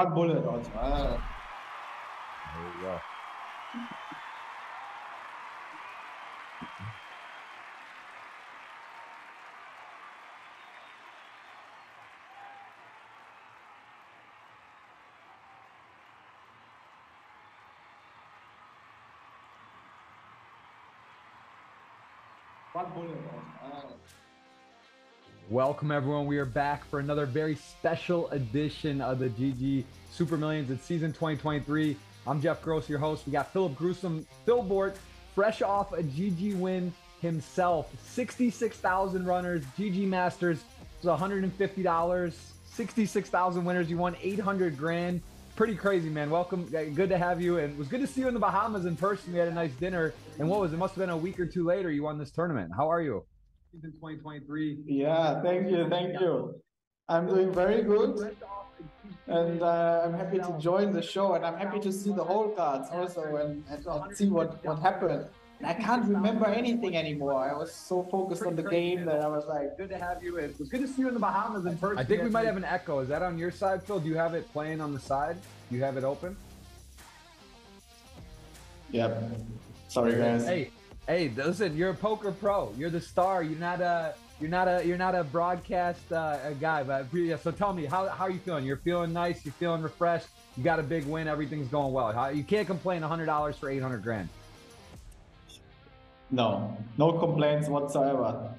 One bullet also. Ah. There you go. One bullet also. Ah. Welcome, everyone. We are back for another very special edition of the GG Super Millions. It's season 2023. I'm Jeff Gross, your host. We got Philipp Gruissem, Phil Bort, fresh off a GG win himself. 66,000 runners, GG Masters was $150. 66,000 winners. You won 800 grand. Pretty crazy, man. Welcome. Good to have you. And it was good to see you in the Bahamas in person. We had a nice dinner. And what was it? Must have been a week or two later you won this tournament. How are you? Season 2023. Yeah, thank you, thank you. I'm doing very good, and uh, I'm happy to join the show, and I'm happy to see the whole cards also, and, and, and see what what happened. And I can't remember anything anymore. I was so focused on the game that I was like, Good to have you. It was good to see you in the Bahamas in person. I think we might have an echo. Is that on your side, Phil? Do you have it playing on the side? Do you have it open? Yep. Sorry, guys. Hey, hey, listen, you're a poker pro. You're the star. You're not a you're not a you're not a broadcast uh, guy. But yeah, so tell me, how, how are you feeling? You're feeling nice. You're feeling refreshed. You got a big win. Everything's going well. How, you can't complain. hundred dollars for eight hundred grand. No, no complaints whatsoever.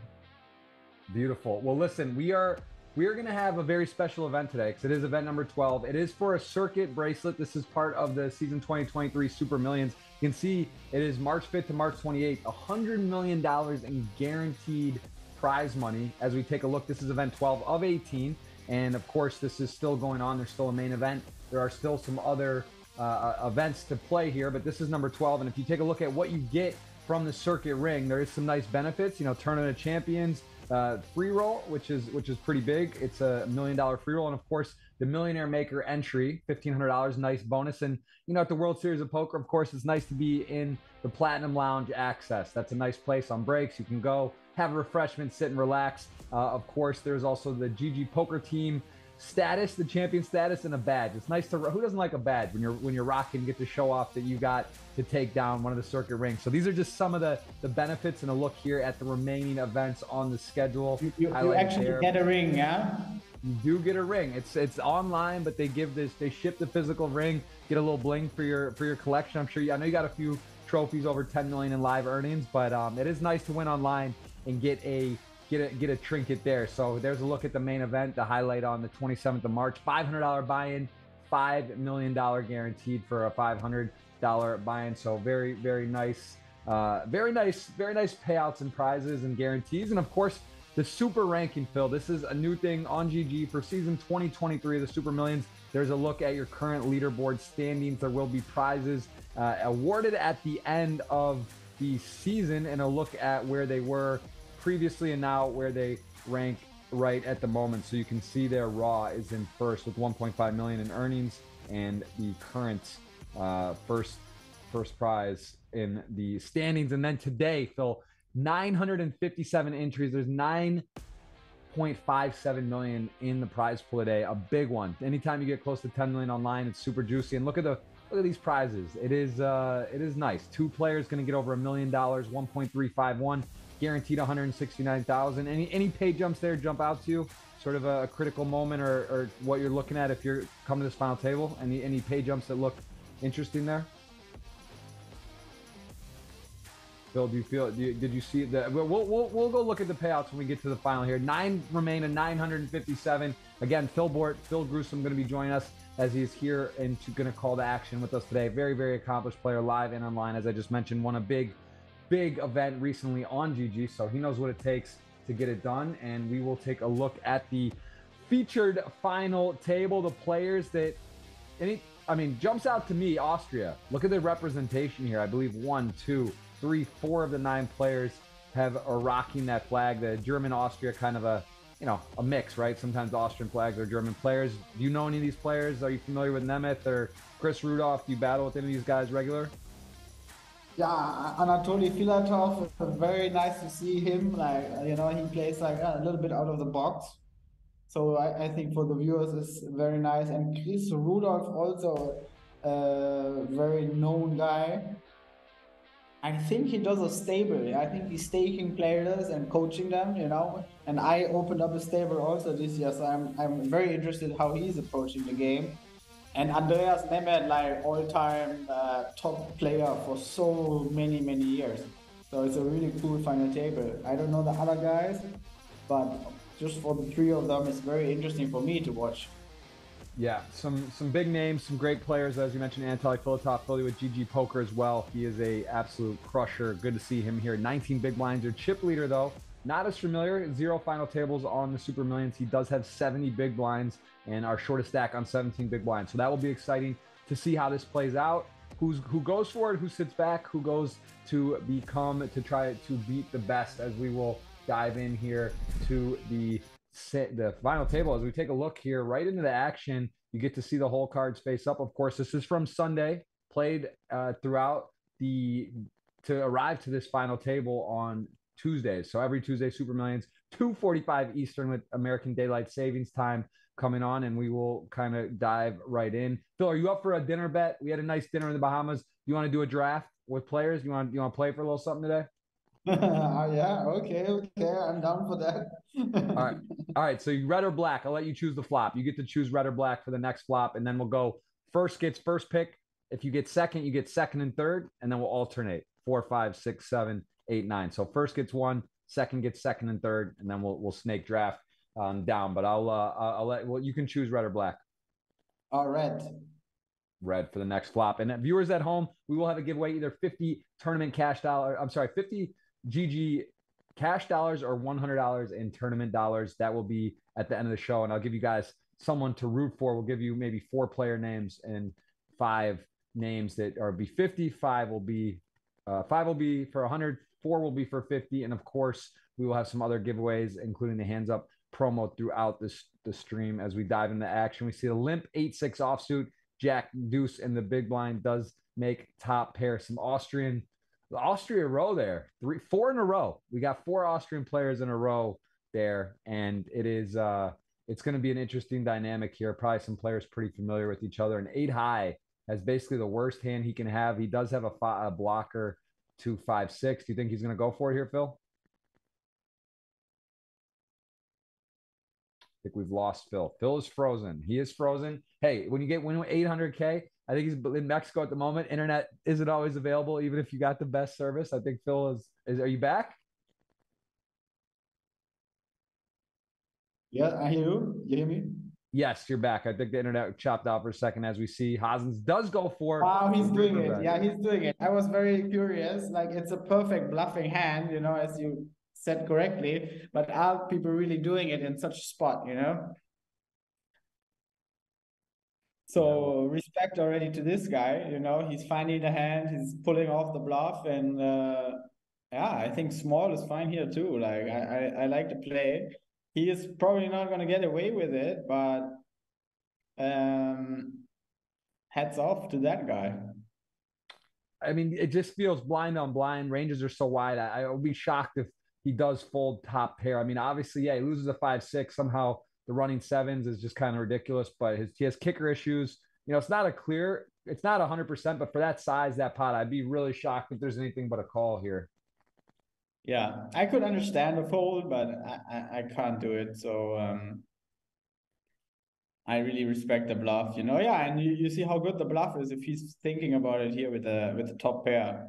Beautiful. Well, listen, we are we are going to have a very special event today because it is event number 12. It is for a circuit bracelet. This is part of the season 2023 Super Millions. You can see it is March 5th to March 28th. $100 million in guaranteed prize money. As we take a look, this is event 12 of 18. And of course, this is still going on. There's still a main event. There are still some other uh, events to play here, but this is number 12. And if you take a look at what you get from the circuit ring, there is some nice benefits. You know, Tournament of Champions, uh, free roll, which is which is pretty big. It's a million dollar free roll, and of course the Millionaire Maker entry, fifteen hundred dollars, nice bonus. And you know at the World Series of Poker, of course, it's nice to be in the Platinum Lounge access. That's a nice place on breaks. You can go have a refreshment, sit and relax. Uh, of course, there's also the GG Poker Team status, the champion status, and a badge. It's nice to who doesn't like a badge when you're when you're rocking, get to show off that you got to take down one of the circuit rings. So these are just some of the the benefits and a look here at the remaining events on the schedule. You, you, you actually there. get a ring, yeah? You do get a ring. It's it's online, but they give this they ship the physical ring, get a little bling for your for your collection. I'm sure you I know you got a few trophies over 10 million in live earnings, but um, it is nice to win online and get a get a get a trinket there. So there's a look at the main event, the highlight on the 27th of March. $500 buy-in, five million dollar guaranteed for a $500 buy-in. So very very nice, uh, very nice, very nice payouts and prizes and guarantees, and of course the super ranking. Phil, this is a new thing on GG for season 2023 of the Super Millions. There's a look at your current leaderboard standings. There will be prizes uh, awarded at the end of the season, and a look at where they were previously and now where they rank right at the moment. So you can see their Raw is in first with 1.5 million in earnings, and the current uh, first first prize in the standings. And then today, Phil, 957 entries. There's 9.57 million in the prize pool today. A big one. Anytime you get close to 10 million online, it's super juicy. And look at the look at these prizes. It is uh, it is nice. Two players going to get over a million dollars. 1.351 guaranteed 169,000. Any any pay jumps there jump out to you? Sort of a, a critical moment or, or what you're looking at if you're coming to this final table? Any any pay jumps that look interesting there? Phil, do you feel? Do you, did you see that? We'll, we'll, we'll go look at the payouts when we get to the final here. Nine remain at 957. Again, Phil Bort, Phil Gruissem going to be joining us as he's here and going to call to action with us today. Very, very accomplished player, live and online, as I just mentioned. Won a big big event recently on GG, so he knows what it takes to get it done. And we will take a look at the featured final table, the players that any I mean jumps out to me, Austria. Look at the representation here. I believe one, two, three, four of the nine players have are rocking that flag. The German Austria kind of a you know a mix, right? Sometimes Austrian flags are German players. Do you know any of these players? Are you familiar with Nemeth or Chris Rudolph? Do you battle with any of these guys regular? Yeah, Anatoly Filatov, very nice to see him. Like you know, he plays like a little bit out of the box. So I, I think for the viewers is very nice. And Chris Rudolph also a very known guy. I think he does a stable. I think he's taking players and coaching them, you know. And I opened up a stable also this year, so I'm I'm very interested how he's approaching the game. And Andreas Nemeth, like all-time uh, top player for so many many years. So it's a really cool final table. I don't know the other guys, but just for the three of them, it's very interesting for me to watch. Yeah, some some big names, some great players, as you mentioned, Anatoly Filatov, Philly with GG Poker as well. He is a absolute crusher. Good to see him here. 19 big blinds. Your chip leader though, not as familiar. Zero final tables on the Super Millions. He does have 70 big blinds and our shortest stack on 17 big blinds. So that will be exciting to see how this plays out. Who's who goes for it? Who sits back? Who goes to become to try to beat the best? As we will dive in here to the the final table as we take a look here right into the action. You get to see the whole cards face up. Of course, this is from Sunday, played uh, throughout the to arrive to this final table on Tuesdays. So every Tuesday, Super Millions, 2:45 Eastern with American Daylight Savings Time coming on, and we will kind of dive right in. Phil, are you up for a dinner bet? We had a nice dinner in the Bahamas. You want to do a draft with players? You want you want to play for a little something today? oh, yeah, okay, okay, I'm down for that. all right, all right. So red or black? I'll let you choose the flop. You get to choose red or black for the next flop, and then we'll go first gets first pick. If you get second, you get second and third, and then we'll alternate four, five, six, seven, eight, nine. So first gets one, second gets second and third, and then we'll we'll snake draft um, down. But I'll uh, I'll let well you can choose red or black. All red. Red for the next flop. And viewers at home, we will have a giveaway either 50 tournament cash dollar. I'm sorry, 50 GG cash dollars or $100 in tournament dollars. That will be at the end of the show. And I'll give you guys someone to root for. We'll give you maybe four player names and five names that are be 50. Five will be, uh, five will be for 100. Four will be for 50. And of course, we will have some other giveaways, including the hands up promo throughout this the stream as we dive into action. We see a limp 8 6 offsuit. Jack Deuce in the big blind does make top pair. Some Austrian the Austria row there, three, four in a row. We got four Austrian players in a row there, and it is uh, it's going to be an interesting dynamic here. Probably some players pretty familiar with each other. And eight high has basically the worst hand he can have. He does have a, a blocker two five six. Do you think he's going to go for it here, Phil? I think we've lost Phil. Phil is frozen. He is frozen. Hey, when you get when 800k, I think he's in Mexico at the moment. Internet isn't always available, even if you got the best service. I think Phil is. Is are you back? Yeah, I hear you. You hear me? Yes, you're back. I think the internet chopped out for a second as we see Hazens does go for. Wow, he's doing it. Yeah, he's doing it. I was very curious. Like it's a perfect bluffing hand, you know, as you said correctly. But are people really doing it in such a spot, you know? So respect already to this guy. You know, he's finding the hand, he's pulling off the bluff, and uh, yeah, I think small is fine here too. Like I, I, I like to play. He is probably not going to get away with it, but um, heads off to that guy. I mean, it just feels blind on blind. Ranges are so wide. I, I would be shocked if he does fold top pair. I mean, obviously, yeah, he loses a five six somehow the running sevens is just kind of ridiculous. But his he has kicker issues. You know, it's not a clear, it's not hundred percent, but for that size, that pot, I'd be really shocked if there's anything but a call here. Yeah, I could understand the fold, but I, I, I can't do it. So um, I really respect the bluff. You know, yeah, and you, you see how good the bluff is if he's thinking about it here with the with the top pair.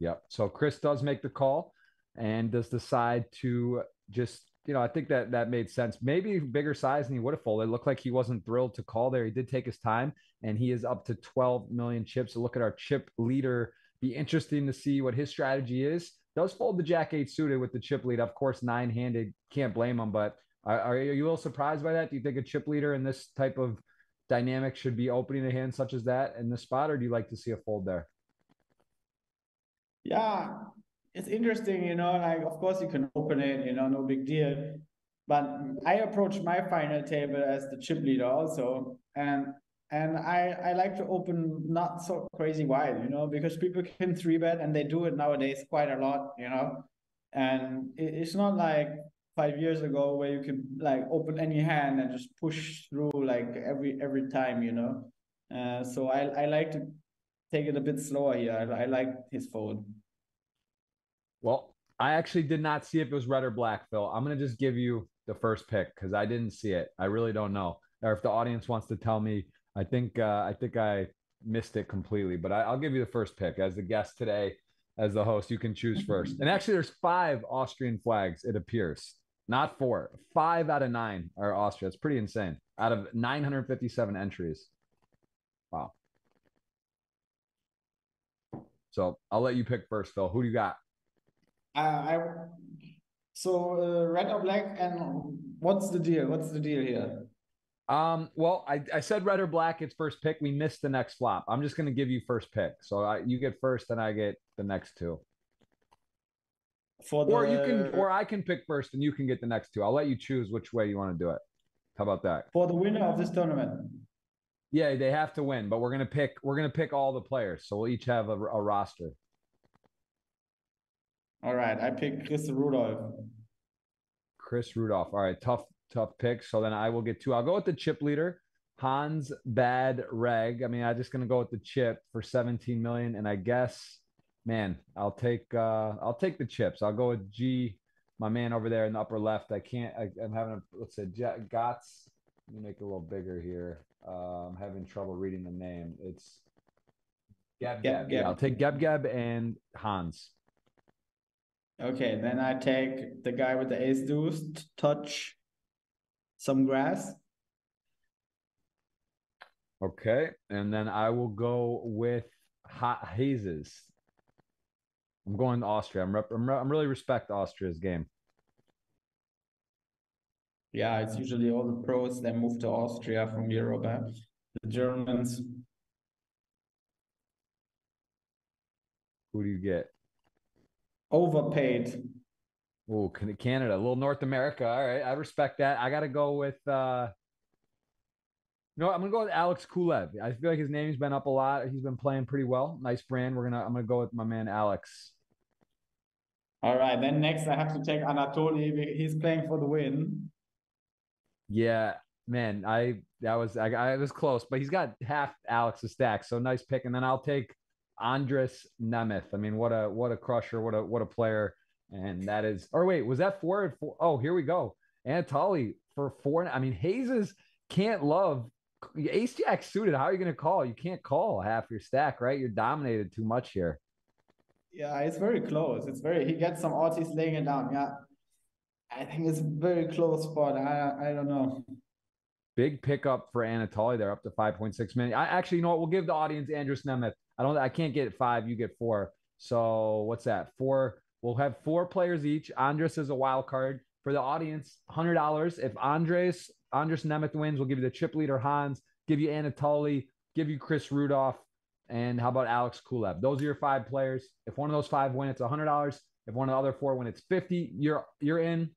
Yep. So Chris does make the call and does decide to just you know, I think that that made sense. Maybe bigger size than he would have folded. It looked like he wasn't thrilled to call there. He did take his time, and he is up to 12 million chips. So look at our chip leader. Be interesting to see what his strategy is. Does fold the jack eight suited with the chip lead. Of course, nine handed. Can't blame him. But are, are you a little surprised by that? Do you think a chip leader in this type of dynamic should be opening a hand such as that in this spot, or do you like to see a fold there? Yeah, it's interesting, you know, like of course you can open it, you know, no big deal. But I approach my final table as the chip leader also. And and I, I like to open not so crazy wide, you know, because people can three bet and they do it nowadays quite a lot, you know. And it, it's not like five years ago where you could like open any hand and just push through like every every time, you know. Uh, so I I like to take it a bit slower here. I, I like his fold. Well, I actually did not see if it was red or black, Phil. I'm gonna just give you the first pick because I didn't see it. I really don't know. Or if the audience wants to tell me, I think uh, I think I missed it completely. But I, will give you the first pick as the guest today, as the host. You can choose first. And actually, there's five Austrian flags. It appears not four. Five out of nine are Austria. It's pretty insane. Out of 957 entries. Wow. So I'll let you pick first, Phil. Who do you got? Uh, I so uh, red or black, and what's the deal? What's the deal here? Um, well, I, I said red or black. It's first pick. We missed the next flop. I'm just going to give you first pick. So I, you get first, and I get the next two. For the... Or you can, or I can pick first, and you can get the next two. I'll let you choose which way you want to do it. How about that? For the winner of this tournament. Yeah, they have to win, but we're gonna pick. We're gonna pick all the players, so we'll each have a, a roster. All right, I pick Chris Rudolph. Chris Rudolph. All right, tough, tough pick. So then I will get two. I'll go with the chip leader, Hans Bad Reg. I mean, I'm just gonna go with the chip for 17 million, and I guess, man, I'll take uh I'll take the chips. I'll go with G, my man over there in the upper left. I can't. I, am having a let's say Gots. Let me make it a little bigger here. Uh, I'm having trouble reading the name. It's Geb Geb. Yeah, I'll take Geb Geb and Hans. Okay, then I take the guy with the ace deuce, touch some grass. Okay, and then I will go with Hot Hazes. I'm going to Austria. I'm, rep- I'm, re- I'm really respect Austria's game. Yeah, it's usually all the pros that move to Austria from Europe. Eh? The Germans. Who do you get? overpaid. Oh, Canada, a little North America. All right, I respect that. I got to go with. uh no, I'm gonna go with Alex Kulev. I feel like his name's been up a lot. He's been playing pretty well. Nice brand. We're gonna. I'm gonna go with my man Alex. All right, then next I have to take Anatoly. He's playing for the win. Yeah, man. I that was I, I was close, but he's got half Alex's stack. So nice pick. And then I'll take Andres Nemeth. I mean, what a what a crusher, what a what a player. And that is or wait, was that four? and four? Oh, here we go. Anatoly for four. I mean, Hazes can't love ace jack suited. How are you gonna call? You can't call half your stack, right? You're dominated too much here. Yeah, it's very close. It's very he gets some odds, he's laying it down. Yeah. I think it's a very close spot. I I don't know. Big pickup for Anatoly. They're up to 5.6 million. I actually, you know what? We'll give the audience Andrew Nemeth I don't. I can't get five. You get four. So what's that? Four. We'll have four players each. Andres is a wild card for the audience. Hundred dollars. If Andres Andres Nemeth wins, we'll give you the chip leader Hans. Give you Anatoly. Give you Chris Rudolph. And how about Alex Kulev? Those are your five players. If one of those five win, it's hundred dollars. If one of the other four win, it's fifty. You're you're in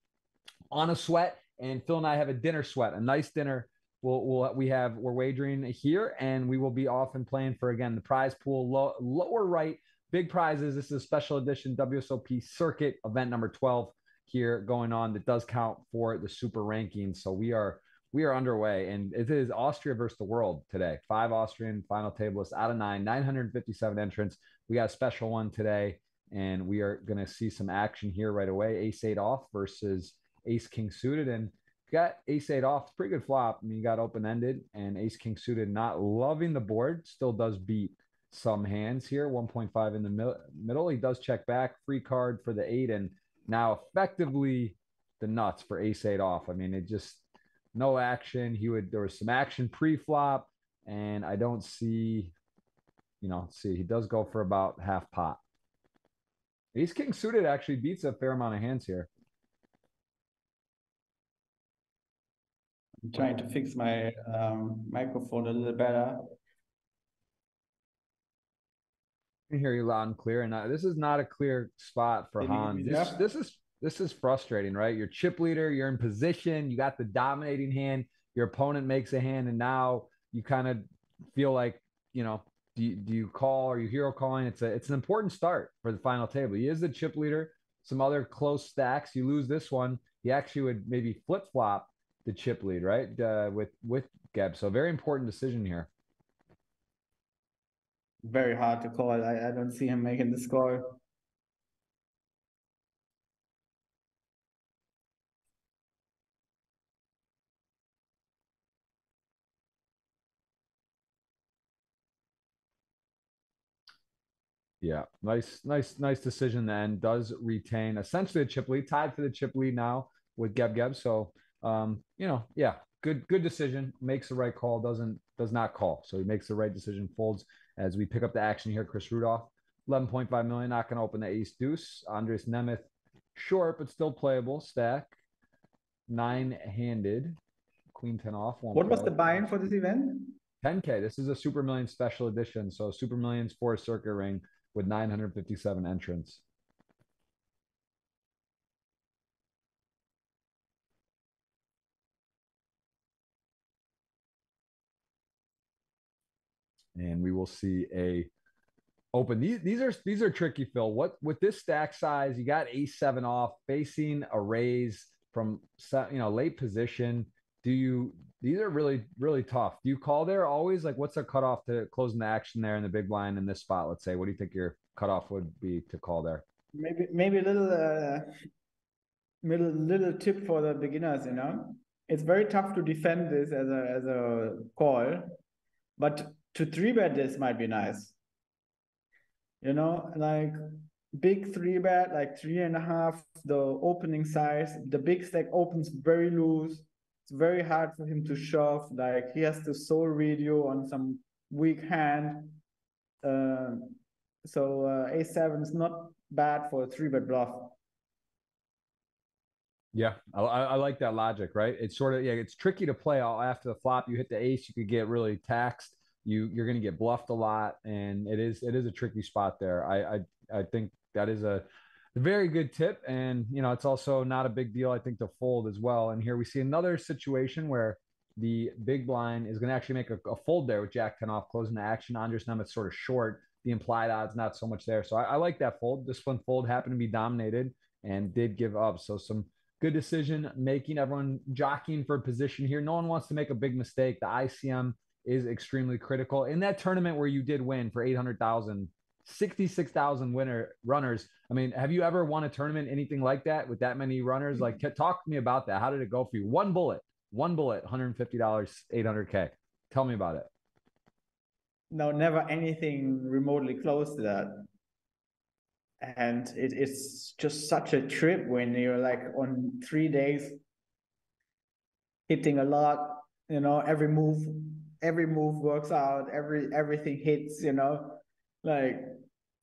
on a sweat. And Phil and I have a dinner sweat, a nice dinner we'll, we'll we have we're wagering here and we will be off and playing for again the prize pool low, lower right big prizes this is a special edition wsop circuit event number 12 here going on that does count for the super rankings so we are we are underway and it is austria versus the world today five austrian final tablists out of nine 957 entrants we got a special one today and we are going to see some action here right away ace eight off versus ace king suited and got ace eight off. Pretty good flop. I mean, you got open ended and ace king suited, not loving the board, still does beat some hands here. 1.5 in the mi- middle. He does check back, free card for the eight, and now effectively the nuts for ace eight off. I mean, it just no action. He would, there was some action pre flop, and I don't see, you know, see, he does go for about half pot. Ace king suited actually beats a fair amount of hands here. I'm trying to fix my um, microphone a little better. Can hear you loud and clear. And uh, this is not a clear spot for Han. This, this is this is frustrating, right? You're chip leader, you're in position, you got the dominating hand, your opponent makes a hand, and now you kind of feel like, you know, do you, do you call? Are you hero calling? It's a it's an important start for the final table. He is the chip leader. Some other close stacks. You lose this one, he actually would maybe flip flop the chip lead, right? Uh, with with Geb. So very important decision here. Very hard to call. I, I don't see him making the score. Yeah, nice, nice, nice decision. Then does retain essentially a chip lead, tied for the chip lead now with Geb Geb. So, um, you know, yeah, good, good decision. Makes the right call. Doesn't does not call. So he makes the right decision. Folds as we pick up the action here. Chris Rudolph, eleven point five million. Not going to open the ace deuce. Andres Nemeth, short but still playable. Stack nine handed. Queen ten off. one What was the buy-in for this event? 10k. This is a Super million special edition. So Super Millions for a circuit ring with 957 entrants. And we will see a open. These, these are these are tricky, Phil. What with this stack size, you got ace seven off, facing a raise from you know late position. Do you these are really really tough. Do you call there always? Like, what's a cutoff to closing the action there in the big blind in this spot? Let's say, what do you think your cutoff would be to call there? Maybe maybe a little uh, little little tip for the beginners. You know, it's very tough to defend this as a as a call, but to three bet this might be nice. You know, like big three bet, like three and a half, the opening size, the big stack opens very loose it's very hard for him to shove. Like he has to soul read you on some weak hand. Uh, so uh, a7 is not bad for a three bet bluff. Yeah, I, I, like that logic, right? It's sort of yeah, it's tricky to play all after the flop. You hit the ace, you could get really taxed. You you're going to get bluffed a lot, and it is it is a tricky spot there. I I I think that is a very good tip. And, you know, it's also not a big deal, I think, to fold as well. And here we see another situation where the big blind is going to actually make a, a, fold there with Jack 10 off, closing the action. Andres Nemeth sort of short. The implied odds not so much there. So I, I like that fold. This one fold happened to be dominated and did give up. So some good decision making, everyone jockeying for position here. No one wants to make a big mistake. The ICM is extremely critical. In that tournament where you did win for 800,000, 66,000 winner runners. I mean, have you ever won a tournament, anything like that with that many runners? Like, talk to me about that. How did it go for you? One bullet, one bullet, $150, 800K. Tell me about it. No, never anything remotely close to that. And it, it's just such a trip when you're like on three days hitting a lot, you know, every move, every move works out, every everything hits, you know like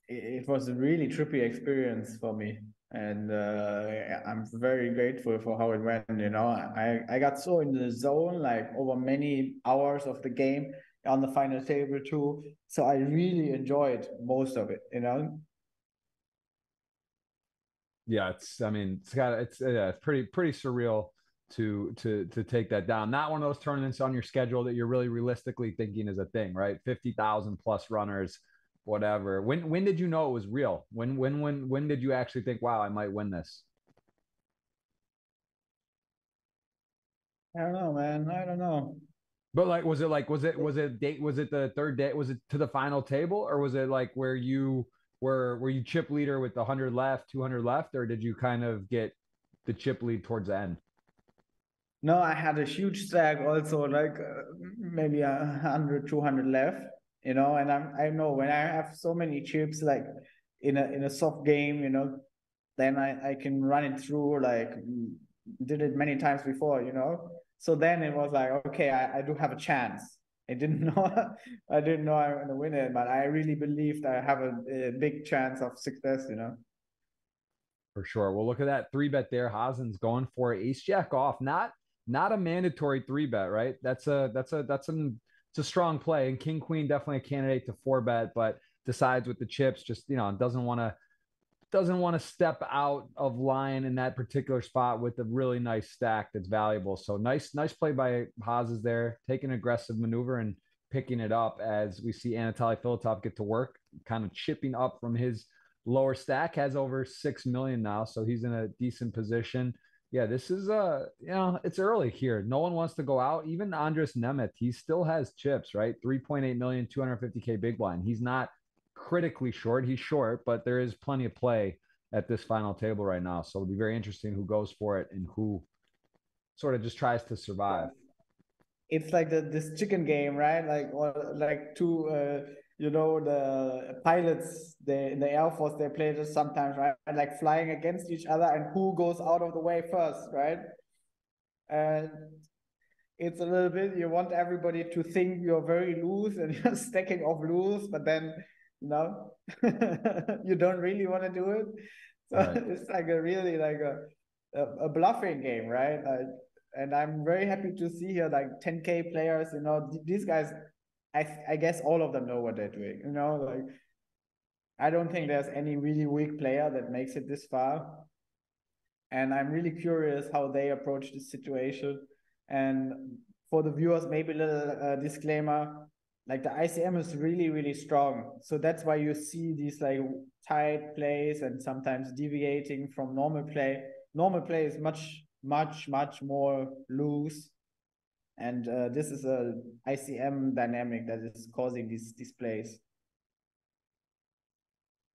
it, it was a really trippy experience for me and uh, I'm very grateful for how it went. You know, I I got so in the zone like over many hours of the game on the final table too. So I really enjoyed most of it. You know. Yeah, it's. I mean, it's got. It's yeah, it's pretty pretty surreal to to to take that down. Not one of those tournaments on your schedule that you're really realistically thinking is a thing, right? Fifty thousand plus runners whatever. When when did you know it was real? When when when when did you actually think, wow, I might win this? I don't know, man. I don't know. But like, was it like, was it was it date? Was it the third day? Was it to the final table, or was it like where you were were you chip leader with the hundred left, two hundred left, or did you kind of get the chip lead towards the end? No, I had a huge stack also, like uh, maybe a hundred, two hundred left you know and i'm i know when i have so many chips like in a in a soft game you know then i i can run it through like did it many times before you know. So then it was like okay i, I do have a chance. I didn't know i didn't know i'm gonna win it but i really believed i have a, a big chance of success you know. For sure. Well look at that three bet there. Hazen's going for ace jack off. Not not a mandatory three bet right that's a that's a that's an it's a strong play. And King Queen definitely a candidate to four bet, but decides with the chips, just you know, doesn't want to doesn't want to step out of line in that particular spot with a really nice stack that's valuable. So nice, nice play by Haas is there, taking aggressive maneuver and picking it up as we see Anatoly Filatov get to work, kind of chipping up from his lower stack, has over six million now. So he's in a decent position. Yeah, this is uh, you know, it's early here. No one wants to go out. Even Andres Nemeth, he still has chips, right? 3.8 million, 250k big blind. He's not critically short. He's short, but there is plenty of play at this final table right now. So it'll be very interesting who goes for it and who sort of just tries to survive. It's like the this chicken game, right? Like or like two uh you know the pilots they in the air force they play this sometimes right? Like flying against each other and who goes out of the way first right? And it's a little bit you want everybody to think you're very loose and you're stacking off loose but then you know you don't really want to do it. So right. it's like a really like a, a, a bluffing game right? Like and i'm very happy to see here like 10k players you know these guys I I guess all of them know what they're doing. You know, like I don't think there's any really weak player that makes it this far. And I'm really curious how they approach this situation. And for the viewers, maybe a little uh, disclaimer: like the ICM is really really strong, so that's why you see these like tight plays and sometimes deviating from normal play. Normal play is much much much more loose and uh, this is a ICM dynamic that is causing these displays.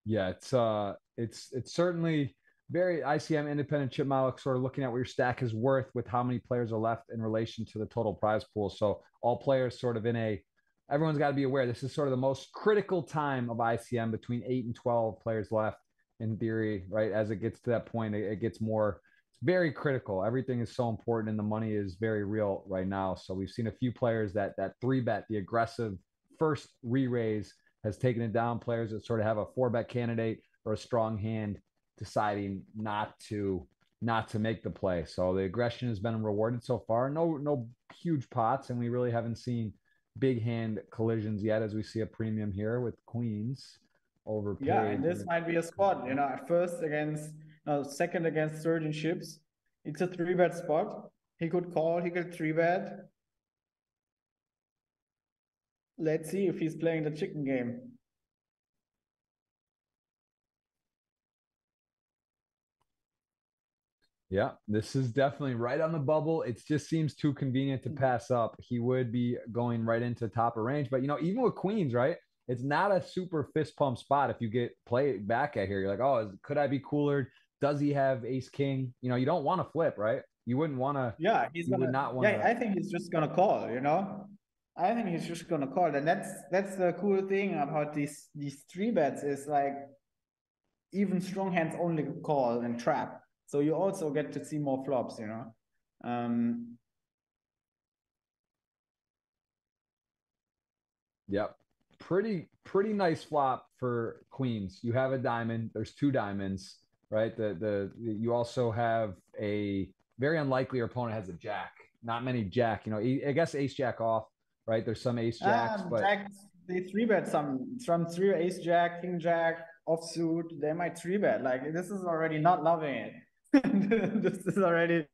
Yeah, it's uh, it's it's certainly very ICM independent chip model, sort of looking at what your stack is worth with how many players are left in relation to the total prize pool. So all players sort of in a everyone's got to be aware this is sort of the most critical time of ICM between eight and 12 players left in theory, right? As it gets to that point, it, it gets more very critical. Everything is so important, and the money is very real right now. So we've seen a few players that that three bet, the aggressive first re-raise, has taken it down. Players that sort of have a four bet candidate or a strong hand, deciding not to not to make the play. So the aggression has been rewarded so far. No no huge pots, and we really haven't seen big hand collisions yet, as we see a premium here with queens over. Yeah, and this might be a spot. You know, at first against uh, second against third Surgeon Ships. It's a three bet spot. He could call, he could three bet. Let's see if he's playing the chicken game. Yeah, this is definitely right on the bubble. It just seems too convenient to pass up. He would be going right into top of range, but you know, even with queens, right? It's not a super fist pump spot. If you get play back at here, you're like, oh, could I be cooler? Does he have ace king? You know, you don't want to flip, right? You wouldn't want to. Yeah, he's gonna not want. Yeah, I think he's just gonna call. You know, I think he's just gonna call, and that's that's the cool thing about these these three bets is like even strong hands only call and trap, so you also get to see more flops. You know. Um, Yep. Pretty pretty nice flop for queens. You have a diamond. There's two diamonds right? The, the you also have a very unlikely your opponent has a jack. Not many jack. You know, I guess ace jack off, right? There's some ace jacks, um, but jacks, they three bet some from three ace jack, king jack, offsuit. They might three bet. Like this is already not loving it. this is already.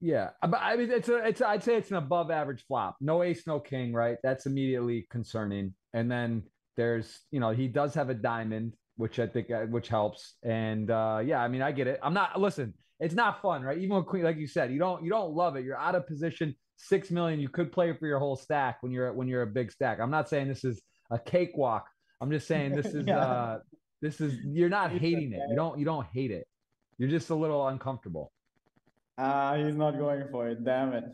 Yeah, but I mean, it's a, it's. I'd say it's an above average flop. No ace, no king, right? That's immediately concerning. And then there's, you know, he does have a diamond which I think uh, which helps. And uh, yeah, I mean, I get it. I'm not listen. It's not fun, right? Even with Queen, like you said, you don't you don't love it. You're out of position. Six million. You could play for your whole stack when you're when you're a big stack. I'm not saying this is a cakewalk. I'm just saying this is yeah. uh this is you're not hating it. You don't you don't hate it. You're just a little uncomfortable. Ah, uh, he's not going for it. Damn it.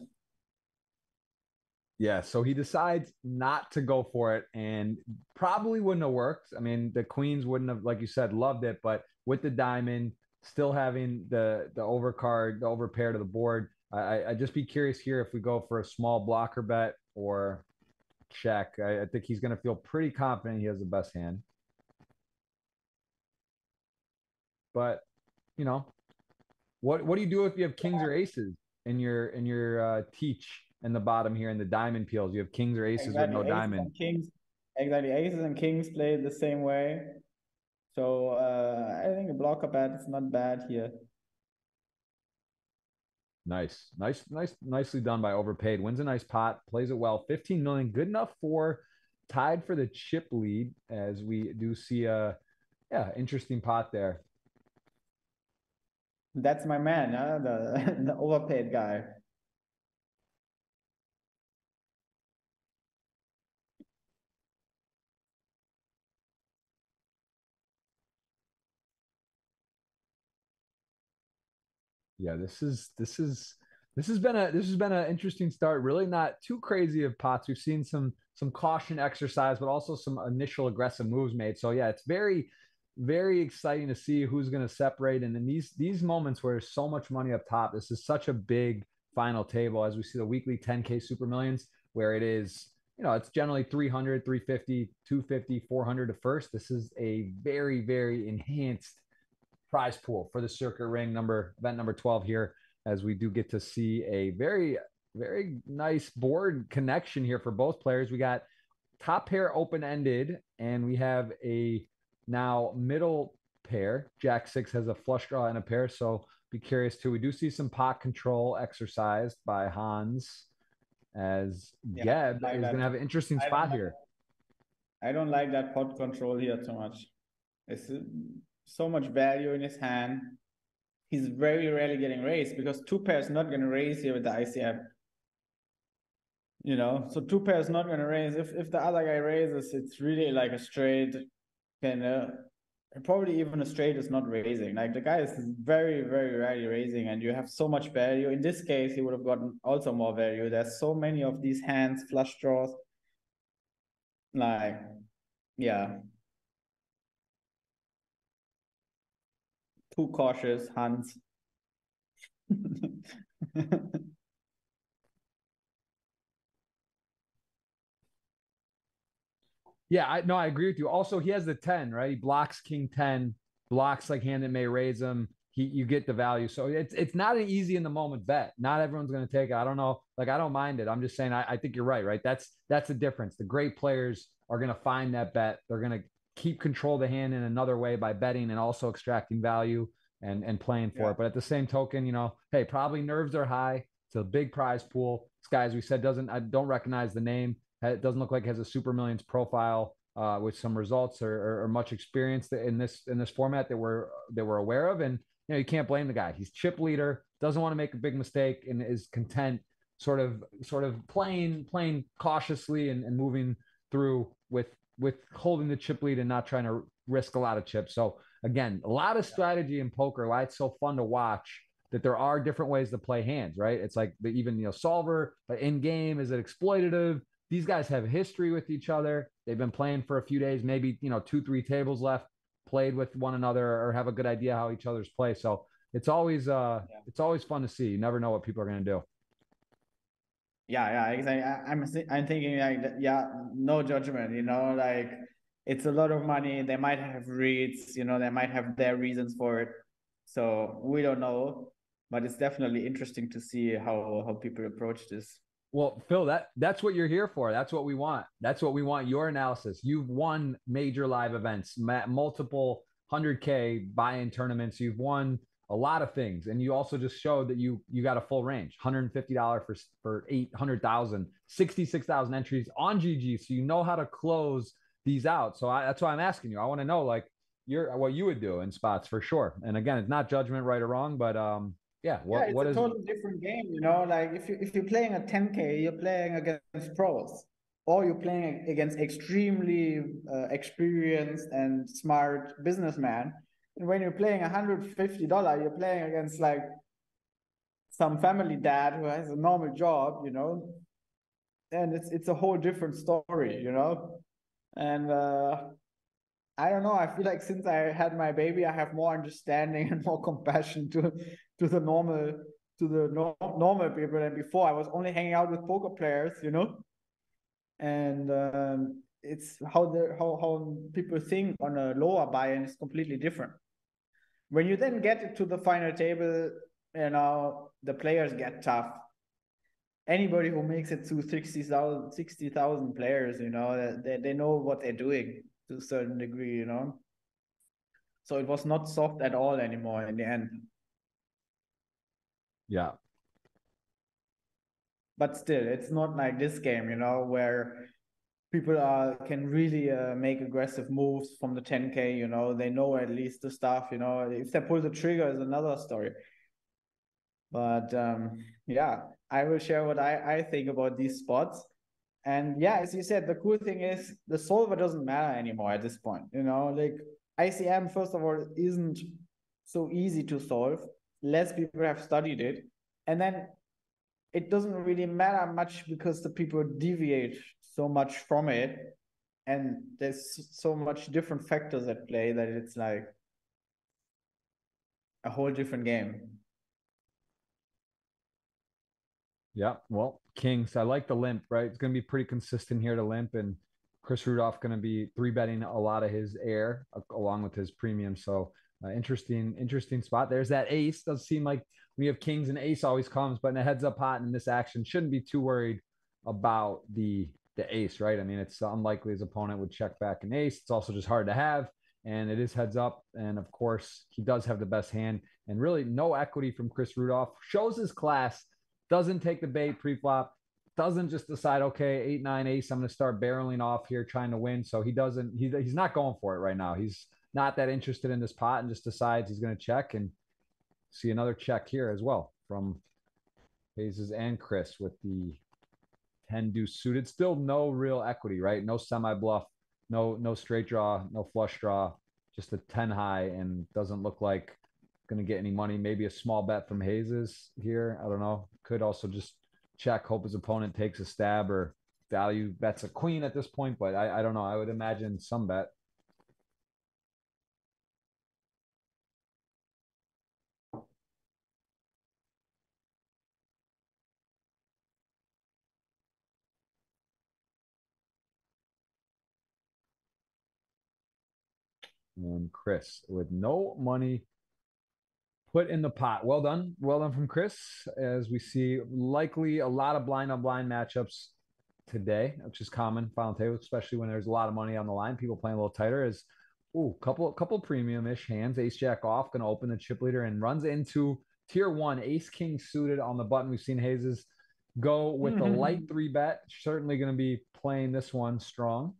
Yeah, so he decides not to go for it and probably wouldn't have worked. I mean, the Queens wouldn't have, like you said, loved it, but with the diamond, still having the the overcard, the overpair to the board, I I just be curious here if we go for a small blocker bet or check. I, I think he's going to feel pretty confident he has the best hand. But you know, what what do you do if you have kings or aces in your in your uh, teach? In the bottom here in the diamond peels. You have kings or aces exactly. with no aces diamond. Kings, exactly. Aces and kings play the same way. So uh, I think a blocker bet is not bad here. Nice, nice, nice, nicely done by overpaid. Wins a nice pot, plays it well. 15 million, good enough for tied for the chip lead as we do see a yeah interesting pot there. That's my man, huh? the the overpaid guy. Yeah, this is this is this has been a this has been an interesting start. Really not too crazy of pots. We've seen some some caution exercise, but also some initial aggressive moves made. So yeah, it's very very exciting to see who's going to separate. And in these these moments where there's so much money up top, this is such a big final table as we see the weekly 10k super millions where it is you know it's generally 300 350 250 400 to first this is a very very enhanced prize pool for the circuit ring number event number 12 here as we do get to see a very very nice board connection here for both players. We got top pair open ended and we have a now middle pair. Jack six has a flush draw and a pair so be curious too. We do see some pot control exercised by hans as yeah, Geb like is going to have an interesting spot here. I don't like that pot control here too much. It's so much value in his hand. He's very rarely getting raised because two pairs not going to raise here with the ICM. You know, so two pairs not going to raise. If if the other guy raises, it's really like a straight kind of uh, probably even a straight is not raising. Like the guy is very, very rarely raising, and you have so much value. In this case, he would have gotten also more value. There's so many of these hands, flush draws. Like, yeah, too cautious, Hans. yeah, I no, I agree with you. Also, he has the 10, right? He blocks King 10, blocks like hand that may raise him. He you get the value. So it's it's not an easy in the moment bet. Not everyone's gonna take it. I don't know. Like I don't mind it. I'm just saying I, I think you're right, right? That's that's the difference. The great players are gonna find that bet. They're gonna keep control of the hand in another way by betting and also extracting value and and playing for yeah. it. But at the same token, you know, hey, probably nerves are high. It's a big prize pool. This guy, as we said, doesn't I don't recognize the name. It doesn't look like has a super millions profile uh, with some results or, or, or, much experience in this in this format that we're that we're aware of. And you know, you can't blame the guy. He's chip leader, doesn't want to make a big mistake, and is content sort of sort of playing playing cautiously and, and moving through with with holding the chip lead and not trying to risk a lot of chips. So again, a lot of strategy in poker. Why it's so fun to watch that there are different ways to play hands, right? It's like the even you know solver, but in game is it exploitative? These guys have history with each other. They've been playing for a few days, maybe you know two three tables left, played with one another or have a good idea how each other's play. So it's always uh yeah. it's always fun to see. You never know what people are going to do. Yeah, yeah, exactly. I'm I'm thinking like yeah, no judgment. You know, like it's a lot of money. They might have reads. You know, they might have their reasons for it. So we don't know, but it's definitely interesting to see how how people approach this. Well, Phil, that that's what you're here for. That's what we want. That's what we want. Your analysis. You've won major live events, multiple 100k buy-in tournaments. You've won a lot of things, and you also just showed that you you got a full range, 150 dollars for for 800,000, 66,000 entries on GG. So you know how to close these out. So I, that's why I'm asking you. I want to know like you're what you would do in spots for sure. And again, it's not judgment right or wrong, but um, yeah, what, yeah, it's what a is totally different game, you know. Like if you if you're playing a 10k, you're playing against pros, or you're playing against extremely uh, experienced and smart businessman. When you're playing hundred fifty dollar, you're playing against like some family dad who has a normal job, you know. And it's it's a whole different story, you know. And uh, I don't know. I feel like since I had my baby, I have more understanding and more compassion to to the normal to the no, normal people than before. I was only hanging out with poker players, you know, and um, it's how the how how people think on a lower buy-in is completely different. When you then get to the final table, you know the players get tough. Anybody who makes it to 60,000 60, players, you know, they, they know what they're doing to a certain degree, you know. So it was not soft at all anymore in the end. Yeah. But still, it's not like this game, you know, where people are can really uh, make aggressive moves from the 10k you know they know at least the stuff you know if they pull the trigger is another story. But um yeah i will share what i i think about these spots. And yeah as you said the cool thing is the solver doesn't matter anymore at this point you know like icm first of all isn't so easy to solve. Less people have studied it. And then it doesn't really matter much because the people deviate so much from it and there's so much different factors at play that it's like a whole different game. Yeah well kings i like the limp right? It's going to be pretty consistent here to limp and chris rudolph going to be three betting a lot of his air along with his premium so uh, interesting interesting spot. There's that ace. Does seem like we have kings and ace always comes but in a heads up pot in this action shouldn't be too worried about the the ace, right? I mean, it's unlikely his opponent would check back an ace. It's also just hard to have, and it is heads up. And of course, he does have the best hand, and really no equity from Chris Rudolph. Shows his class, doesn't take the bait pre-flop, doesn't just decide, okay, eight nine ace, I'm going to start barreling off here trying to win. So he doesn't. He, he's not going for it right now. He's not that interested in this pot, and just decides he's going to check and see another check here as well from Hayes and Chris with the 10 deuce suited. Still no real equity, right? No semi bluff, no no straight draw, no flush draw, just a 10 high and doesn't look like going to get any money. Maybe a small bet from Hayes's here. I don't know. Could also just check, hope his opponent takes a stab or value bets a queen at this point, but I, I don't know. I would imagine some bet. And Chris with no money put in the pot. Well done. Well done from Chris. As we see, likely a lot of blind on blind matchups today, which is common final table, especially when there's a lot of money on the line. People playing a little tighter is ooh, couple couple premium ish hands. Ace Jack off, gonna open the chip leader and runs into tier one, ace king suited on the button. We've seen Hayes's go with mm-hmm. the light three bet. Certainly gonna be playing this one strong.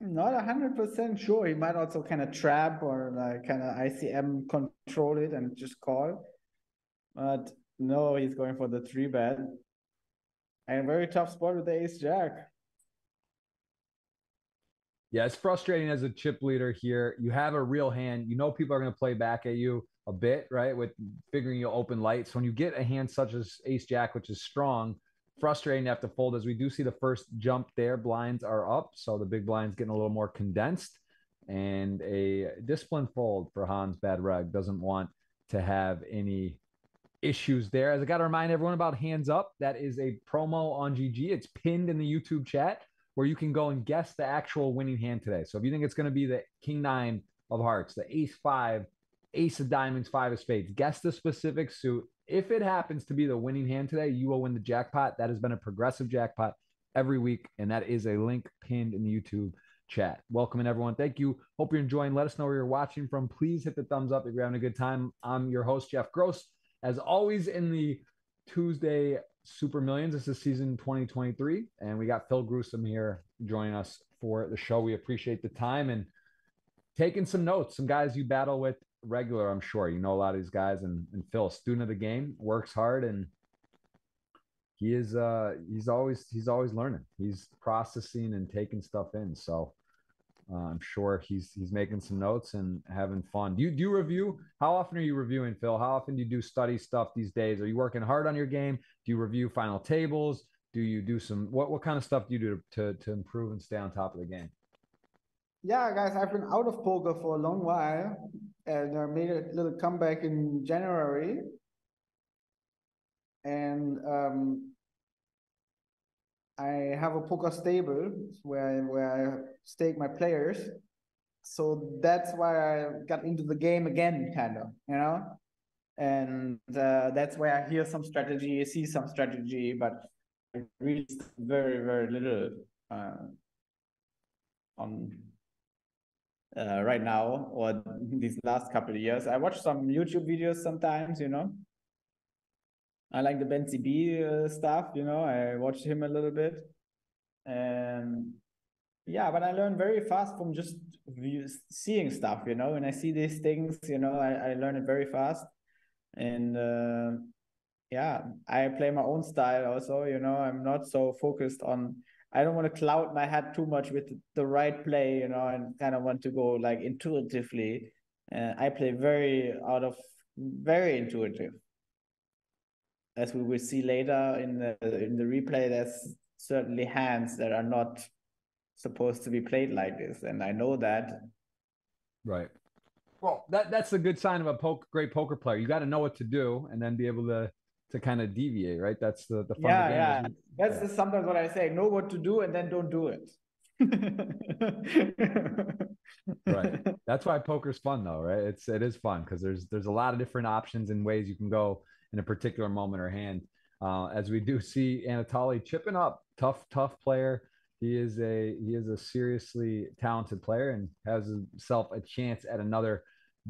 Not hundred percent sure. He might also kind of trap or like kind of ICM control it and just call. But no, he's going for the three bet. And very tough spot with the ace jack. Yeah, it's frustrating as a chip leader here. You have a real hand. You know people are going to play back at you a bit, right? With figuring you'll open lights. When you get a hand such as ace jack, which is strong, frustrating to have to fold as we do see the first jump there. Blinds are up, so the big blinds getting a little more condensed. And a discipline fold for Hans Bad Reg doesn't want to have any issues there. As I got to remind everyone about Hands Up, that is a promo on GG. It's pinned in the YouTube chat where you can go and guess the actual winning hand today. So if you think it's going to be the King Nine of Hearts, the Ace Five, Ace of Diamonds, Five of Spades, guess the specific suit if it happens to be the winning hand today, you will win the jackpot. That has been a progressive jackpot every week, and that is a link pinned in the YouTube chat. Welcome in everyone. Thank you. Hope you're enjoying. Let us know where you're watching from. Please hit the thumbs up if you're having a good time. I'm your host, Jeff Gross. As always, in the Tuesday Super Millions, this is season 2023, and we got Phil Gruissem here joining us for the show. We appreciate the time and taking some notes. Some guys you battle with regular, I'm sure. You know a lot of these guys, and, and Phil, student of the game, works hard, and he is uh he's always he's always learning. He's processing and taking stuff in. So uh, I'm sure he's he's making some notes and having fun. Do you do you review? How often are you reviewing, Phil? How often do you do study stuff these days? Are you working hard on your game? Do you review final tables? Do you do some what what kind of stuff do you do to to improve and stay on top of the game? Yeah, guys, I've been out of poker for a long while, and I made a little comeback in January. And um, I have a poker stable where where I stake my players. So that's why I got into the game again, kind of, you know. And uh, that's where I hear some strategy, see some strategy, but I really very very little uh, on uh, right now or these last couple of years. I watch some YouTube videos sometimes, you know. I like the Ben CB uh, stuff, you know. I watched him a little bit. And yeah, but I learn very fast from just seeing stuff, you know, When I see these things, you know, I, I learn it very fast. And uh, yeah, I play my own style also, you know, I'm not so focused on, I don't want to cloud my head too much with the right play, you know, and kind of want to go like intuitively. Uh, I play very out of very intuitive. As we will see later in the in the replay, there's certainly hands that are not supposed to be played like this, and I know that. Right. Well, that that's a good sign of a poke, great poker player. You got to know what to do, and then be able to to kind of deviate. Right. That's the the fun. Yeah, yeah. That's yeah. sometimes what I say: know what to do, and then don't do it. right. That's why poker's fun, though, right? It's it is fun because there's there's a lot of different options and ways you can go in a particular moment or hand. Uh, as we do see Anatoly chipping up, tough, tough player. He is a he is a seriously talented player and has himself a chance at another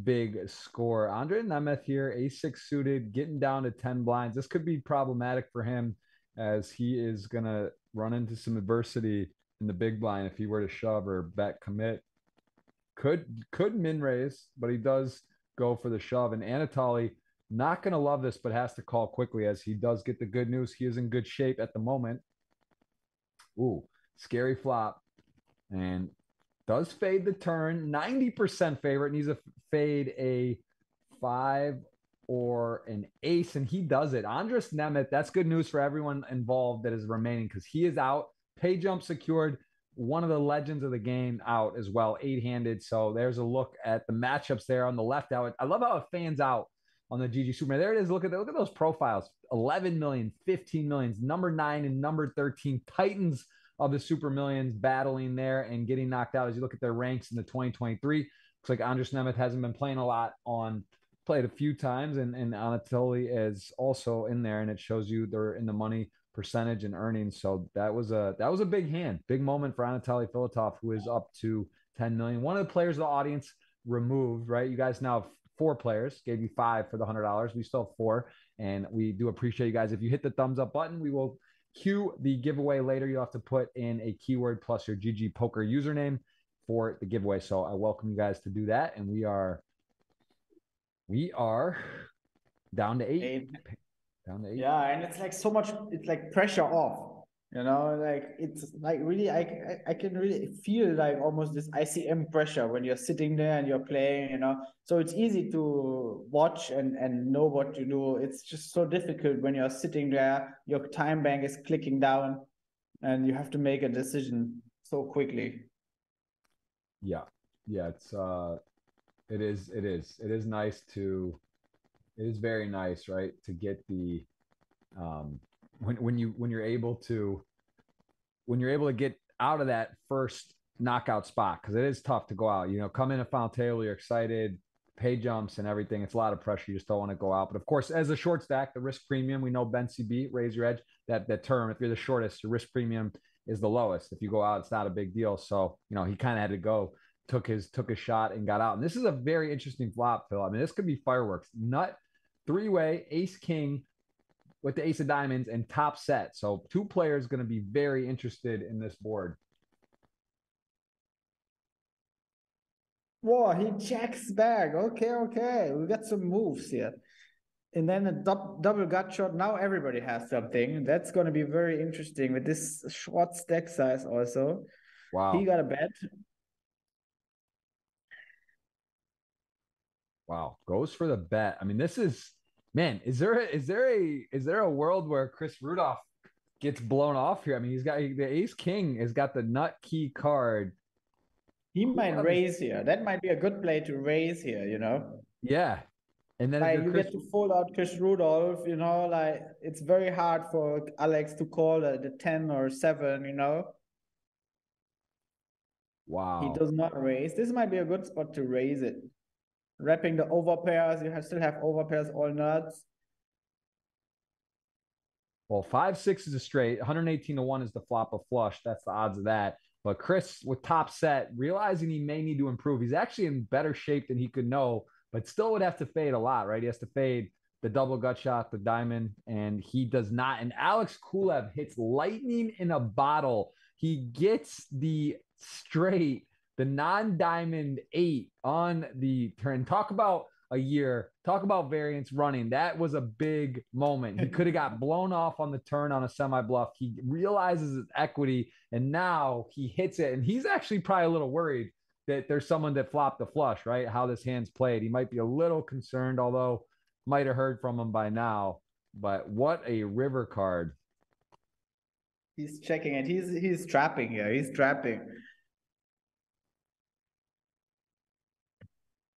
big score. Andras Nemeth here, a6 suited, getting down to 10 blinds. This could be problematic for him as he is gonna run into some adversity in the big blind if he were to shove or bet commit. Could could min raise, but he does go for the shove. And Anatoly not going to love this, but has to call quickly as he does get the good news. He is in good shape at the moment. Ooh, scary flop. And does fade the turn. 90% favorite. Needs to fade a five or an ace, and he does it. Andras Nemeth, that's good news for everyone involved that is remaining because he is out. Pay jump secured one of the legends of the game out as well, eight handed. So there's a look at the matchups there on the left out. I love how it fans out on the GG Superman. There it is. Look at that. look at those profiles 11 million, 15 millions, number nine and number 13 Titans of the Super Millions battling there and getting knocked out as you look at their ranks in the 2023. Looks like Andras Nemeth hasn't been playing a lot on played a few times and, and Anatoly is also in there and it shows you they're in the money percentage and earnings. So that was a that was a big hand, big moment for Anatoly Filatov, who is up to 10 million. One of the players of the audience removed, right? You guys now have four players, gave you five for the hundred dollars. We still have four, and we do appreciate you guys. If you hit the thumbs up button, we will cue the giveaway later. You'll have to put in a keyword plus your GG Poker username for the giveaway. So I welcome you guys to do that. And we are we are down to eight. eight down the eight. Yeah, and it's like so much. It's like pressure off. You know, like it's like really, I, I, can really feel like almost this ICM pressure when you're sitting there and you're playing. You know, so it's easy to watch and and know what to do. It's just so difficult when you're sitting there. Your time bank is clicking down, and you have to make a decision so quickly. Yeah, yeah, it's uh, it is, it is, it is nice to it is very nice, right, to get the um, when when you when you're able to when you're able to get out of that first knockout spot because it is tough to go out. You know, come in a final table, you're excited, pay jumps and everything. It's a lot of pressure. You just don't want to go out. But of course, as a short stack, the risk premium, we know Ben CB, raise your edge. That that term, if you're the shortest, your risk premium is the lowest. If you go out, it's not a big deal. So you know, he kind of had to go, took his took a shot and got out. And this is a very interesting flop, Phil. I mean, this could be fireworks. Nut three way ace king with the ace of diamonds and top set. So two players going to be very interested in this board. Whoa, he checks back. Okay, okay. We got some moves here. And then a dub double gut shot. Now everybody has something. That's going to be very interesting with this short stack size also. Wow. He got a bet. Wow. Goes for the bet. I mean, this is man, is there a, is there a is there a world where Chris Rudolph gets blown off here? I mean, he's got the Ace King has got the nut key card. He might raise here. That might be a good play to raise here. You know. Yeah, and then like you Chris... get to fold out Chris Rudolph. You know, like it's very hard for Alex to call the, the ten or seven. You know. Wow. He does not raise. This might be a good spot to raise it wrapping the overpairs. You have, still have overpairs all nuts. Well, five six is a straight. 118 to one is the flop of flush. That's the odds of that. But Chris, with top set, realizing he may need to improve, he's actually in better shape than he could know, but still would have to fade a lot, right? He has to fade the double gut shot, the diamond, and he does not. And Alex Kulev hits lightning in a bottle He gets the straight, the non-diamond eight on the turn. Talk about a year. Talk about variance running. That was a big moment. He could have got blown off on the turn on a semi bluff. He realizes his equity and now he hits it. And he's actually probably a little worried that there's someone that flopped the flush, right? How this hand's played. He might be a little concerned, although might have heard from him by now. But what a river card. He's checking it. He's he's trapping here. He's trapping.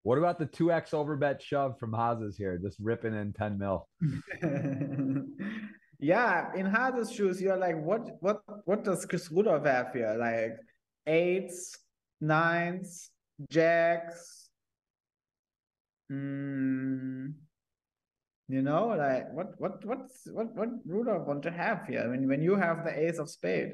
What about the 2x overbet shove from Haas's here, just ripping in 10 mil? yeah, in Haas's shoes, you're like, what what what does Chris Rudolph have here? Like eights, nines, jacks. Mm, you know, like what what what's what what Rudolph want to have here? I mean, when you have the ace of spade.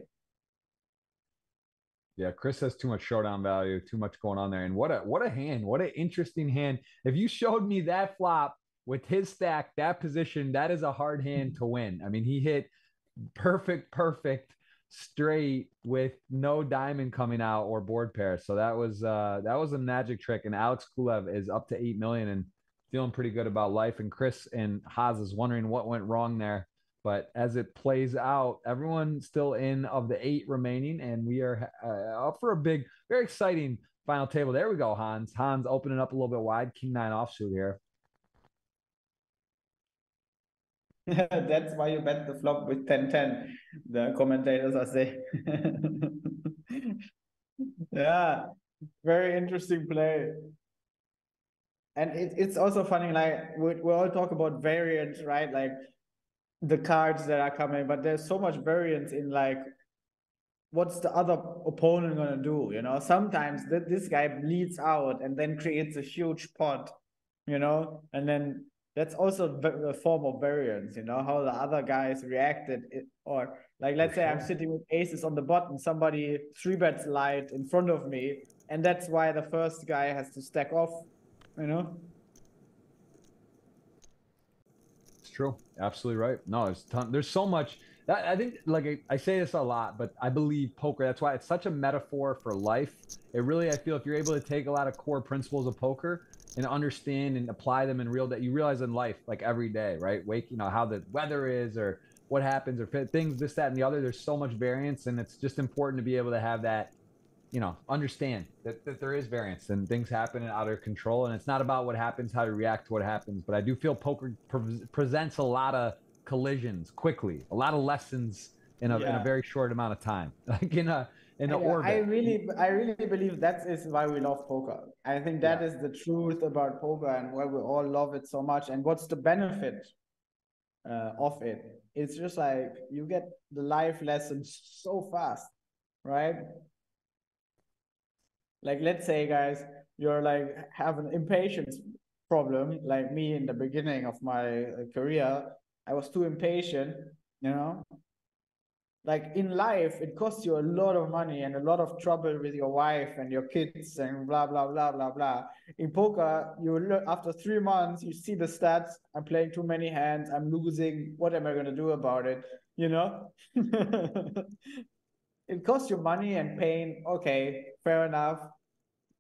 Yeah, Chris has too much showdown value, too much going on there. And what a what a hand, what an interesting hand. If you showed me that flop with his stack, that position, that is a hard hand to win. I mean, he hit perfect, perfect straight with no diamond coming out or board pair. So that was uh that was a magic trick. And Alex Kulev is up to eight million and feeling pretty good about life. And Chris and Haas is wondering what went wrong there. But as it plays out, everyone still in of the eight remaining, and we are uh, up for a big, very exciting final table. There we go, Hans. Hans opening up a little bit wide. King nine offsuit here. That's why you bet the flop with 10-10. The commentators are saying. yeah, very interesting play. And it, it's also funny, like we, we all talk about variance, right? Like the cards that are coming, but there's so much variance in like what's the other opponent gonna do? You know, sometimes that this guy bleeds out and then creates a huge pot, you know, and then that's also a form of variance, you know, how the other guys reacted, or like let's say I'm sitting with aces on the bottom, somebody three bets light in front of me, and that's why the first guy has to stack off, you know. True. Absolutely right. No, there's ton, there's so much. That, I think, like I, I, say this a lot, but I believe poker. That's why it's such a metaphor for life. It really, I feel, if you're able to take a lot of core principles of poker and understand and apply them in real that you realize in life, like every day, right? Wake, you know, how the weather is or what happens or things, this, that, and the other. There's so much variance, and it's just important to be able to have that you know, understand that, that there is variance and things happen and out of control. And it's not about what happens, how to react to what happens. But I do feel poker pre- presents a lot of collisions quickly, a lot of lessons in a, yeah. in a very short amount of time, like in a, in an orbit. I really, I really believe that is why we love poker. I think that yeah. is the truth about poker and why we all love it so much. And what's the benefit uh, of it? It's just like you get the life lessons so fast, right? Like let's say guys you're like have an impatience problem like me in the beginning of my uh, career i was too impatient you know? Like in life it costs you a lot of money and a lot of trouble with your wife and your kids and blah blah blah blah blah. In poker you look after three months you see the stats i'm playing too many hands i'm losing what am i going to do about it? You know? It costs you money and pain okay fair enough.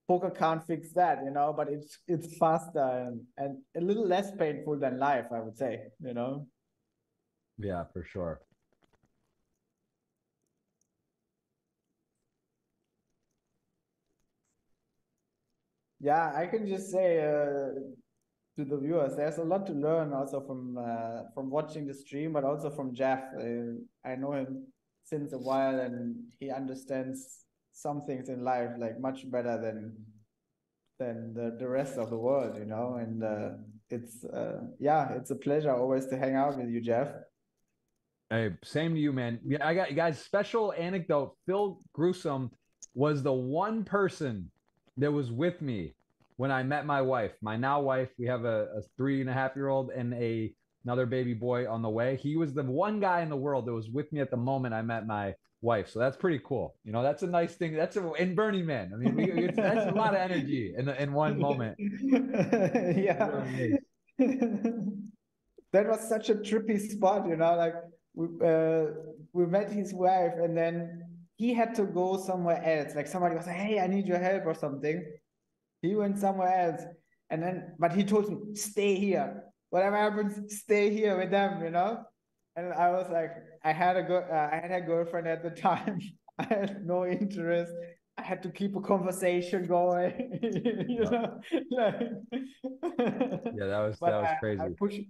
Poker can't fix that you know but it's it's faster and, and a little less painful than life i would say you know? Yeah for sure. Yeah i can just say uh, to the viewers there's a lot to learn also from uh, from watching the stream but also from jeff. Uh, i know him since a while and he understands some things in life like much better than than the, the rest of the world you know? And uh, it's uh, yeah it's a pleasure always to hang out with you jeff. Hey same to you man. Yeah i got you guys special anecdote. Phil Gruissem was the one person that was with me when i met my wife. My now wife we have a, a three and a half year old and a another baby boy on the way. He was the one guy in the world that was with me at the moment i met my wife. So that's pretty cool. You know, that's a nice thing. That's a in Burning Man. I mean, we, that's a lot of energy in in one moment. yeah. that was such a trippy spot, you know, like we uh, we met his wife and then he had to go somewhere else. Like somebody was like, "Hey, I need your help" or something. He went somewhere else, and then but he told me, "Stay here. Whatever happens, stay here with them." You know. And I was like, I had a good, uh, I had a girlfriend at the time. I had no interest. I had to keep a conversation going. you know, like, yeah, that was that was I, crazy. I pushed,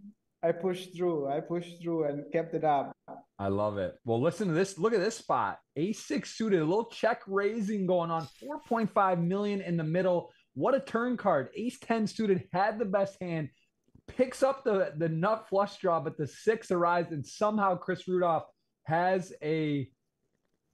I pushed through. I pushed through and kept it up. I love it. Well, listen to this. Look at this spot. Ace six suited, a little check raising going on. 4.5 million in the middle. What a turn card. Ace 10 suited had the best hand, picks up the, the nut flush draw, but the six arrives, and somehow Chris Rudolph has a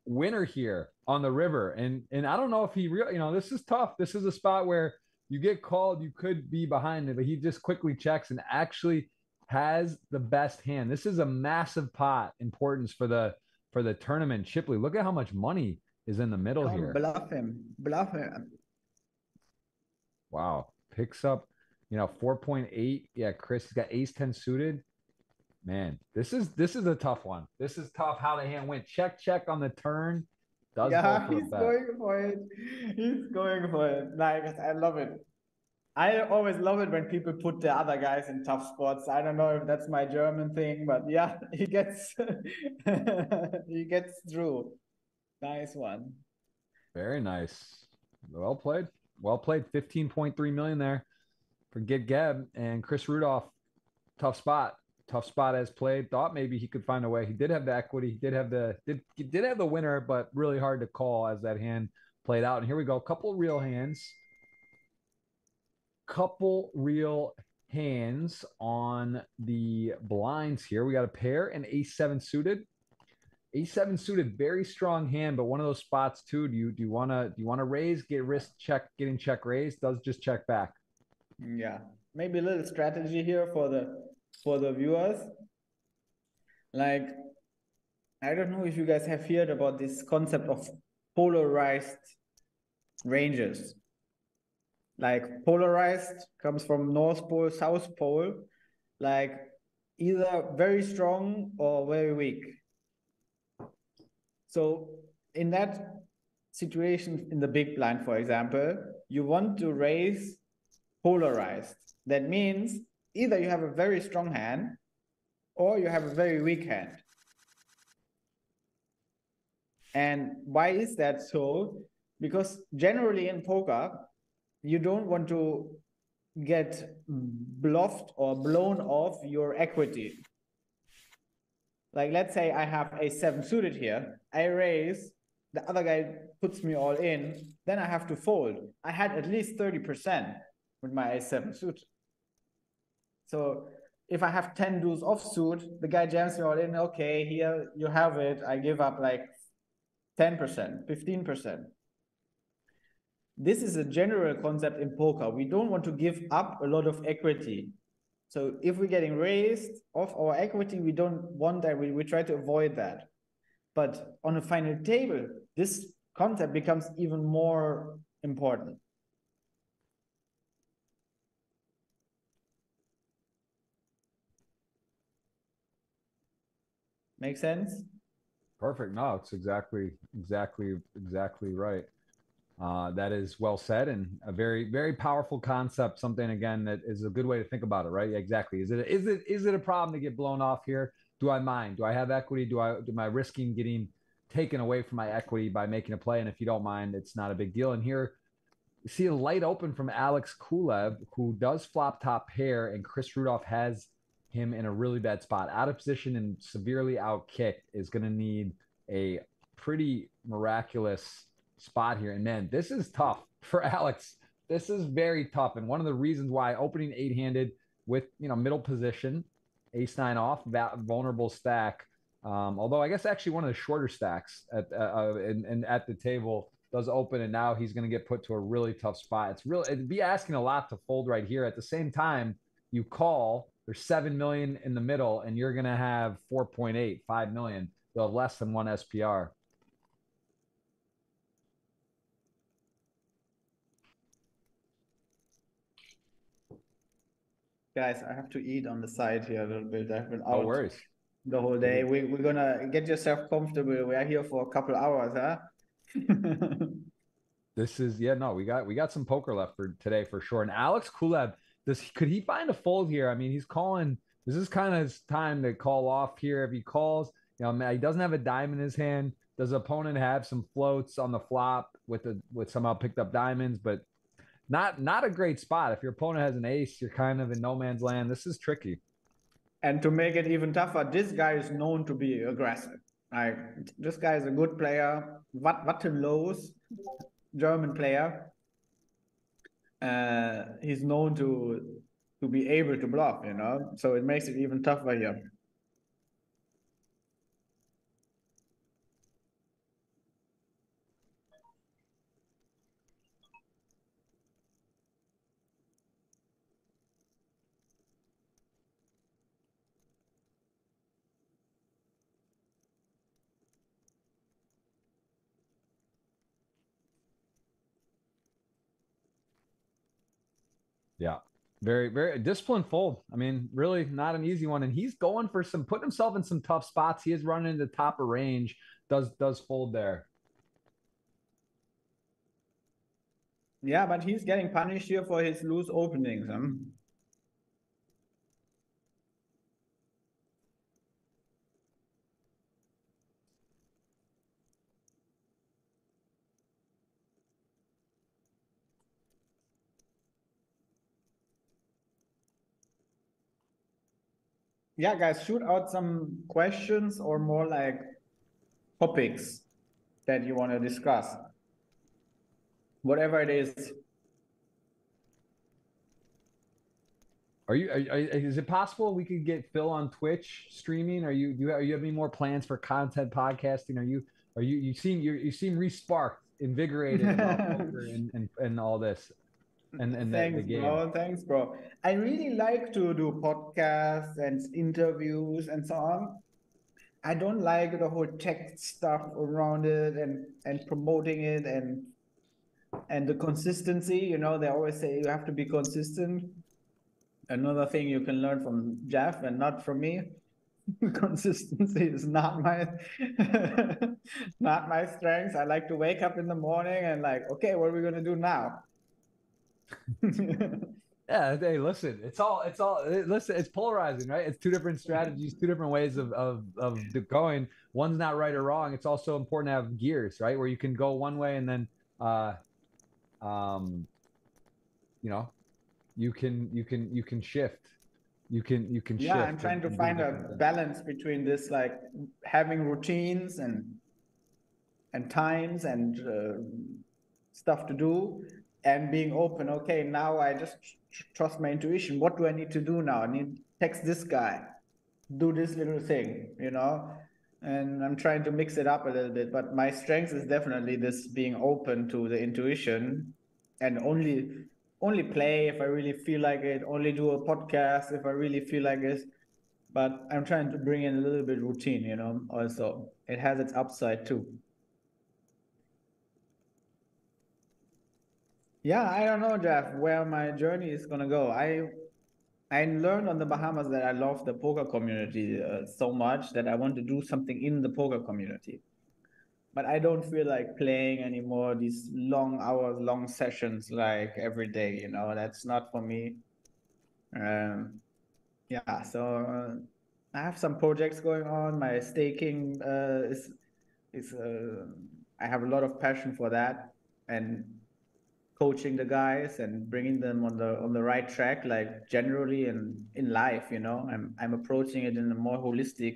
winner here on the river. And and I don't know if he real you know, this is tough. This is a spot where you get called, you could be behind it, but he just quickly checks and actually has the best hand. This is a massive pot importance for the for the tournament. Chipley, look at how much money is in the middle Come here. Bluff him. Bluff him. Wow. Picks up, you know, 4.8. Yeah, Chris has got ace 10 suited. Man, this is this is a tough one. This is tough how the hand went. Check, check on the turn. Does yeah, he's going for it. He's going for it. Like I love it. I always love it when people put the other guys in tough spots. I don't know if that's my German thing, but yeah, he gets he gets through. Nice one. Very nice. Well played. Well played. 15.3 million there for Get Geb and Chris Rudolph. Tough spot. Tough spot as played. Thought maybe he could find a way. He did have the equity. He did have the did did have the winner, but really hard to call as that hand played out. And here we go. A couple real hands. Couple real hands on the blinds here. We got a pair and ace seven suited. Ace seven suited, very strong hand, but one of those spots too. Do you do you want to do you want to raise, get risk check, getting check raised? Does just check back. Yeah, maybe a little strategy here for the for the viewers. Like, I don't know if you guys have heard about this concept of polarized ranges. Like polarized comes from North Pole, South Pole, like either very strong or very weak. So in that situation in the big blind, for example, you want to raise polarized. That means either you have a very strong hand or you have a very weak hand. And why is that so? Because generally in poker, you don't want to get bluffed or blown off your equity. Like let's say I have a seven suited here, I raise, the other guy puts me all in, then I have to fold. I had at least 30% with my a7 suit. So if I have 10 deuce offsuit, the guy jams me all in, okay, here you have it. I give up like 10%, 15%. This is a general concept in poker. We don't want to give up a lot of equity. So if we're getting raised off our equity, we don't want that. We, we try to avoid that. But on a final table, this concept becomes even more important. Make sense? Perfect. No, it's exactly, exactly, exactly right. Uh, that is well said and a very, very powerful concept. Something again that is a good way to think about it, right? Exactly. Is it is it is it a problem to get blown off here? Do I mind? Do I have equity? Do I do I risking getting taken away from my equity by making a play? And if you don't mind, it's not a big deal. And here see a light open from Alex Kulev, who does flop top pair, and Chris Rudolph has him in a really bad spot, out of position and severely out kicked, is going to need a pretty miraculous spot here. And man, this is tough for Alex. This is very tough. And one of the reasons why opening eight handed with, you know, middle position, ace nine off, that vulnerable stack. Um, although I guess actually one of the shorter stacks at, uh, uh, and, and at the table does open, and now he's going to get put to a really tough spot. It's really, it'd be asking a lot to fold right here. At the same time, you call, there's 7 million in the middle, and you're going to have 4.8, 5 million. You'll have less than one SPR. Guys, I have to eat on the side here a little bit. I've been No out worries. the whole day. We, we're gonna get yourself comfortable. We are here for a couple hours, huh? this is yeah, no, we got we got some poker left for today for sure. And Alex Kulev, does could he find a fold here? I mean, he's calling. This is kind of his time to call off here. If he calls, you know, man, he doesn't have a dime in his hand. Does opponent have some floats on the flop with the with somehow picked up diamonds, but not not a great spot. If your opponent has an ace, you're kind of in no man's land. This is tricky. And to make it even tougher, this guy is known to be aggressive. Like this guy is a good player. What Watte Loos, German player. Uh, he's known to to be able to bluff, you know. So it makes it even tougher here. Yeah. Very, very disciplined fold. I mean, really not an easy one. And he's going for some putting himself in some tough spots. He is running into the top of range. Does does fold there. Yeah, but he's getting punished here for his loose openings. Yeah, guys, shoot out some questions or more like topics that you want to discuss. Whatever it is. Are you? Are, are, is it possible we could get Phil on Twitch streaming? Are you? Do you, are you have any more plans for content podcasting? Are you? Are you? You seem you you seem resparked, invigorated, and, and and all this and and thanks, the, the bro. Thanks, bro. I really like to do podcasts and interviews and so on. I don't like the whole tech stuff around it and and promoting it and and the consistency. You know, they always say you have to be consistent. Another thing you can learn from Jeff and not from me. Consistency is not my not my strength. I like to wake up in the morning and like, okay, what are we gonna do now? yeah hey listen it's all it's all listen it's polarizing right? It's two different strategies two different ways of of of going. One's not right or wrong. It's also important to have gears right? Where you can go one way and then uh um you know you can you can you can shift. You can you can yeah i'm trying to find a balance between this like having routines and and times and uh, stuff to do and being open okay now i just trust my intuition. What do i need to do now? I need text this guy. Do this little thing you know? And i'm trying to mix it up a little bit but my strength is definitely this being open to the intuition and only only play if i really feel like it only do a podcast if i really feel like it. But i'm trying to bring in a little bit routine you know also. It has its upside too Yeah, I don't know, Jeff, where my journey is gonna go. I I learned on the Bahamas that I love the poker community uh, so much that I want to do something in the poker community. But I don't feel like playing anymore these long hours, long sessions like every day. You know, that's not for me. Um, yeah, so uh, I have some projects going on. My staking uh, is is uh, I have a lot of passion for that, and coaching the guys and bringing them on the on the right track like generally in in life you know? I'm i'm approaching it in a more holistic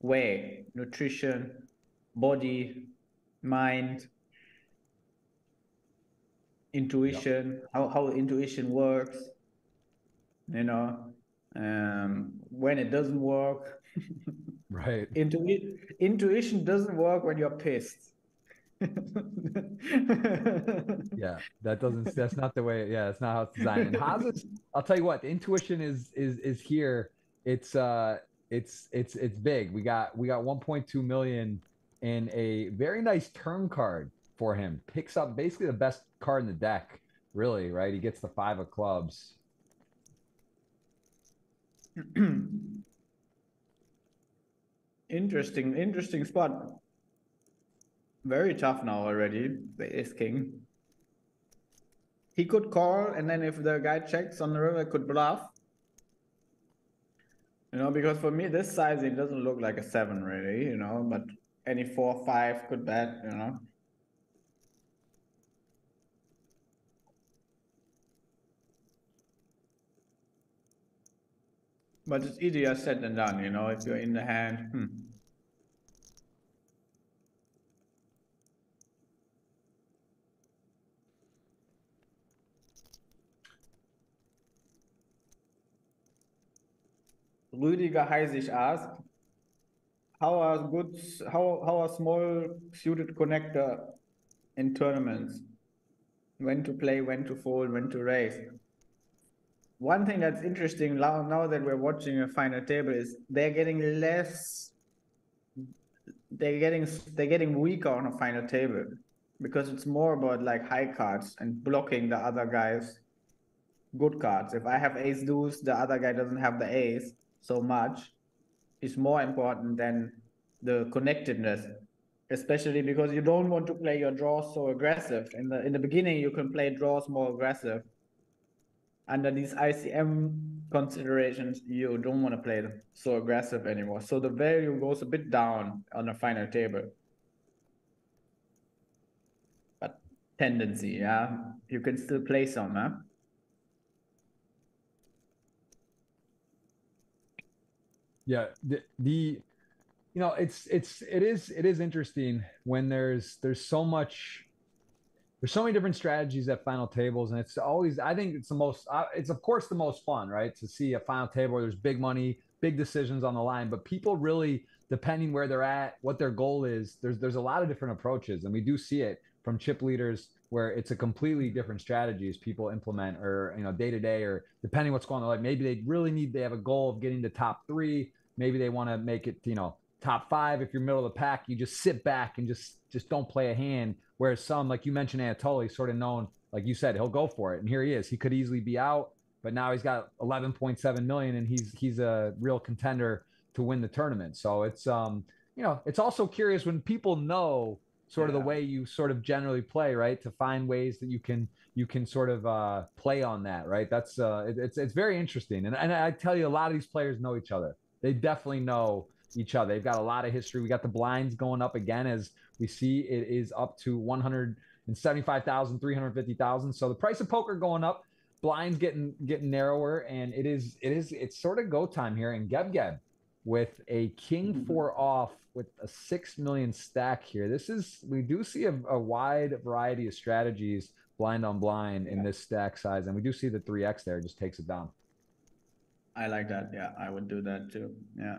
way. Nutrition body mind intuition how, how intuition works you know? Um when it doesn't work. Right. Intu- intuition doesn't work when you're pissed yeah, that doesn't. That's not the way. Yeah, that's not how it's designed. And Haas I'll tell you what. The intuition is is is here. It's uh, it's it's it's big. We got we got 1.2 million in a very nice turn card for him. Picks up basically the best card in the deck. Really, right? He gets the five of clubs. Interesting, interesting spot. Very tough now already, the ace king. He could call, and then if the guy checks on the river, could bluff. You know, because for me, this sizing doesn't look like a seven really, you know, but any four, five could bet, you know. But it's easier said than done, you know, if you're in the hand. Hmm. Rüdiger Heisig asked, how are good, how, how are small suited connector in tournaments? When to play, when to fold, when to raise. One thing that's interesting now, now that we're watching a final table is they're getting less, they're getting, they're getting weaker on a final table because it's more about like high cards and blocking the other guy's good cards. If I have ace deuce, the other guy doesn't have the ace so much is more important than the connectedness especially because you don't want to play your draws so aggressive. In the in the beginning you can play draws more aggressive. Under these icm considerations you don't want to play them so aggressive anymore. So the value goes a bit down on the final table. But tendency yeah you can still play some huh? Yeah, the, the you know it's it's it is it is interesting when there's there's so much there's so many different strategies at final tables and it's always i think it's the most uh, it's of course the most fun right to see a final table where there's big money big decisions on the line but people really depending where they're at what their goal is there's there's a lot of different approaches and we do see it from chip leaders where it's a completely different strategies people implement or you know day to day or depending what's going on like maybe they really need they have a goal of getting to top three maybe they want to make it you know top five. If you're middle of the pack you just sit back and just just don't play a hand. Whereas some like you mentioned anatoly sort of known like you said he'll go for it. And here he is. He could easily be out but now he's got 11.7 million and he's he's a real contender to win the tournament. So it's um you know it's also curious when people know sort yeah. of the way you sort of generally play right? To find ways that you can you can sort of uh play on that right? That's uh it, it's it's very interesting. And, and i tell you a lot of these players know each other they definitely know each other. They've got a lot of history. We got the blinds going up again as we see it is up to 175,000, 350,000. So the price of poker going up, blinds getting getting narrower and it is it is it's sort of go time here and Geb Geb with a king mm-hmm. four off with a 6 million stack here. This is we do see a, a wide variety of strategies blind on blind in this stack size and we do see the 3x there just takes it down. I like that. Yeah, I would do that too. Yeah.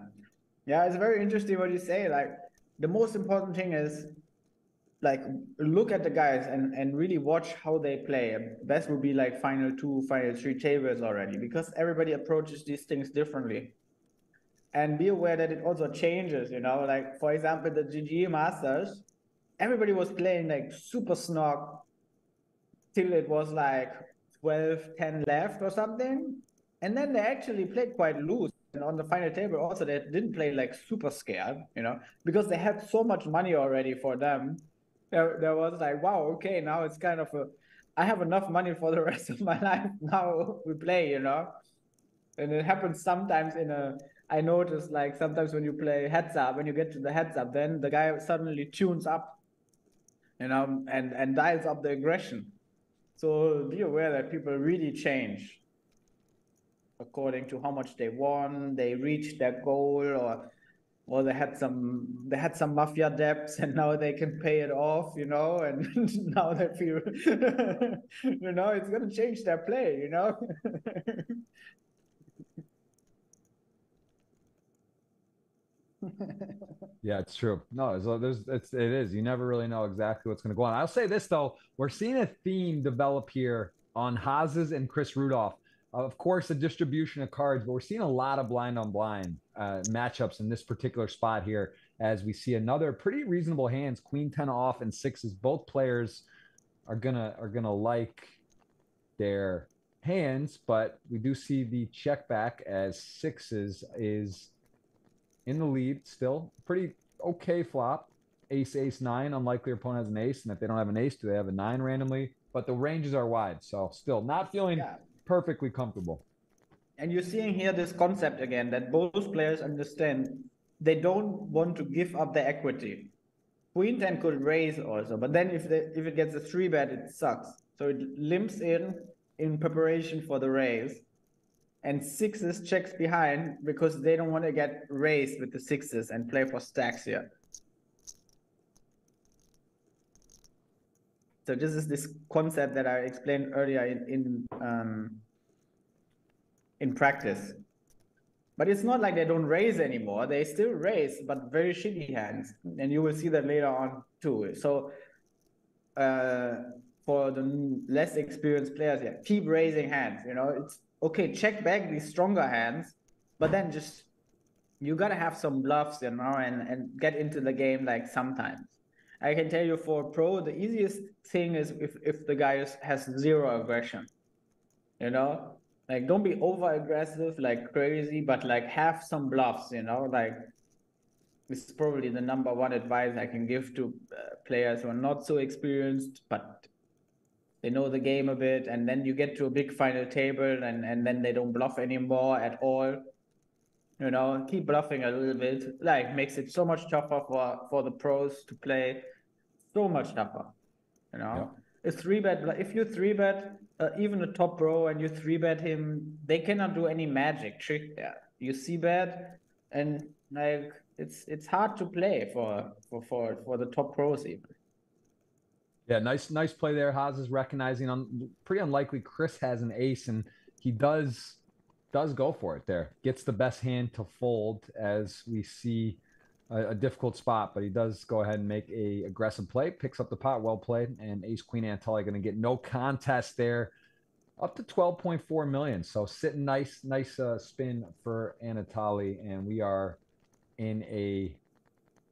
Yeah, it's very interesting what you say. Like the most important thing is like look at the guys and and really watch how they play. Best would be like final two, final three tables already because everybody approaches these things differently. And be aware that it also changes, you know, like for example, the GG Masters, everybody was playing like super snog till it was like 12, 10 left or something and then they actually played quite loose. And on the final table, also, they didn't play like super scared, you know, because they had so much money already for them. There, there was like, wow, okay, now it's kind of a, I have enough money for the rest of my life. Now we play, you know. And it happens sometimes in a, I notice like sometimes when you play heads up, when you get to the heads up, then the guy suddenly tunes up, you know, and, and dials up the aggression. So be aware that people really change according to how much they won, they reached their goal, or or they had some they had some mafia debts and now they can pay it off, you know, and now they feel you know it's gonna change their play, you know. yeah, it's true. No, so uh, there's it's it is. You never really know exactly what's going to go on. I'll say this though: we're seeing a theme develop here on Hazes and Chris Rudolph of course, the distribution of cards, but we're seeing a lot of blind on blind uh, matchups in this particular spot here as we see another pretty reasonable hands, queen 10 off and sixes. Both players are gonna are gonna like their hands, but we do see the check back as sixes is in the lead still. Pretty okay flop. Ace, ace, nine. Unlikely opponent has an ace. And if they don't have an ace, do they have a nine randomly? But the ranges are wide. So still not feeling yeah. Perfectly comfortable. And you're seeing here this concept again that both players understand they don't want to give up the equity. Queen 10 could raise also, but then if they, if it gets a three bet, it sucks. So it limps in in preparation for the raise. And sixes checks behind because they don't want to get raised with the sixes and play for stacks here. So this is this concept that I explained earlier in in um, in practice. But it's not like they don't raise anymore. They still raise, but very shitty hands, and you will see that later on too. So uh, for the less experienced players, yeah, keep raising hands. You know, it's okay. Check back these stronger hands, but then just you gotta have some bluffs, you know, and and get into the game like sometimes. I can tell you for pro, the easiest thing is if if the guy has zero aggression. You know, like don't be over aggressive like crazy but like have some bluffs you know like this is probably the number one advice i can give to uh, players who are not so experienced but they know the game a bit and then you get to a big final table and and then they don't bluff anymore at all you know keep bluffing a little bit like makes it so much tougher for for the pros to play so much tougher you know yeah. a three bet if you three bet uh, even a top pro and you three bet him, they cannot do any magic trick there. You see bet, and like it's it's hard to play for for for for the top pros even. Yeah, nice nice play there. Haas is recognizing on pretty unlikely Chris has an ace and he does does go for it there. Gets the best hand to fold as we see a, a, difficult spot, but he does go ahead and make a aggressive play, picks up the pot, well played, and Ace Queen Anatoly going to get no contest there, up to 12.4 million. So sitting nice, nice uh, spin for Anatoly, and we are in a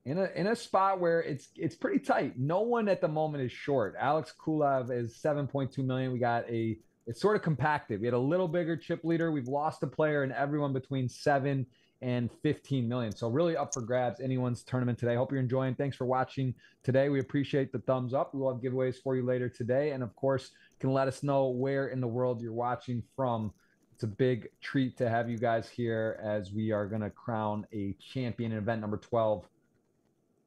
in a in a spot where it's it's pretty tight. No one at the moment is short. Alex Kulev is 7.2 million. We got a it's sort of compacted. We had a little bigger chip leader. We've lost a player, and everyone between seven and 15 million. So really up for grabs anyone's tournament today. Hope you're enjoying. Thanks for watching today. We appreciate the thumbs up. We will have giveaways for you later today. And of course, can let us know where in the world you're watching from. It's a big treat to have you guys here as we are going to crown a champion in event number 12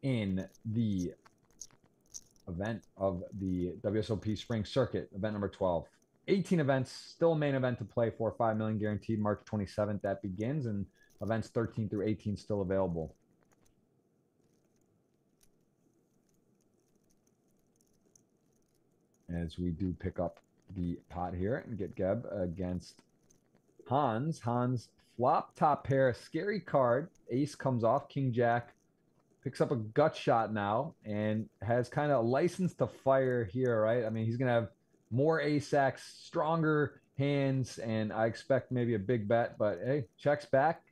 in the event of the WSOP Spring Circuit, event number 12. 18 events, still a main event to play for, 5 million guaranteed March 27th. That begins. And Events 13 through 18 still available. As we do pick up the pot here and get Geb against Hans. Hans flop top pair, scary card. Ace comes off, King Jack picks up a gut shot now and has kind of a license to fire here, right? I mean, he's going to have more X, stronger hands, and I expect maybe a big bet, but hey, checks back,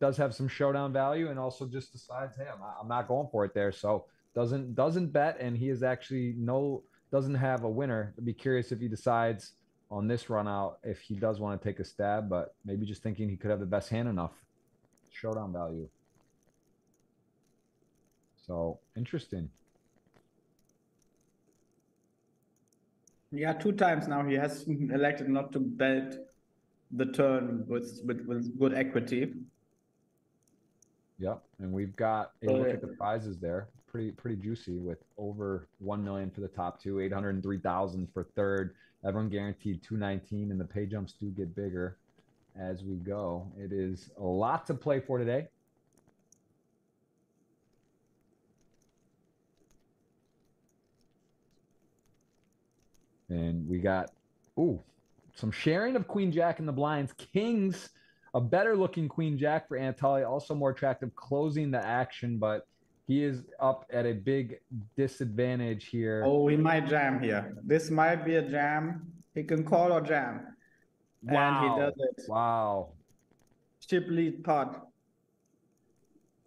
does have some showdown value and also just decides, hey, I'm not, I'm not going for it there. So doesn't doesn't bet, and he is actually no doesn't have a winner. I'd be curious if he decides on this run out if he does want to take a stab, but maybe just thinking he could have the best hand enough. Showdown value. So interesting. Yeah, two times now he has elected not to bet the turn with with, with good equity. Yep, and we've got a look at the prizes there. Pretty pretty juicy with over one million for the top two, eight hundred and three thousand for third. Everyone guaranteed two nineteen, and the pay jumps do get bigger as we go. It is a lot to play for today. And we got ooh some sharing of Queen Jack in the blinds. Kings a better looking Queen Jack for Anatoly, also more attractive, closing the action, but he is up at a big disadvantage here. Oh, he might jam here. This might be a jam. He can call or jam. Wow. And he does it. Wow. Chip lead pot.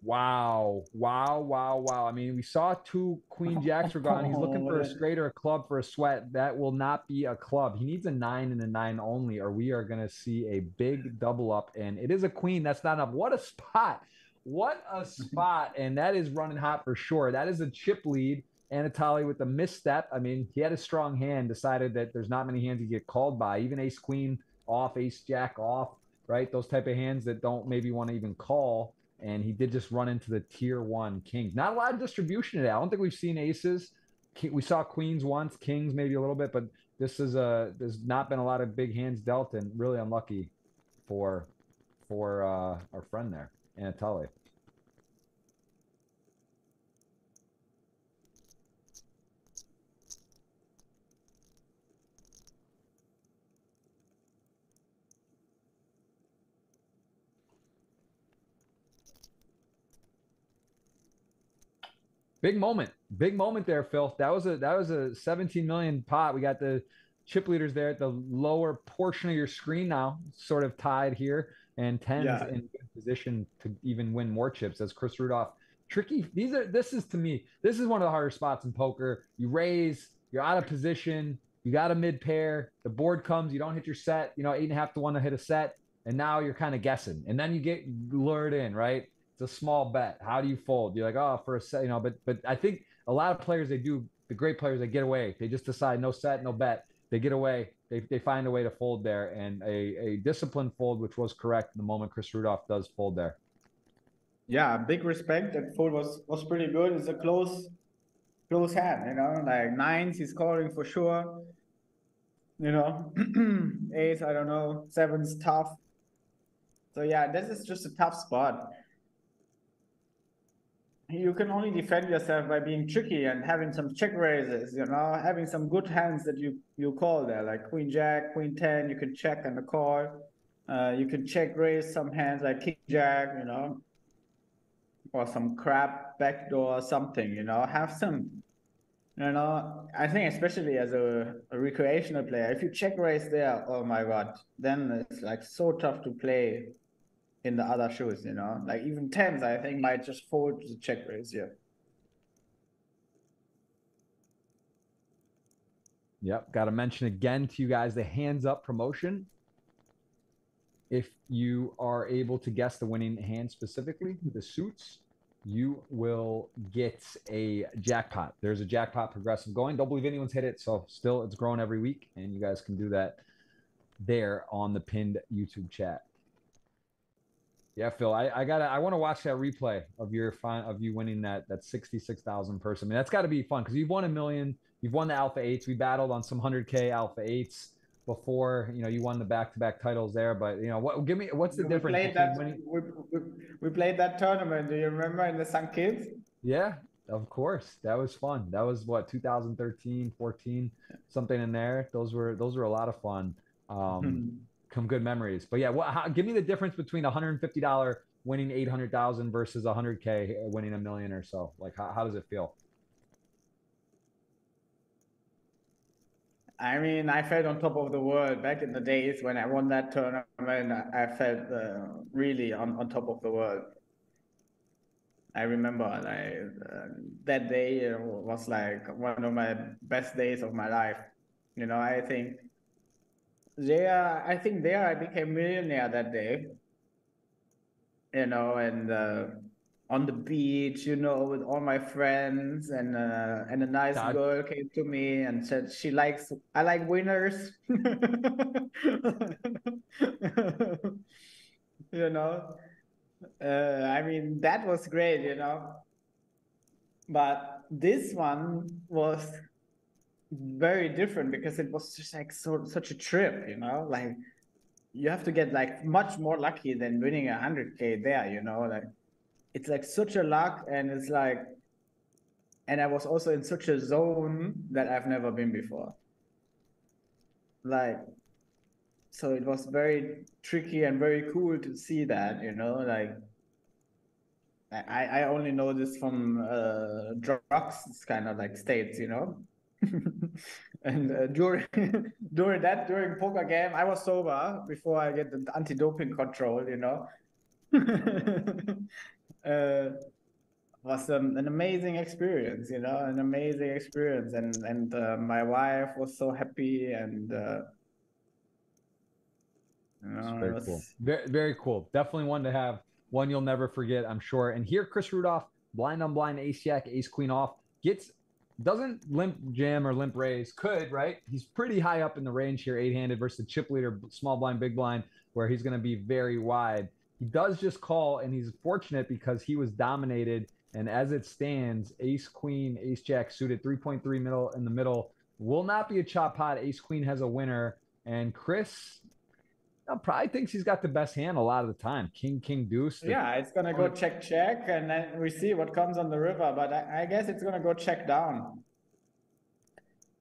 Wow, wow, wow, wow. I mean, we saw two queen jacks were gone. He's looking for a straight or a club for a sweat. That will not be a club. He needs a nine and a nine only, or we are going to see a big double up. And it is a queen. That's not enough. What a spot. what a spot. And that is running hot for sure. That is a chip lead. Anatoly with a misstep. I mean, he had a strong hand, decided that there's not many hands he get called by. Even ace queen off, ace jack off, right? Those type of hands that don't maybe want to even call. And he did just run into the tier one king. Not a lot of distribution today. I don't think we've seen aces. We saw queens once, kings maybe a little bit, but this is a there's not been a lot of big hands dealt and really unlucky for for uh, our friend there, Anatoly. Big moment, big moment there, Phil. That was a that was a 17 million pot. We got the chip leaders there at the lower portion of your screen now, sort of tied here, and tens yeah. in good position to even win more chips as Chris Rudolph. Tricky. These are this is to me, this is one of the harder spots in poker. You raise, you're out of position, you got a mid pair, the board comes, you don't hit your set, you know, eight and a half to one to hit a set, and now you're kind of guessing. And then you get lured in, right? It's a small bet. How do you fold? You're like, oh, for a set, you know. But but I think a lot of players they do the great players they get away. They just decide no set, no bet. They get away. They, they find a way to fold there, and a, a disciplined fold, which was correct the moment Chris Rudolph does fold there. Yeah, big respect. That fold was was pretty good. It's a close close hand, you know, like nines he's calling for sure. You know, eight, I don't know, seven's tough. So yeah, this is just a tough spot you can only defend yourself by being tricky and having some check raises, you know, having some good hands that you you call there, like queen jack, queen ten. You can check and the call. Uh, you can check raise some hands like king jack, you know, or some crap backdoor something, you know. Have some, you know. I think especially as a, a recreational player, if you check raise there, oh my god, then it's like so tough to play in the other shoes, you know, like even tens, I think might just fold the check raise here. Yep. Got to mention again to you guys the hands up promotion. If you are able to guess the winning hand specifically, the suits, you will get a jackpot. There's a jackpot progressive going. Don't believe anyone's hit it. So still, it's growing every week. And you guys can do that there on the pinned YouTube chat. Yeah, Phil, I, I gotta I want to watch that replay of your fine of you winning that that sixty six thousand person. I mean, that's got to be fun because you've won a million. You've won the Alpha Eights. We battled on some hundred K Alpha Eights before. You know, you won the back to back titles there. But you know, what? Give me what's the we difference? Played that, winning... we, we, we played that tournament. Do you remember in the Sun Kids? Yeah, of course. That was fun. That was what 2013, 14, something in there. Those were those were a lot of fun. Um, some good memories. But yeah, what, how, give me the difference between a hundred and fifty dollar winning eight hundred thousand versus a hundred k winning a million or so. Like, how, how does it feel? I mean, I felt on top of the world back in the days when I won that tournament. I felt uh, really on, on top of the world. I remember like uh, that day was like one of my best days of my life. You know, I think there, I think there I became millionaire that day. You know, and uh, on the beach, you know, with all my friends, and uh, and a nice girl came to me and said she likes I like winners. you know, uh, I mean that was great, you know. But this one was very different because it was just like so such a trip, you know, like you have to get like much more lucky than winning a hundred K there, you know, like it's like such a luck and it's like and I was also in such a zone that I've never been before. Like so it was very tricky and very cool to see that, you know, like I, I only know this from uh, drugs kind of like states, you know. and uh, during during that during poker game, I was sober before I get the anti-doping control. You know, uh, was um, an amazing experience. You know, an amazing experience, and and uh, my wife was so happy, and uh, you know, very was... cool. Very very cool. Definitely one to have one you'll never forget, I'm sure. And here, Chris Rudolph, blind on blind, ace jack, ace queen off, gets doesn't limp jam or limp raise. Could right? He's pretty high up in the range here, eight handed versus the chip leader, small blind, big blind, where he's going to be very wide. He does just call, and he's fortunate because he was dominated. And as it stands, ace queen, ace jack suited, 3.3 middle in the middle will not be a chop pot. Ace queen has a winner, and Chris probably thinks he's got the best hand a lot of the time. King, king, deuce. Yeah, it's gonna go check, check, and then we see what comes on the river. But I, I guess it's gonna go check down.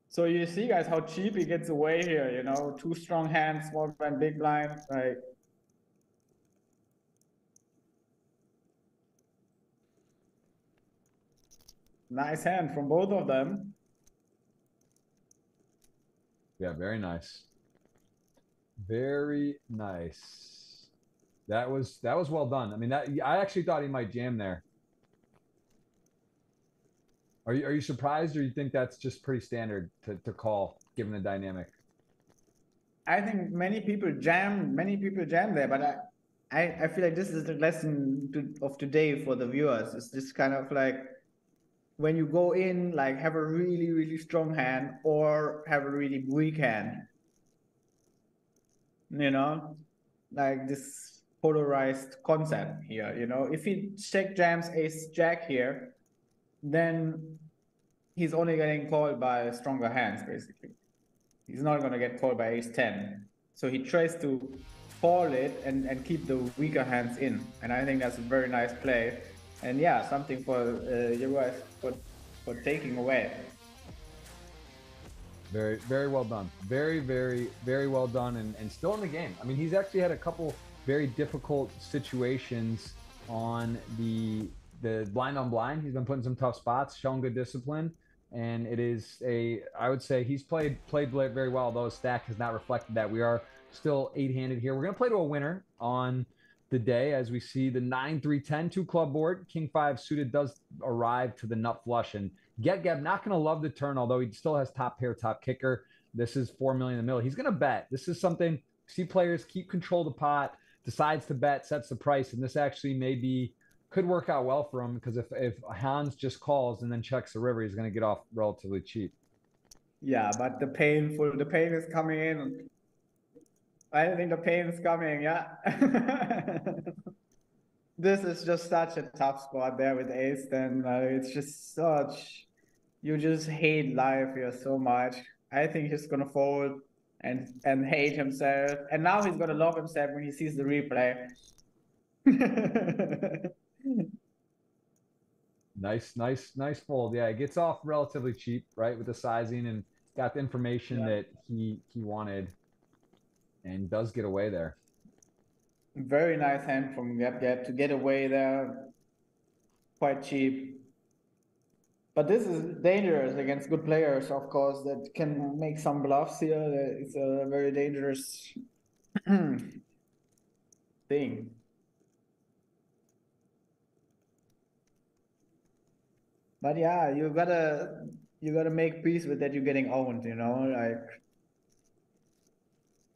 So you see, guys, how cheap he gets away here. You know, two strong hands, small blind, big blind, like. Nice hand from both of them. Yeah, very nice. Very nice. That was that was well done. I mean, that I actually thought he might jam there. Are you are you surprised, or you think that's just pretty standard to, to call given the dynamic? I think many people jam, many people jam there, but I, I, I feel like this is the lesson to, of today for the viewers. It's just kind of like when you go in, like have a really really strong hand or have a really weak hand you know, like this polarized concept here. You know, if he check jams ace jack here, then he's only getting called by stronger hands, basically. He's not going to get called by ace 10. So he tries to fall it and, and keep the weaker hands in. And I think that's a very nice play. And yeah, something for uh, you guys for, for taking away. Very, very well done. Very, very, very well done, and, and still in the game. I mean, he's actually had a couple very difficult situations on the the blind on blind. He's been putting some tough spots, showing good discipline, and it is a. I would say he's played played very well. Though his stack has not reflected that. We are still eight handed here. We're gonna play to a winner on the day as we see the 9 3 10 two club board king 5 suited does arrive to the nut flush and Get Gab not going to love the turn, although he still has top pair, top kicker. This is four million in the middle. He's going to bet. This is something. See players keep control of the pot, decides to bet, sets the price, and this actually maybe could work out well for him because if if Hans just calls and then checks the river, he's going to get off relatively cheap. Yeah, but the painful, the pain is coming in. I think the pain is coming. Yeah. this is just such a tough spot there with Ace. Then uh, it's just such you just hate life here so much. I think he's gonna fold and and hate himself, and now he's gonna love himself when he sees the replay. nice, nice, nice fold. Yeah, it gets off relatively cheap, right, with the sizing and got the information yeah. that he he wanted, and does get away there. Very nice hand from Gap Gap to get away there. Quite cheap. But this is dangerous against good players, of course, that can make some bluffs here. It's a very dangerous thing. But yeah, you gotta you gotta make peace with that you're getting owned, you know, like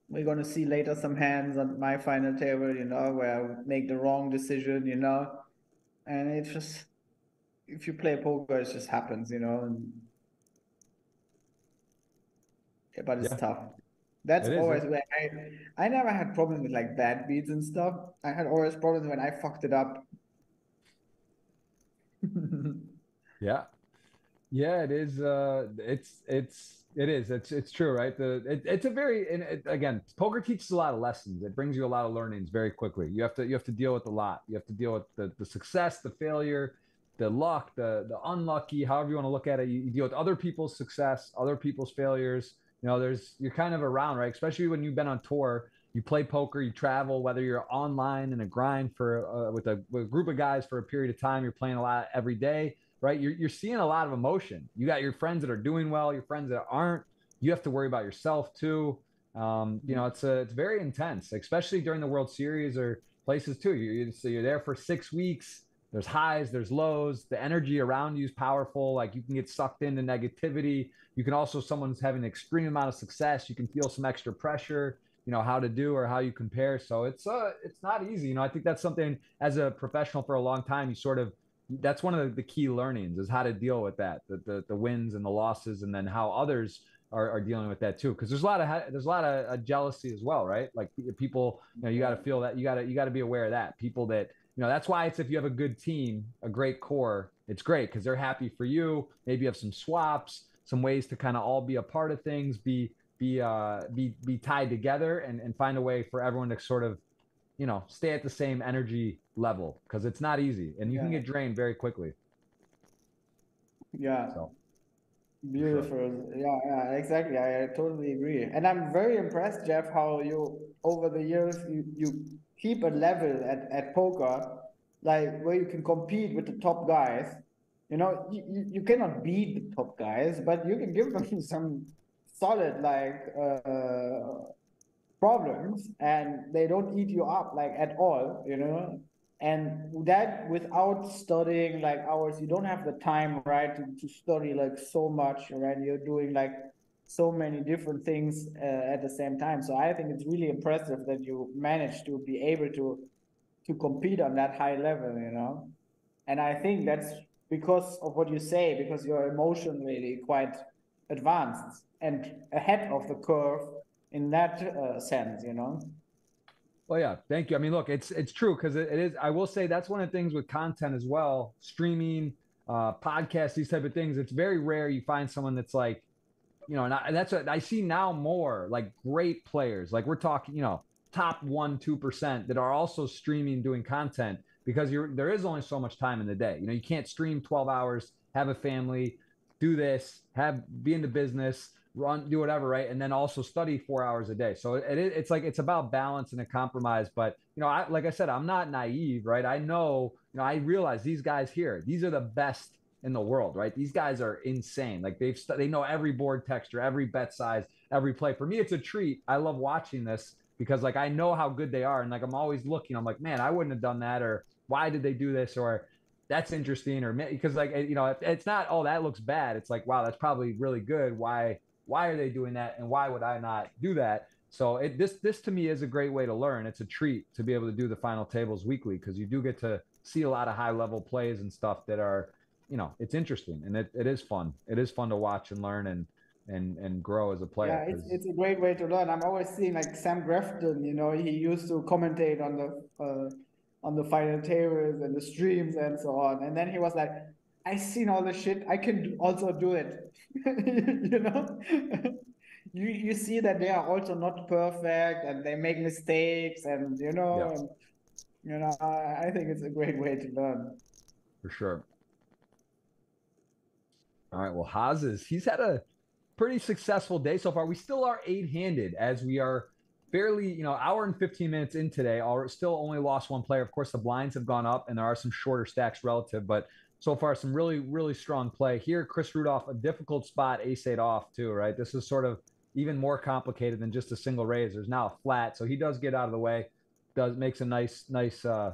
we're gonna see later some hands on my final table, you know, where I make the wrong decision, you know, and it's just if you play poker, it just happens, you know. And... Yeah, but it's yeah. tough. That's it always where I I never had problems with like bad beats and stuff. I had always problems when I fucked it up. yeah. Yeah, it is uh it's it's it is it's it's true, right? The it, it's a very and it, again, poker teaches a lot of lessons. It brings you a lot of learnings very quickly. You have to you have to deal with a lot. You have to deal with the the success, the failure, the luck, the the unlucky, however you want to look at it. You, deal with other people's success, other people's failures. You know, there's you're kind of around, right? Especially when you've been on tour, you play poker, you travel, whether you're online in a grind for uh, with, a, with a group of guys for a period of time, you're playing a lot every day, right? You're you're seeing a lot of emotion. You got your friends that are doing well, your friends that aren't. You have to worry about yourself too. Um, you know, it's a, it's very intense, especially during the World Series or places too. You so you're there for six weeks there's highs, there's lows. The energy around you is powerful. Like you can get sucked into negativity. You can also, someone's having an extreme amount of success. You can feel some extra pressure. you know how to do or how you compare. So it's uh it's not easy. You know, I think that's something as a professional for a long time you sort of that's one of the, key learnings is how to deal with that the, the the wins and the losses and then how others are, are dealing with that too because there's a lot of there's a lot of uh, jealousy as well right like people you know you got to feel that you got to you got to be aware of that people that you know that's why it's if you have a good team a great core it's great because they're happy for you maybe you have some swaps some ways to kind of all be a part of things be be uh be be tied together and and find a way for everyone to sort of you know stay at the same energy level because it's not easy and you yeah. can get drained very quickly yeah so Beautiful. Yeah, yeah, exactly. I, I totally agree. And I'm very impressed, Jeff, how you over the years you, you keep a level at, at poker, like where you can compete with the top guys. You know, you, you cannot beat the top guys, but you can give them some solid like uh, problems and they don't eat you up like at all, you know and that without studying like hours you don't have the time right to, to study like so much right you're doing like so many different things uh, at the same time so i think it's really impressive that you managed to be able to to compete on that high level you know and i think that's because of what you say because you're emotionally quite advanced and ahead of the curve in that uh, sense you know well, yeah, thank you. I mean, look, it's it's true because it, it is. I will say that's one of the things with content as well, streaming, uh, podcasts, these type of things. It's very rare you find someone that's like, you know, and, I, that's what I see now more like great players. Like we're talking, you know, top one two percent that are also streaming, doing content because you're there is only so much time in the day. You know, you can't stream twelve hours, have a family, do this, have be in the business run, do whatever, right? And then also study four hours a day. So it, it's like it's about balance and a compromise. But you know, I, like I said, I'm not naive, right? I know, you know, I realize these guys here, these are the best in the world, right? These guys are insane. Like they've they know every board texture, every bet size, every play. For me, it's a treat. I love watching this because like I know how good they are, and like I'm always looking. I'm like, man, I wouldn't have done that, or why did they do this, or that's interesting, or because like you know, it's not oh that looks bad. It's like wow, that's probably really good. Why why are they doing that and why would i not do that so it, this this to me is a great way to learn it's a treat to be able to do the final tables weekly because you do get to see a lot of high level plays and stuff that are you know it's interesting and it, it is fun it is fun to watch and learn and and and grow as a player. Yeah, it's, it's a great way to learn. I'm always seeing like Sam Grafton, you know, he used to commentate on the uh, on the final tables and the streams and so on. And then he was like, I seen all the shit. I can also do it. you know, you you see that they are also not perfect and they make mistakes and you know, yeah. and, you know. I, I think it's a great way to learn. For sure. All right. Well, Haas is he's had a pretty successful day so far. We still are eight-handed as we are barely, you know, hour and 15 minutes in today. All still only lost one player. Of course, the blinds have gone up and there are some shorter stacks relative, but so far some really really strong play here. Chris Rudolph a difficult spot, ace eight off too, right? This is sort of even more complicated than just a single raise. There's now a flat, so he does get out of the way. Does makes a nice nice uh,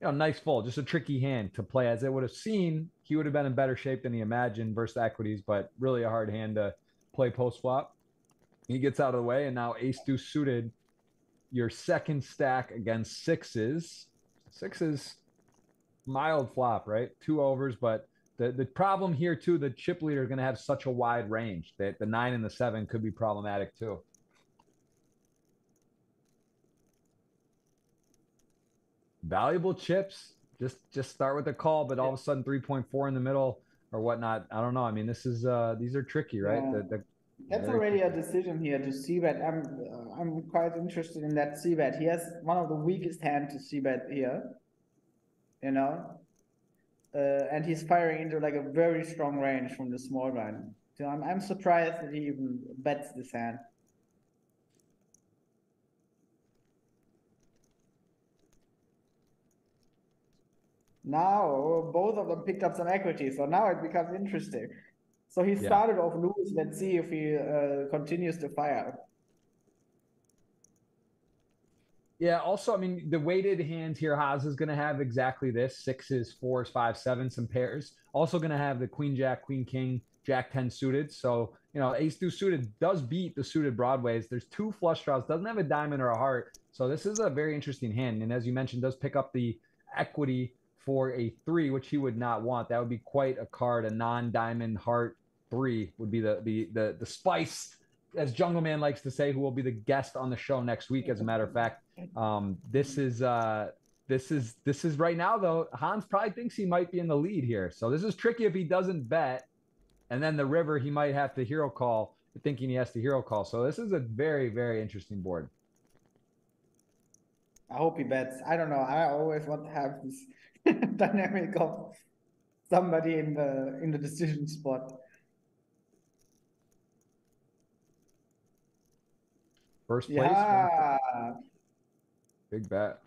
you know nice fold, just a tricky hand to play. As it would have seen, he would have been in better shape than he imagined versus equities, but really a hard hand to play post flop. He gets out of the way, and now ace two suited. Your second stack against sixes. Sixes mild flop, right? Two overs, but the, the problem here too, the chip leader is going to have such a wide range that the nine and the seven could be problematic too. Valuable chips. Just just start with a call, but all of a sudden 3.4 in the middle or whatnot. I don't know. I mean, this is uh these are tricky, right? Yeah. The, the, that's already tricky. a decision here to see bet. I'm uh, I'm quite interested in that see bet. He has one of the weakest hand to see bet here you know, uh, and he's firing into like a very strong range from the small blind. So I'm I'm surprised that he even bets this hand. Now both of them picked up some equity, so now it becomes interesting. So he started yeah. off loose. Let's see if he uh, continues to fire. Yeah. Also, I mean, the weighted hand here, Haas is going to have exactly this: sixes, fours, five, seven, some pairs. Also going to have the queen, jack, queen, king, Jack 10 suited. So, you know, ace two suited does beat the suited broadways. There's two flush draws, doesn't have a diamond or a heart. So this is a very interesting hand. And as you mentioned, does pick up the equity for a three, which he would not want. That would be quite a card. A non-diamond heart three would be the the the the spice, as Jungle Man likes to say, who will be the guest on the show next week. As a matter of fact, um, this is uh, this is this is right now though. Hans probably thinks he might be in the lead here, so this is tricky if he doesn't bet, and then the river he might have to hero call, thinking he has to hero call. So this is a very very interesting board. I hope he bets. I don't know. I always want to have this dynamic of somebody in the in the decision spot. First place. Yeah. Big bet.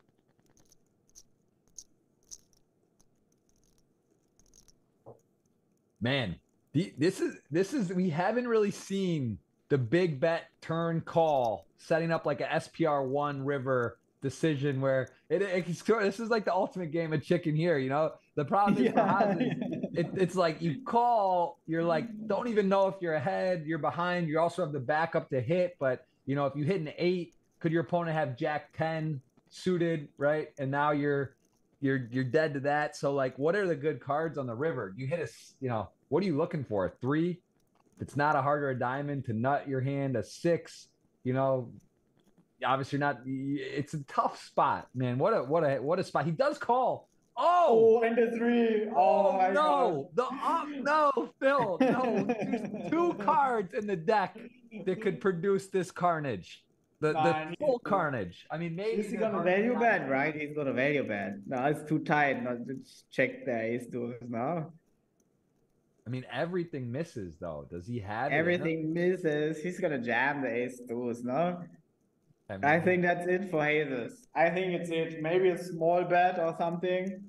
Man, the, this is this is we haven't really seen the big bet turn call setting up like a SPR one river decision where it, it, it's this is like the ultimate game of chicken here. You know, the problem is yeah. it, it's like you call, you're like don't even know if you're ahead, you're behind. You also have the backup to hit, but you know if you hit an eight, could your opponent have Jack ten suited, right? And now you're you're you're dead to that. So like, what are the good cards on the river? You hit a, you know, what are you looking for? A three? If it's not a heart or a diamond to nut your hand. A six, you know, obviously not. It's a tough spot, man. What a what a what a spot. He does call. Oh, oh and the three. Oh, oh no, God. the uh, no, Phil, no, two, two cards in the deck that could produce this carnage. The, the full carnage. I mean, maybe he's got a value bet, right? He's got a value bet. No, it's too tight. Not to check the ace deuce now. I mean, everything misses though. Does he have everything misses? He's gonna jam the ace deuce, no? I, mean, I think that's it for Jesus. I think it's it. Maybe a small bet or something.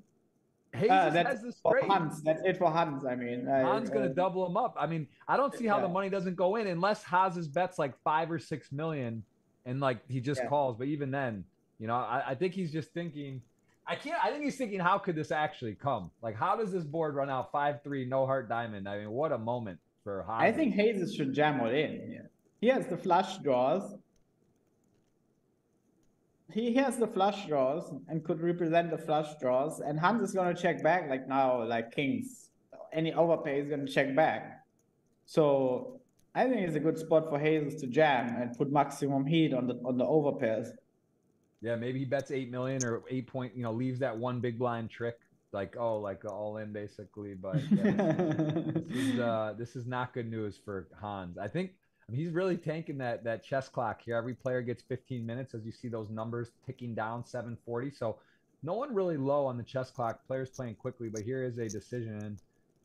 Jesus uh, that's has for Hans. That's it for Hans. I mean, Hans I, gonna uh, double him up. I mean, I don't see how yeah. the money doesn't go in unless Haz's bets like five or six million and like he just yeah. calls. But even then, you know, I, I, think he's just thinking. I can't. I think he's thinking, how could this actually come? Like, how does this board run out five three, no heart diamond? I mean, what a moment for. I think Jesus should jam all in. Yeah. He has the flush draws. He has the flush draws and could represent the flush draws, and Hans is gonna check back like now, like kings. Any overpay is gonna check back. So I think it's a good spot for Jesus to jam and put maximum heat on the on the overpairs. Yeah, maybe he bets eight million or eight point, you know, leaves that one big blind trick, like oh, like all in basically. But yeah, this, is, uh, this is not good news for Hans. I think I mean, he's really tanking that that chess clock here. Every player gets 15 minutes as you see those numbers ticking down 740. So no one really low on the chess clock. Players playing quickly, but here is a decision,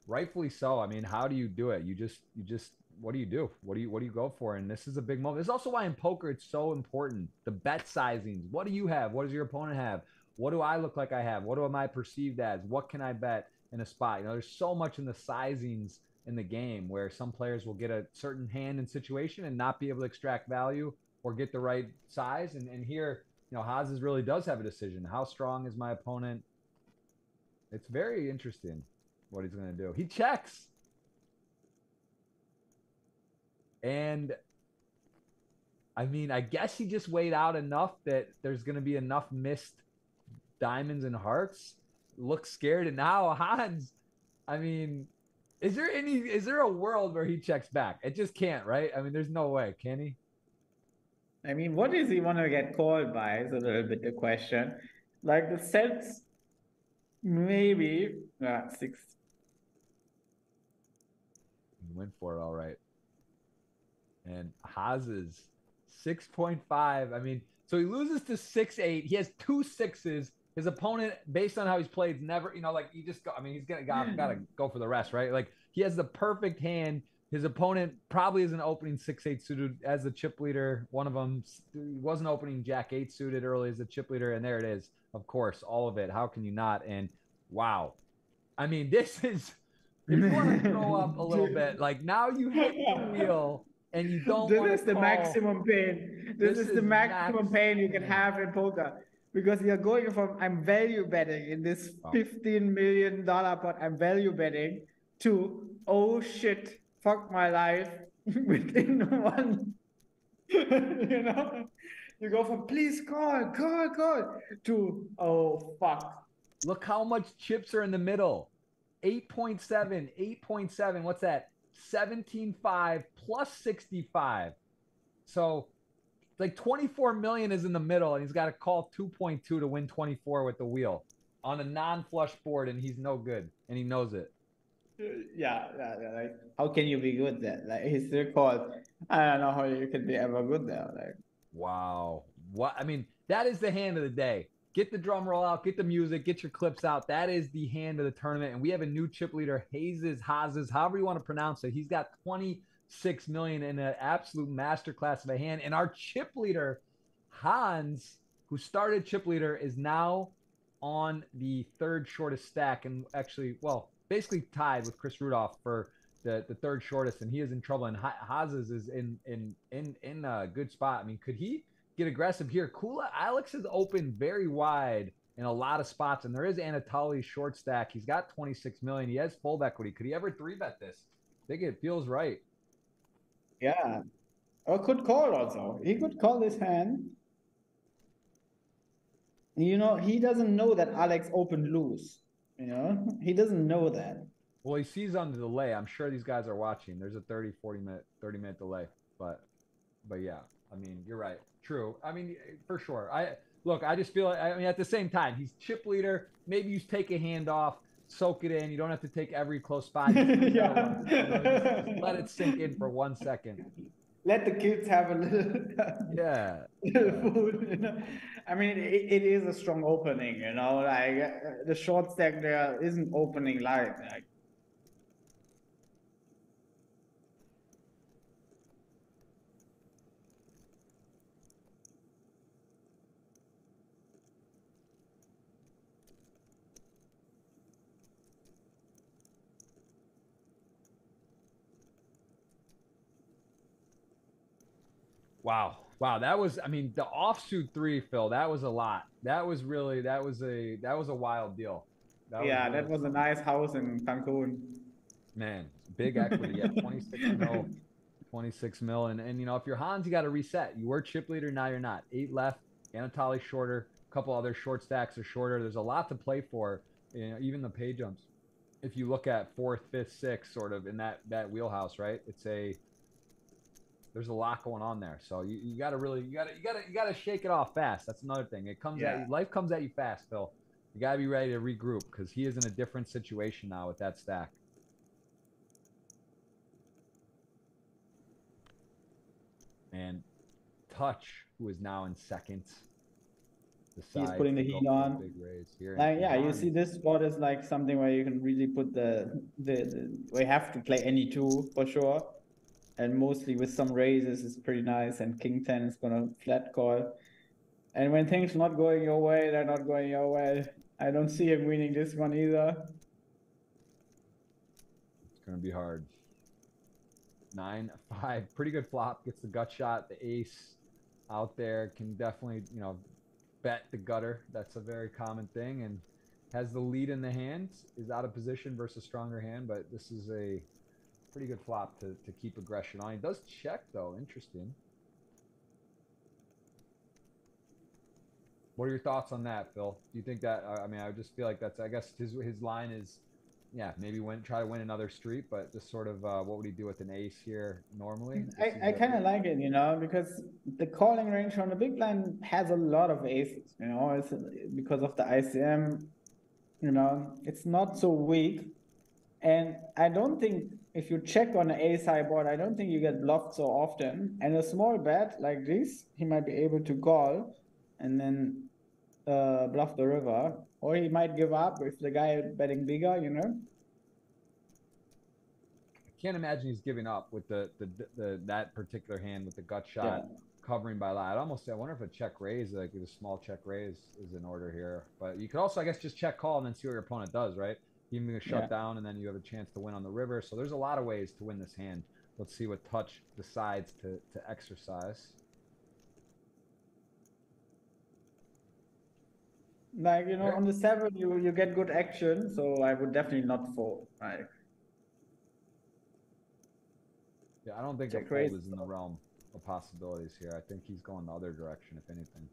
rightfully so. I mean, how do you do it? You just you just what do you do? What do you what do you go for? And this is a big moment. Is also why in poker it's so important. The bet sizings. What do you have? What does your opponent have? What do I look like I have? What am I perceived as? What can I bet in a spot? You know, there's so much in the sizings in the game where some players will get a certain hand and situation and not be able to extract value or get the right size. And, and here, you know, Hazes really does have a decision. How strong is my opponent? It's very interesting what he's going to do. He checks. And I mean, I guess he just weighed out enough that there's going to be enough missed diamonds and hearts. Looks scared. And now Hans, I mean, is there any, is there a world where he checks back? It just can't, right? I mean, there's no way. Can he? I mean, what does he want to get called by is a little bit the question. Like the sets, maybe, uh, six. He went for it all right and Hazes 6.5. I mean, so he loses to six eight. He has two sixes. His opponent, based on how he's played, never, you know, like he just go, I mean, he's gonna got hmm. gotta go for the rest, right? Like he has the perfect hand. His opponent probably is an opening six eight suited as the chip leader. One of them wasn't opening jack eight suited early as the chip leader, and there it is. Of course, all of it. How can you not? And wow, I mean, this is if you want to throw up a little bit, like now you hit the wheel and you don't. This is the call. maximum pain. This, this is, is, the maximum max pain you can have in poker because you're going from I'm value betting in this fifteen million dollar pot. I'm value betting to oh shit, fuck my life within one. you know, you go from please call, call, call to oh fuck. Look how much chips are in the middle. 8.7, 8.7. What's that? 17.5 plus 65. So like 24 million is in the middle, and he's got to call 2.2 to win 24 with the wheel on a non-flush board, and he's no good, and he knows it. Uh, yeah, yeah, yeah, like how can you be good there? Like he's still called. I don't know how you can be ever good there. Like wow, what I mean, that is the hand of the day. Get the drum roll out, get the music, get your clips out. That is the hand of the tournament, and we have a new chip leader, Hazes Hazes, however you want to pronounce it. He's got 26 million in an absolute masterclass of a hand, and our chip leader, Hans, who started chip leader, is now on the third shortest stack, and actually, well, basically tied with Chris Rudolph for the, the third shortest, and he is in trouble. And Hazes is in in in in a good spot. I mean, could he get aggressive here? Kulev Alex is open very wide in a lot of spots, and there is Anatoly short stack. He's got 26 million. He has full equity. Could he ever three bet this? I think it feels right. Yeah, or could call also. He could call this hand. You know, he doesn't know that Alex opened loose. You know, he doesn't know that. Well, he sees on the delay. I'm sure these guys are watching. There's a 30, 40 minute, 30 minute delay. But, but yeah, I mean, you're right. True. I mean, for sure. I look. I just feel. I mean, at the same time, he's chip leader. Maybe you take a hand off, soak it in. You don't have to take every close spot. yeah. you know, just let it sink in for one second let the kids have a little yeah, little food you know? i mean it, it is a strong opening you know like uh, the short stack there isn't opening live like Wow. Wow, that was I mean the offsuit three, Phil, that was a lot. That was really that was a that was a wild deal. That yeah, was that was a nice house in Cancun. Man, big equity, yeah, 26 mil, 26 mil. And and you know, if you're Hans, you got to reset. You were chip leader, now you're not. Eight left, Anatoly shorter, a couple other short stacks are shorter. There's a lot to play for, you know, even the pay jumps. If you look at fourth, fifth, sixth, sort of in that that wheelhouse, right? It's a there's a lot going on there. So you, you got to really you got to you got to you got to shake it off fast. That's another thing. It comes yeah. at you, life comes at you fast, Phil. You got to be ready to regroup because he is in a different situation now with that stack. And Touch, who is now in second. He's putting the heat on. Big raise here. Like, yeah, you see this spot is like something where you can really put the, the, the we have to play any two for sure and mostly with some raises is pretty nice. And King 10 is gonna flat call. And when things not going your way, they're not going your way. I don't see him winning this one either. It's gonna be hard. Nine, five, pretty good flop. Gets the gut shot. The ace out there can definitely, you know, bet the gutter. That's a very common thing. And has the lead in the hand, is out of position versus stronger hand, but this is a pretty good flop to, to keep aggression on. He does check, though. Interesting. What are your thoughts on that, Phil? Do you think that? I mean, I just feel like that's. I guess his his line is, yeah, maybe win try to win another street, but just sort of uh, what would he do with an ace here normally? I, I kind of like it, you know, because the calling range on the big blind has a lot of aces, you know, it's because of the ICM, you know, it's not so weak, and I don't think if you check on an high board, I don't think you get bluffed so often. And a small bet like this, he might be able to call and then uh, bluff the river. Or he might give up if the guy betting bigger, you know? I can't imagine he's giving up with the, the, the that particular hand with the gut shot yeah. covering by lot. I'd almost I wonder if a check raise, like a small check raise is in order here. But you could also, I guess, just check call and then see what your opponent does, right? Even gonna shut yeah. down, and then you have a chance to win on the river. So there's a lot of ways to win this hand. Let's see what Touch decides to, to exercise. Like, you know, on the seven, you, you get good action, so I would definitely not fold. Right. Yeah, I don't think a fold is in the realm of possibilities here. I think he's going the other direction, if anything.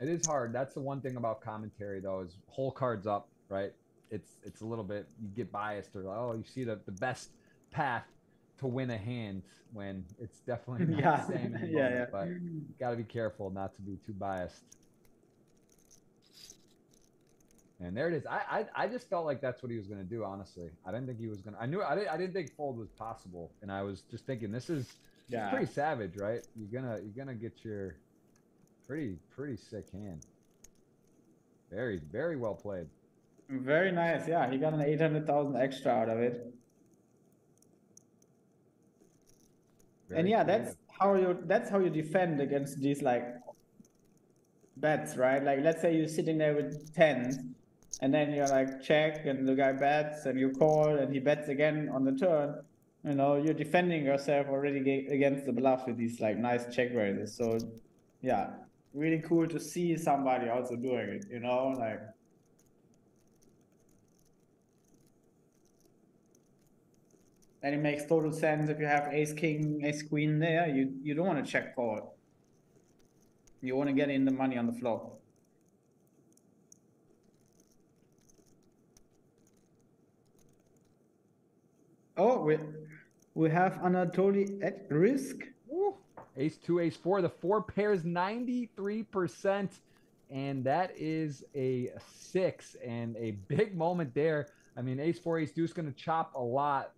It is hard. That's the one thing about commentary, though, is whole cards up, right? It's it's a little bit you get biased or like, oh, you see the the best path to win a hand when it's definitely not yeah. the same. yeah, moment, yeah. But got to be careful not to be too biased. And there it is. I, I I just felt like that's what he was gonna do. Honestly, I didn't think he was gonna. I knew I didn't. I didn't think fold was possible, and I was just thinking this is yeah. pretty savage, right? You're gonna you're gonna get your pretty pretty sick hand. Very very well played. Very nice. Yeah, he got an eight hundred thousand extra out of it. Very and yeah, creative. that's how you that's how you defend against these like bets, right? Like let's say you're sitting there with tens and then you're like check and the guy bets and you call and he bets again on the turn you know you're defending yourself already against the bluff with these like nice check raises so yeah really cool to see somebody also doing it you know like and it makes total sense if you have ace king ace queen there you you don't want to check call you want to get in the money on the flop Oh, we we have Anatoly at risk. Ooh. Ace two, ace four. The four pairs 93%. And that is a six and a big moment there. I mean, ace four, ace deuce going to chop a lot,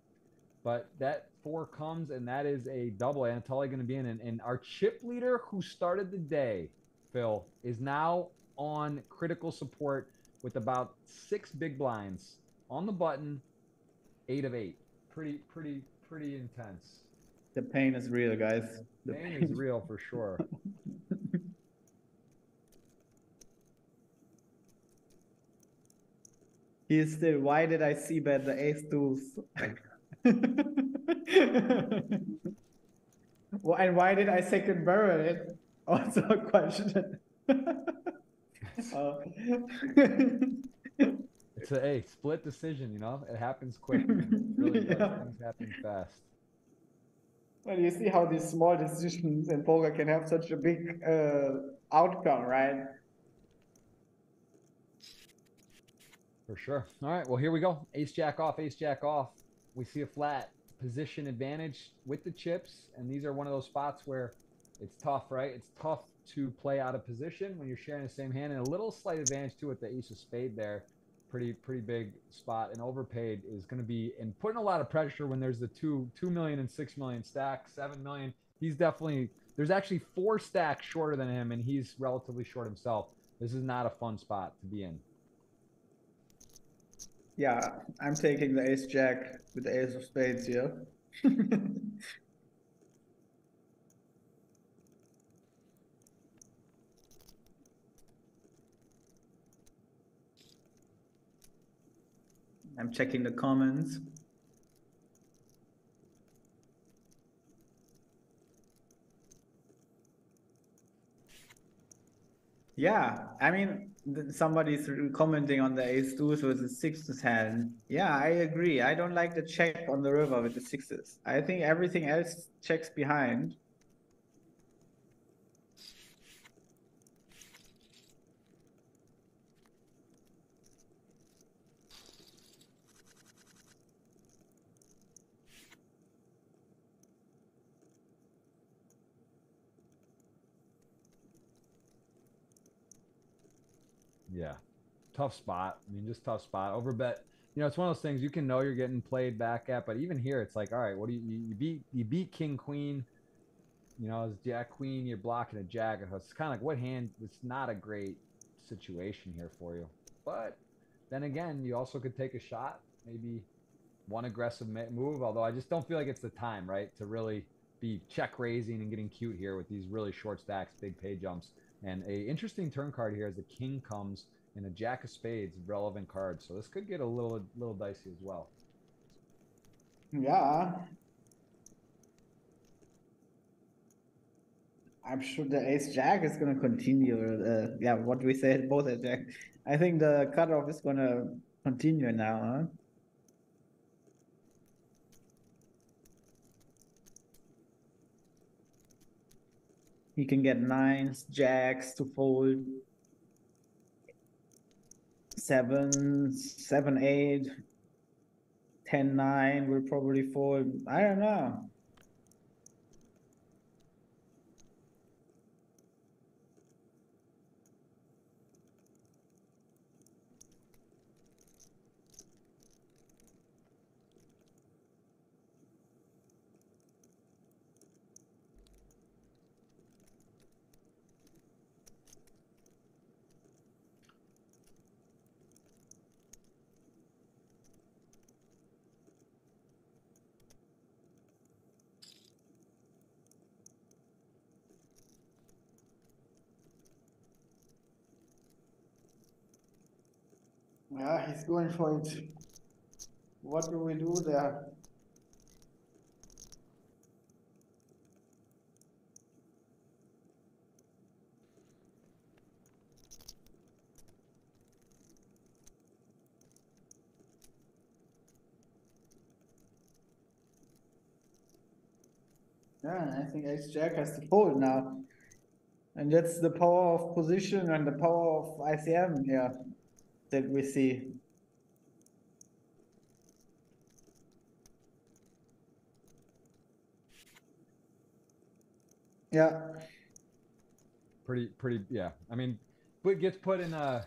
but that four comes and that is a double. Anatoly going to be in. And, and our chip leader who started the day, Phil, is now on critical support with about six big blinds on the button, eight of eight pretty, pretty, pretty intense. The pain is real, guys. The pain, pain is real for sure. He is still, why did I see bet the ace deuce? well, and why did I second barrel it? Also a question. uh, it's a hey, split decision, you know. It happens quick. It really yeah. Things happen fast. Well, you see how these small decisions in poker can have such a big uh, outcome, right? For sure. All right. Well, here we go. Ace jack off. Ace jack off. We see a flat position advantage with the chips, and these are one of those spots where it's tough, right? It's tough to play out of position when you're sharing the same hand, and a little slight advantage too with the ace of spade there pretty pretty big spot and overpaid is going to be and putting a lot of pressure when there's the two two million and six million stack seven million he's definitely there's actually four stacks shorter than him and he's relatively short himself. This is not a fun spot to be in. Yeah i'm taking the ace jack with the ace of spades here I'm checking the comments. Yeah, I mean, somebody's commenting on the ace deuce with the sixes hand. Yeah, I agree. I don't like the check on the river with the sixes. I think everything else checks behind. Yeah. Tough spot. I mean, just tough spot. Overbet. You know, it's one of those things you can know you're getting played back at, but even here, it's like, all right, what do you, you, beat? You beat King Queen. You know, as Jack Queen, you're blocking a Jack. It's kind of like what hand? It's not a great situation here for you. But then again, you also could take a shot, maybe one aggressive move. Although I just don't feel like it's the time, right, to really be check raising and getting cute here with these really short stacks, big pay jumps. And a interesting turn card here as a king comes and a jack of spades, relevant card. So this could get a little little dicey as well. Yeah. I'm sure the ace jack is going to continue. Uh, yeah, what we said both at jack. I think the cutoff is going to continue now, huh? He can get nines, jacks to fold. Seven, seven, eight, ten, nine will probably fold. I don't know. Yeah, he's going for it. What do we do there? Yeah, I think Ace Jack has to fold now. And that's the power of position and the power of ICM here that we see. Yeah. Pretty, pretty, yeah. I mean, but gets put in a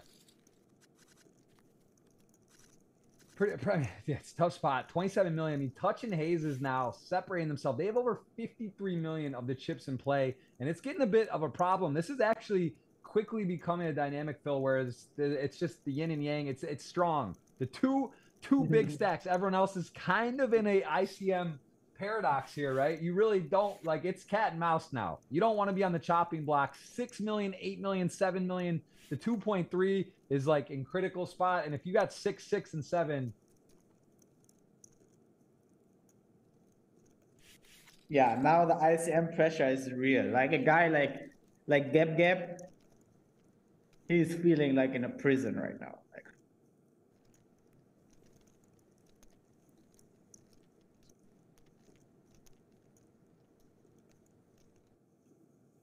pretty, pretty yeah, it's tough spot. 27 million. I mean, Touch and Hayes is now separating themselves. They have over 53 million of the chips in play, and it's getting a bit of a problem. This is actually quickly becoming a dynamic fill where it's, it's just the yin and yang. It's it's strong. The two two big stacks. Everyone else is kind of in a ICM paradox here, right? You really don't like it's cat and mouse now. You don't want to be on the chopping block. Six million, eight million, seven million. The 2.3 is like in critical spot. And if you got six, six, and seven. Yeah, now the ICM pressure is real. Like a guy like like Gab Gab, he's feeling like in a prison right now. Like,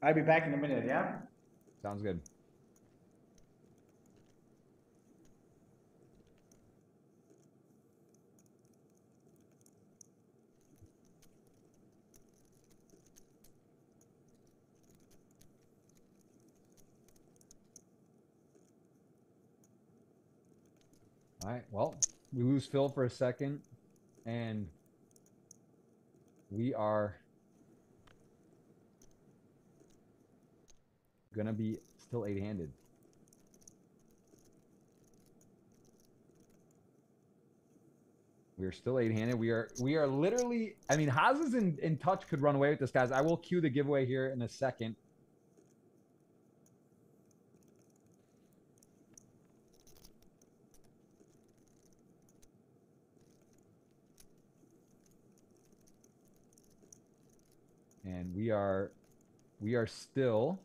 I'll be back in a minute, yeah? Sounds good. All right. Well, we lose Phil for a second, and we are gonna be still eight-handed. We are still eight-handed. We are we are literally. I mean, Haas is in in touch. Could run away with this, guys. I will cue the giveaway here in a second. and we are we are still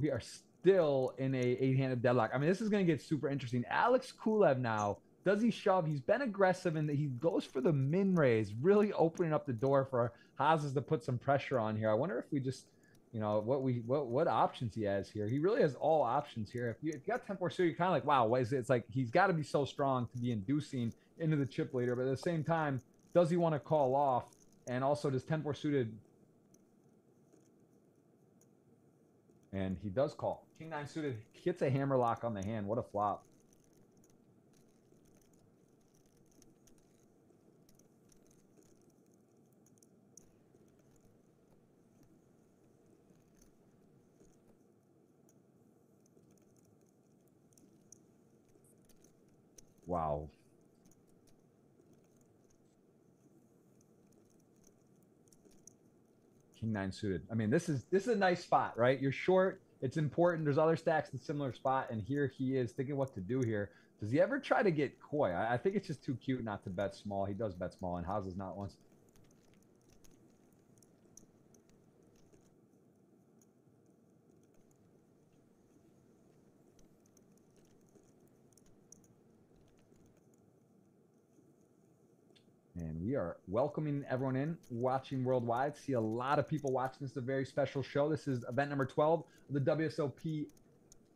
we are still in a eight-handed deadlock. I mean, this is going to get super interesting. Alex Kulev now does he shove? He's been aggressive and he goes for the min raise, really opening up the door for Haas to put some pressure on here. I wonder if we just, you know, what we what what options he has here. He really has all options here. If you, if you got 10 4 suit, you're kind of like, wow, what is it? It's like he's got to be so strong to be inducing into the chip leader, but at the same time, does he want to call off? And also, does 10 4 suited? And he does call. King 9 suited hits a hammer lock on the hand. What a flop. Wow. King nine suited. I mean, this is this is a nice spot, right? You're short. It's important. There's other stacks in similar spot, and here he is thinking what to do here. Does he ever try to get coy? I, I think it's just too cute not to bet small. He does bet small, and Haas is not once. And we are welcoming everyone in, watching worldwide. See a lot of people watching. This is a very special show. This is event number 12 of the WSOP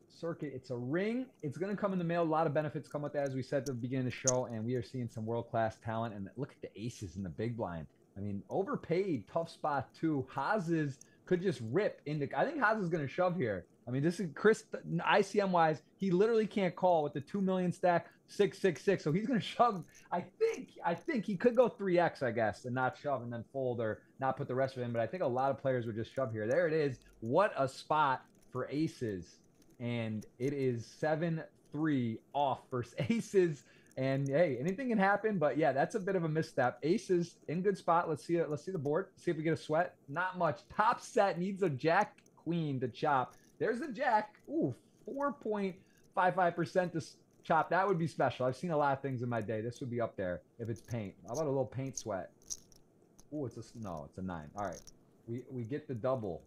circuit. It's a ring. It's going to come in the mail. A lot of benefits come with that, as we said at the beginning of the show. And we are seeing some world class talent. And look at the aces in the big blind. I mean, overpaid, tough spot too. Haas's could just rip into. I think Haas is going to shove here. I mean, this is Chris ICM wise. He literally can't call with the two million stack six six six. So he's going to shove. I think. I think he could go three x, I guess, and not shove and then fold or not put the rest of it in. But I think a lot of players would just shove here. There it is. What a spot for aces, and it is seven three off versus aces. And hey, anything can happen, but yeah, that's a bit of a misstep. Aces in good spot. Let's see it. Let's see the board. See if we get a sweat. Not much. Top set needs a jack queen to chop. There's the jack. Ooh, 4.55% to chop. That would be special. I've seen a lot of things in my day. This would be up there if it's paint. How about a little paint sweat? Ooh, it's a no, it's a nine. All right. We we get the double.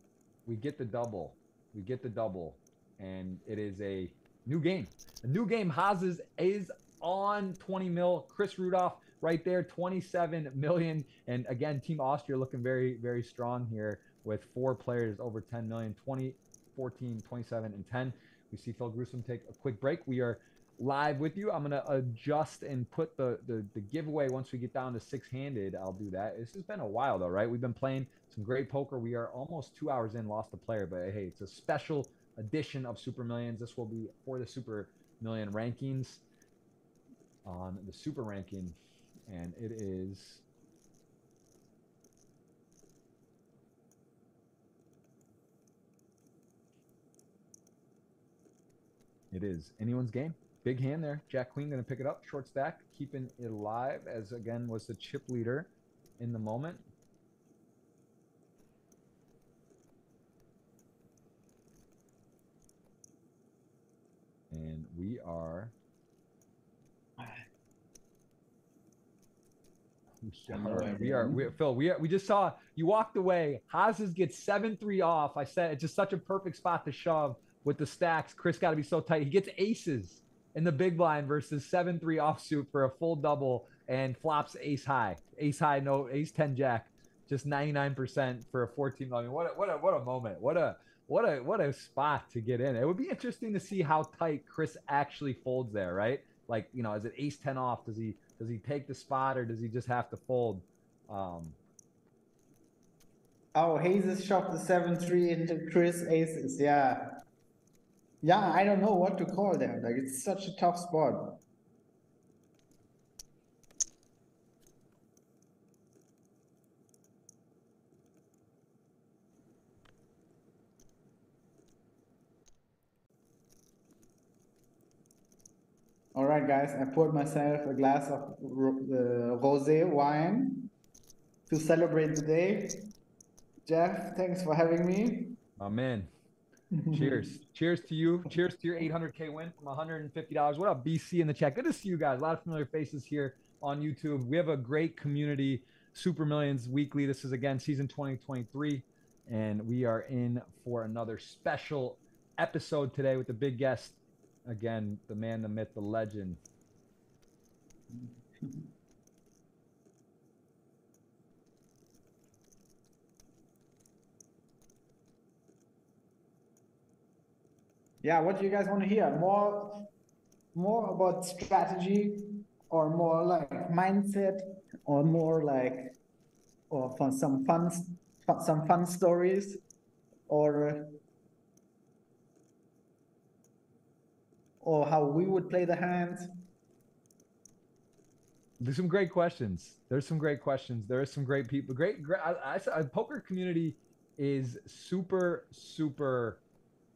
We get the double. We get the double. And it is a new game. A new game. Haas's is on 20 mil. Chris Rudolph right there, 27 million. And again, Team Austria looking very, very strong here with four players over 10 million, 20, 14, 27, and 10. We see Phil Gruissem take a quick break. We are live with you. I'm going to adjust and put the, the, the giveaway once we get down to six handed. I'll do that. This has been a while though, right? We've been playing some great poker. We are almost two hours in, lost a player, but hey, it's a special edition of Super Millions. This will be for the Super Million rankings on the super ranking, and it is It is anyone's game. Big hand there. Jack Queen going to pick it up. Short stack, keeping it alive as again was the chip leader in the moment. And we are we are, we Phil. We are, we just saw you walked away. Haas's gets seven three off. I said it's just such a perfect spot to shove with the stacks. Chris got to be so tight. He gets aces in the big blind versus seven three offsuit for a full double and flops ace high. Ace high, no ace ten jack. Just ninety nine percent for a fourteen million. What a, what a what a moment. What a what a what a spot to get in. It would be interesting to see how tight Chris actually folds there, right? Like you know, is it ace ten off? Does he does he take the spot or does he just have to fold? Um, oh, Hayes shot the 7-3 into Chris Aces. Yeah. Yeah, I don't know what to call there. Like, it's such a tough spot. All right, guys, I poured myself a glass of uh, rosé wine to celebrate the day. Jeff, thanks for having me. Amen. Cheers. Cheers to you. Cheers to your 800K win from $150. What up, BC in the chat? Good to see you guys. A lot of familiar faces here on YouTube. We have a great community, Super Millions Weekly. This is, again, season 2023. And we are in for another special episode today with the big guest, Again, the man, the myth, the legend. Yeah, what do you guys want to hear? More more about strategy or more like mindset or more like or for some fun some fun stories or or how we would play the hand? There's some great questions. There's some great questions. There are some great people. Great, great I, I, poker community is super, super.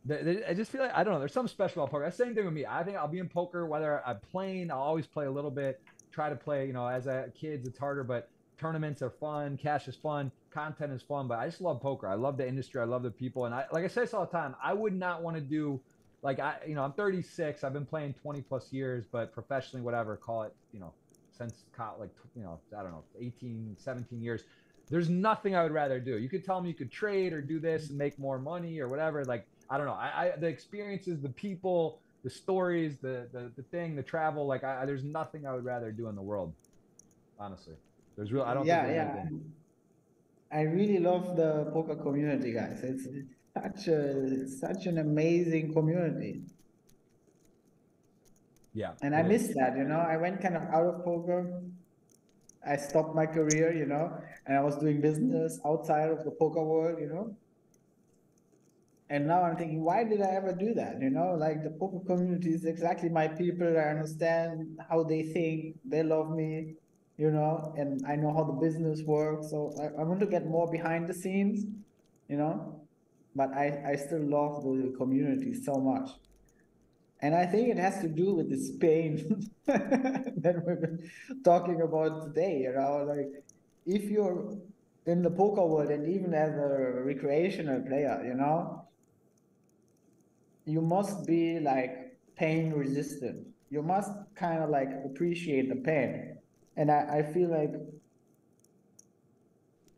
I just feel like I don't know. There's something special about poker. That's the same thing with me. I think I'll be in poker whether I'm playing. I'll always play a little bit. Try to play. You know, as a kids, it's harder, but tournaments are fun. Cash is fun. Content is fun. But I just love poker. I love the industry. I love the people. And I, like I say this all the time, I would not want to do like I, you know, I'm 36. I've been playing 20 plus years, but professionally, whatever, call it, you know, since like, you know, I don't know, 18, 17 years. There's nothing I would rather do. You could tell me you could trade or do this and make more money or whatever. Like, I don't know. I, I the experiences, the people, the stories, the the, the thing, the travel. Like, I, there's nothing I would rather do in the world, honestly. There's real. I don't. Yeah, yeah. I really love the poker community, guys. It's, it's such a such an amazing community. Yeah. And I miss that, you know. I went kind of out of poker. I stopped my career, you know, and I was doing business outside of the poker world, you know. And now I'm thinking, why did I ever do that? You know, like the poker community is exactly my people. I understand how they think. They love me, you know, and I know how the business works. So I, I want to get more behind the scenes, you know, but I, I still love the community so much. And I think it has to do with this pain that we've been talking about today. You know, like if you're in the poker world and even as a recreational player, you know, you must be like pain resistant. You must kind of like appreciate the pain. And I, I feel like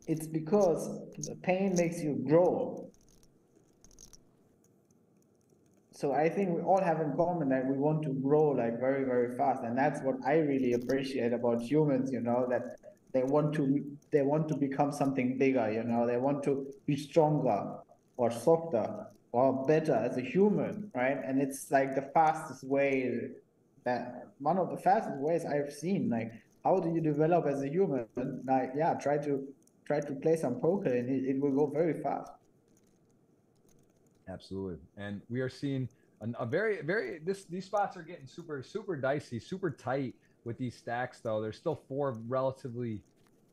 it's because the pain makes you grow so I think we all have in common that we want to grow like very, very fast. And that's what I really appreciate about humans, you know, that they want to they want to become something bigger, you know, they want to be stronger or softer or better as a human, right? And it's like the fastest way that one of the fastest ways I've seen. Like, how do you develop as a human? Like, yeah, try to try to play some poker and it, it will go very fast. Absolutely. And we are seeing a, very, very, this, these spots are getting super, super dicey, super tight with these stacks, though. There's still four relatively,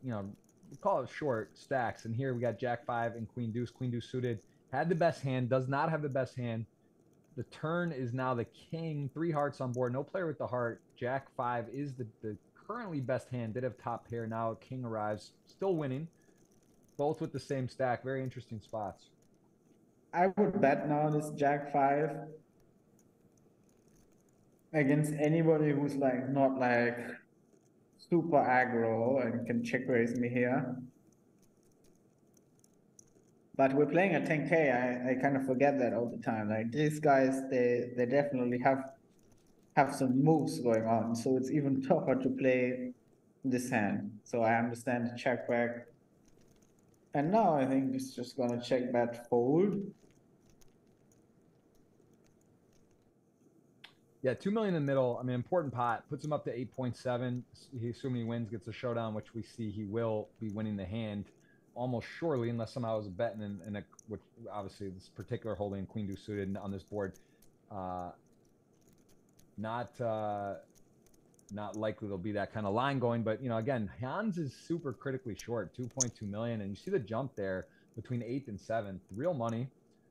you know, call it short stacks. And here we got Jack five and Queen Deuce. Queen Deuce suited had the best hand, does not have the best hand. The turn is now the king, three hearts on board, no player with the heart. Jack five is the, the currently best hand, did have top pair. Now king arrives, still winning, both with the same stack. Very interesting spots. I would bet now this Jack five against anybody who's like not like super aggro and can check raise me here. But we're playing a 10k. I, I kind of forget that all the time. Like these guys, they they definitely have have some moves going on, so it's even tougher to play this hand. So I understand the check back. And now I think it's just gonna check bet fold. Yeah, two million in the middle. I mean, important pot puts him up to eight point seven. He assuming he wins, gets a showdown, which we see he will be winning the hand almost surely, unless somehow I was betting in, in a which obviously this particular holding queen deuce suited on this board. Uh, not uh, not likely there'll be that kind of line going, but you know, again, Hans is super critically short, 2.2 million, and you see the jump there between eighth and seventh, real money.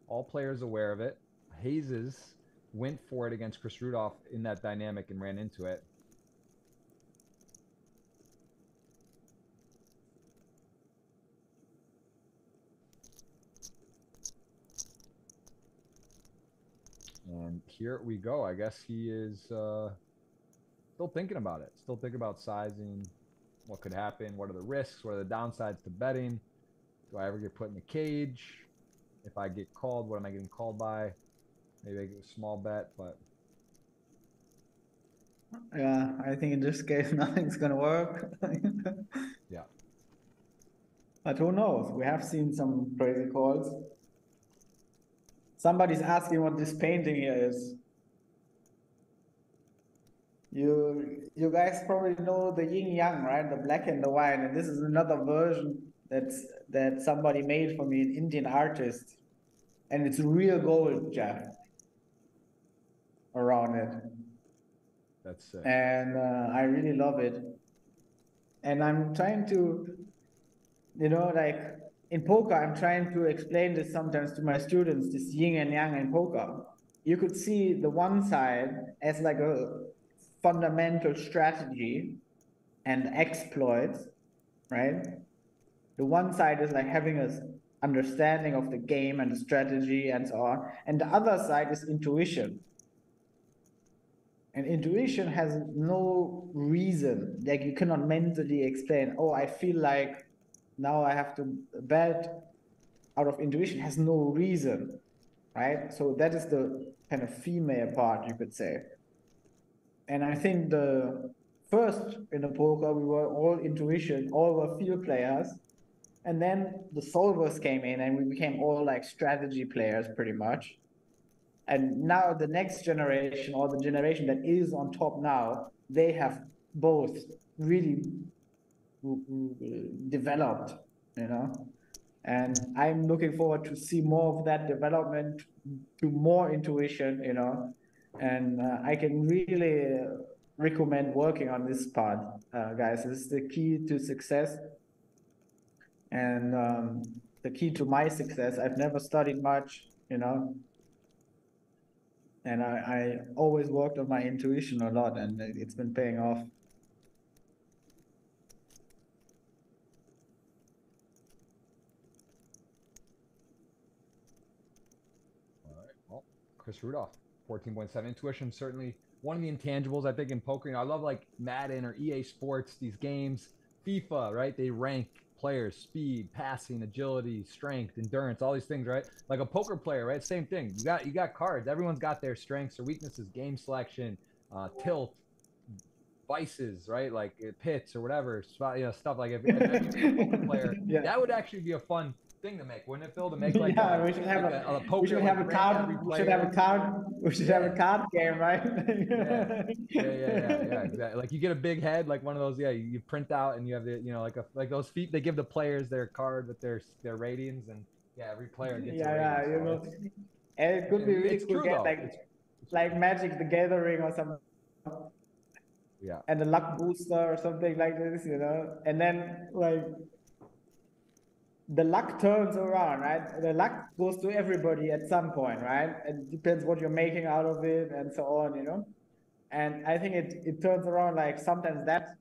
All players aware of it. Hayes's went for it against Chris Rudolph in that dynamic and ran into it. And here we go. I guess he is uh, still thinking about it. Still thinking about sizing, what could happen, what are the risks, what are the downsides to betting. Do I ever get put in the cage? If I get called, what am I getting called by? Maybe I get a small bet, but yeah, I think in this case nothing's gonna work. yeah. But who knows? We have seen some crazy calls. Somebody's asking what this painting here is. You you guys probably know the yin yang, right? The black and the white, and this is another version that's that somebody made for me, an Indian artist, and it's real gold, Jeff around it. That's sick. And uh, I really love it. And I'm trying to, you know, like in poker, I'm trying to explain this sometimes to my students, this yin and yang in poker. You could see the one side as like a fundamental strategy and exploits, right? The one side is like having a understanding of the game and the strategy and so on. And the other side is intuition and intuition has no reason like you cannot mentally explain oh i feel like now i have to bet out of intuition has no reason right so that is the kind of female part you could say and i think the first in the poker, we were all intuition, all were field players. And then the solvers came in and we became all like strategy players pretty much. And now the next generation or the generation that is on top now, they have both really developed, you know. And I'm looking forward to see more of that development, to more intuition, you know. And uh, I can really recommend working on this part, uh, guys. This is the key to success and um, the key to my success. I've never studied much, you know, and I, I always worked on my intuition a lot, and it's been paying off. All right. Well, Chris Rudolph, 14.7 intuition, certainly one of the intangibles I think in poker. You know, I love like Madden or EA Sports, these games, FIFA, right? They rank players, speed, passing, agility, strength, endurance, all these things, right? Like a poker player, right? Same thing. You got you got cards. Everyone's got their strengths or weaknesses, game selection, uh, tilt, vices, right? Like uh, pits or whatever, you know, stuff like if, if a player, yeah. that would actually be a fun thing to make, wouldn't it, Phil? To make like yeah, a, we should have like a, a, a poker, we should have a card. We should have a card. We should have a card game, right? yeah. yeah, yeah, yeah, yeah, exactly. Like you get a big head, like one of those. Yeah, you, you print out and you have the, you know, like a like those feet. They give the players their card with their their ratings, and yeah, every player gets. Yeah, yeah, you know, and it could be really cool. Get like it's, like Magic the Gathering or something. Yeah. And the luck booster or something like this, you know, and then like the luck turns around, right? The luck goes to everybody at some point, right? It depends what you're making out of it and so on, you know. And I think it it turns around like sometimes that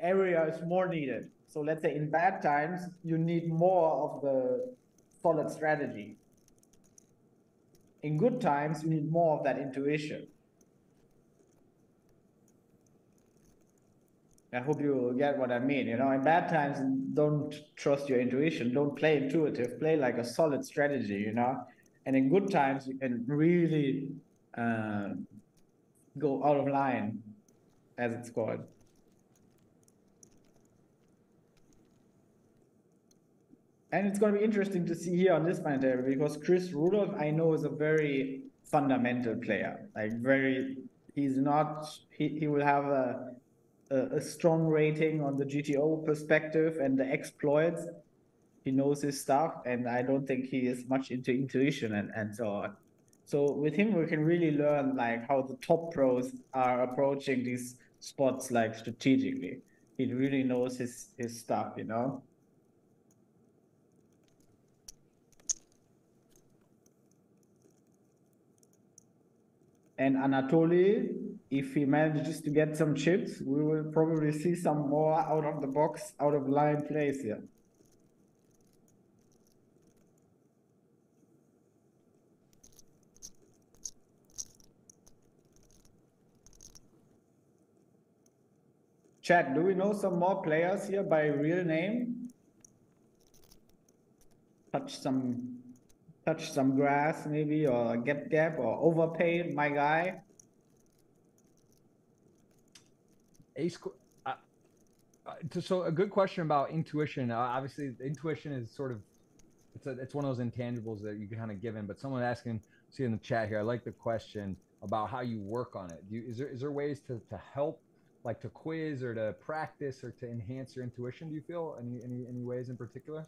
area is more needed. So let's say in bad times you need more of the solid strategy. In good times you need more of that intuition. I hope you get what I mean. You know, in bad times, don't trust your intuition. Don't play intuitive. Play like a solid strategy. You know, and in good times, you can really uh, go out of line, as it's called. And it's going to be interesting to see here on this planetary because Chris Rudolph, I know, is a very fundamental player. Like very, he's not. He he will have a a, a strong rating on the GTO perspective and the exploits. He knows his stuff, and I don't think he is much into intuition and, and so on. So with him, we can really learn like how the top pros are approaching these spots like strategically. He really knows his his stuff, you know. And Anatoly if he manages to get some chips, we will probably see some more out of the box, out of line plays here. Chat, do we know some more players here by real name? Touch some touch some grass maybe or get gap or overpaid my guy. ace uh, uh, so a good question about intuition. Uh, obviously intuition is sort of it's a, it's one of those intangibles that you kind of give in but someone asking see in the chat here i like the question about how you work on it. You, is there is there ways to, to help like to quiz or to practice or to enhance your intuition do you feel? Any any, any ways in particular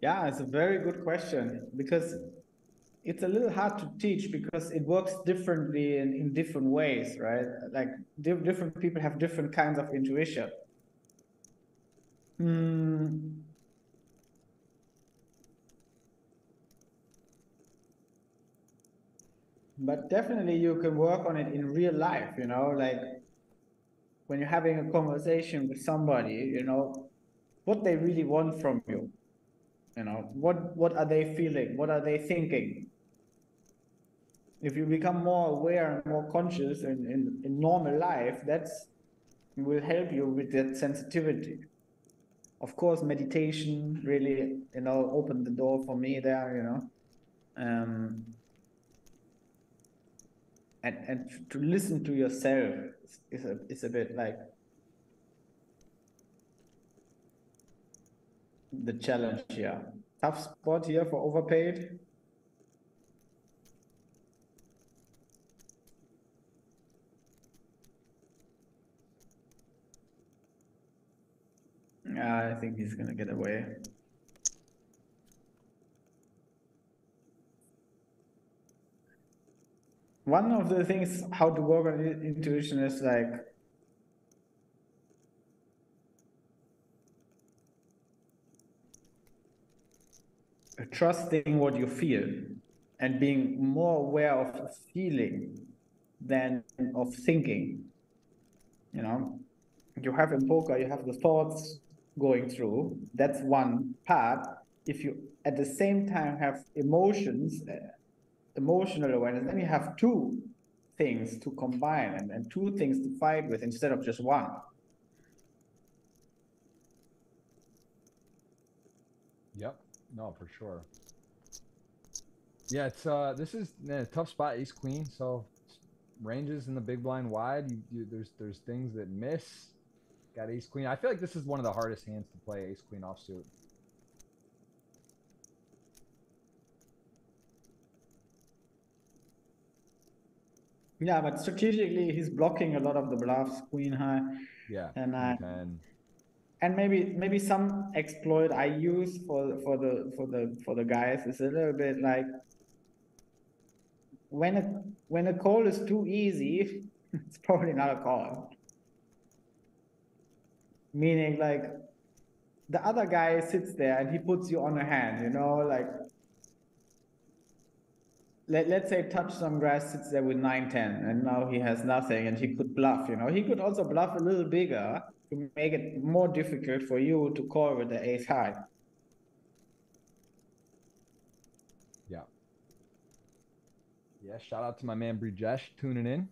yeah it's a very good question because it's a little hard to teach because it works differently in, in different ways, right? Like di different people have different kinds of intuition. Hmm. But definitely you can work on it in real life, you know, like when you're having a conversation with somebody, you know, what they really want from you. You know, what what are they feeling? What are they thinking? if you become more aware and more conscious in, in, in normal life, that's will help you with that sensitivity. Of course, meditation really, you know, opened the door for me there, you know. Um, and and to listen to yourself is, is a is a bit like the challenge here. Tough spot here for overpaid. Yeah, I think he's gonna get away. One of the things how to work on intuition is like trusting what you feel and being more aware of feeling than of thinking. You know, you have in poker, you have the thoughts going through. That's one part. If you at the same time have emotions, uh, emotional awareness, then you have two things to combine and, and two things to fight with instead of just one. Yep. No, for sure. Yeah, it's uh, this is a tough spot, ace queen. So ranges in the big blind wide. You, you, there's there's things that miss. Got ace queen. I feel like this is one of the hardest hands to play ace queen offsuit. Yeah, but strategically he's blocking a lot of the bluffs, queen high. Yeah. And I. And and maybe maybe some exploit I use for for the for the for the guys is a little bit like when a when a call is too easy, it's probably not a call. Meaning like the other guy sits there and he puts you on a hand, you know, like let, let's say touch some grass sits there with 9 10 and now he has nothing and he could bluff you know he could also bluff a little bigger to make it more difficult for you to with the ace high. Yeah. Yeah, shout out to my man Brijesh tuning in.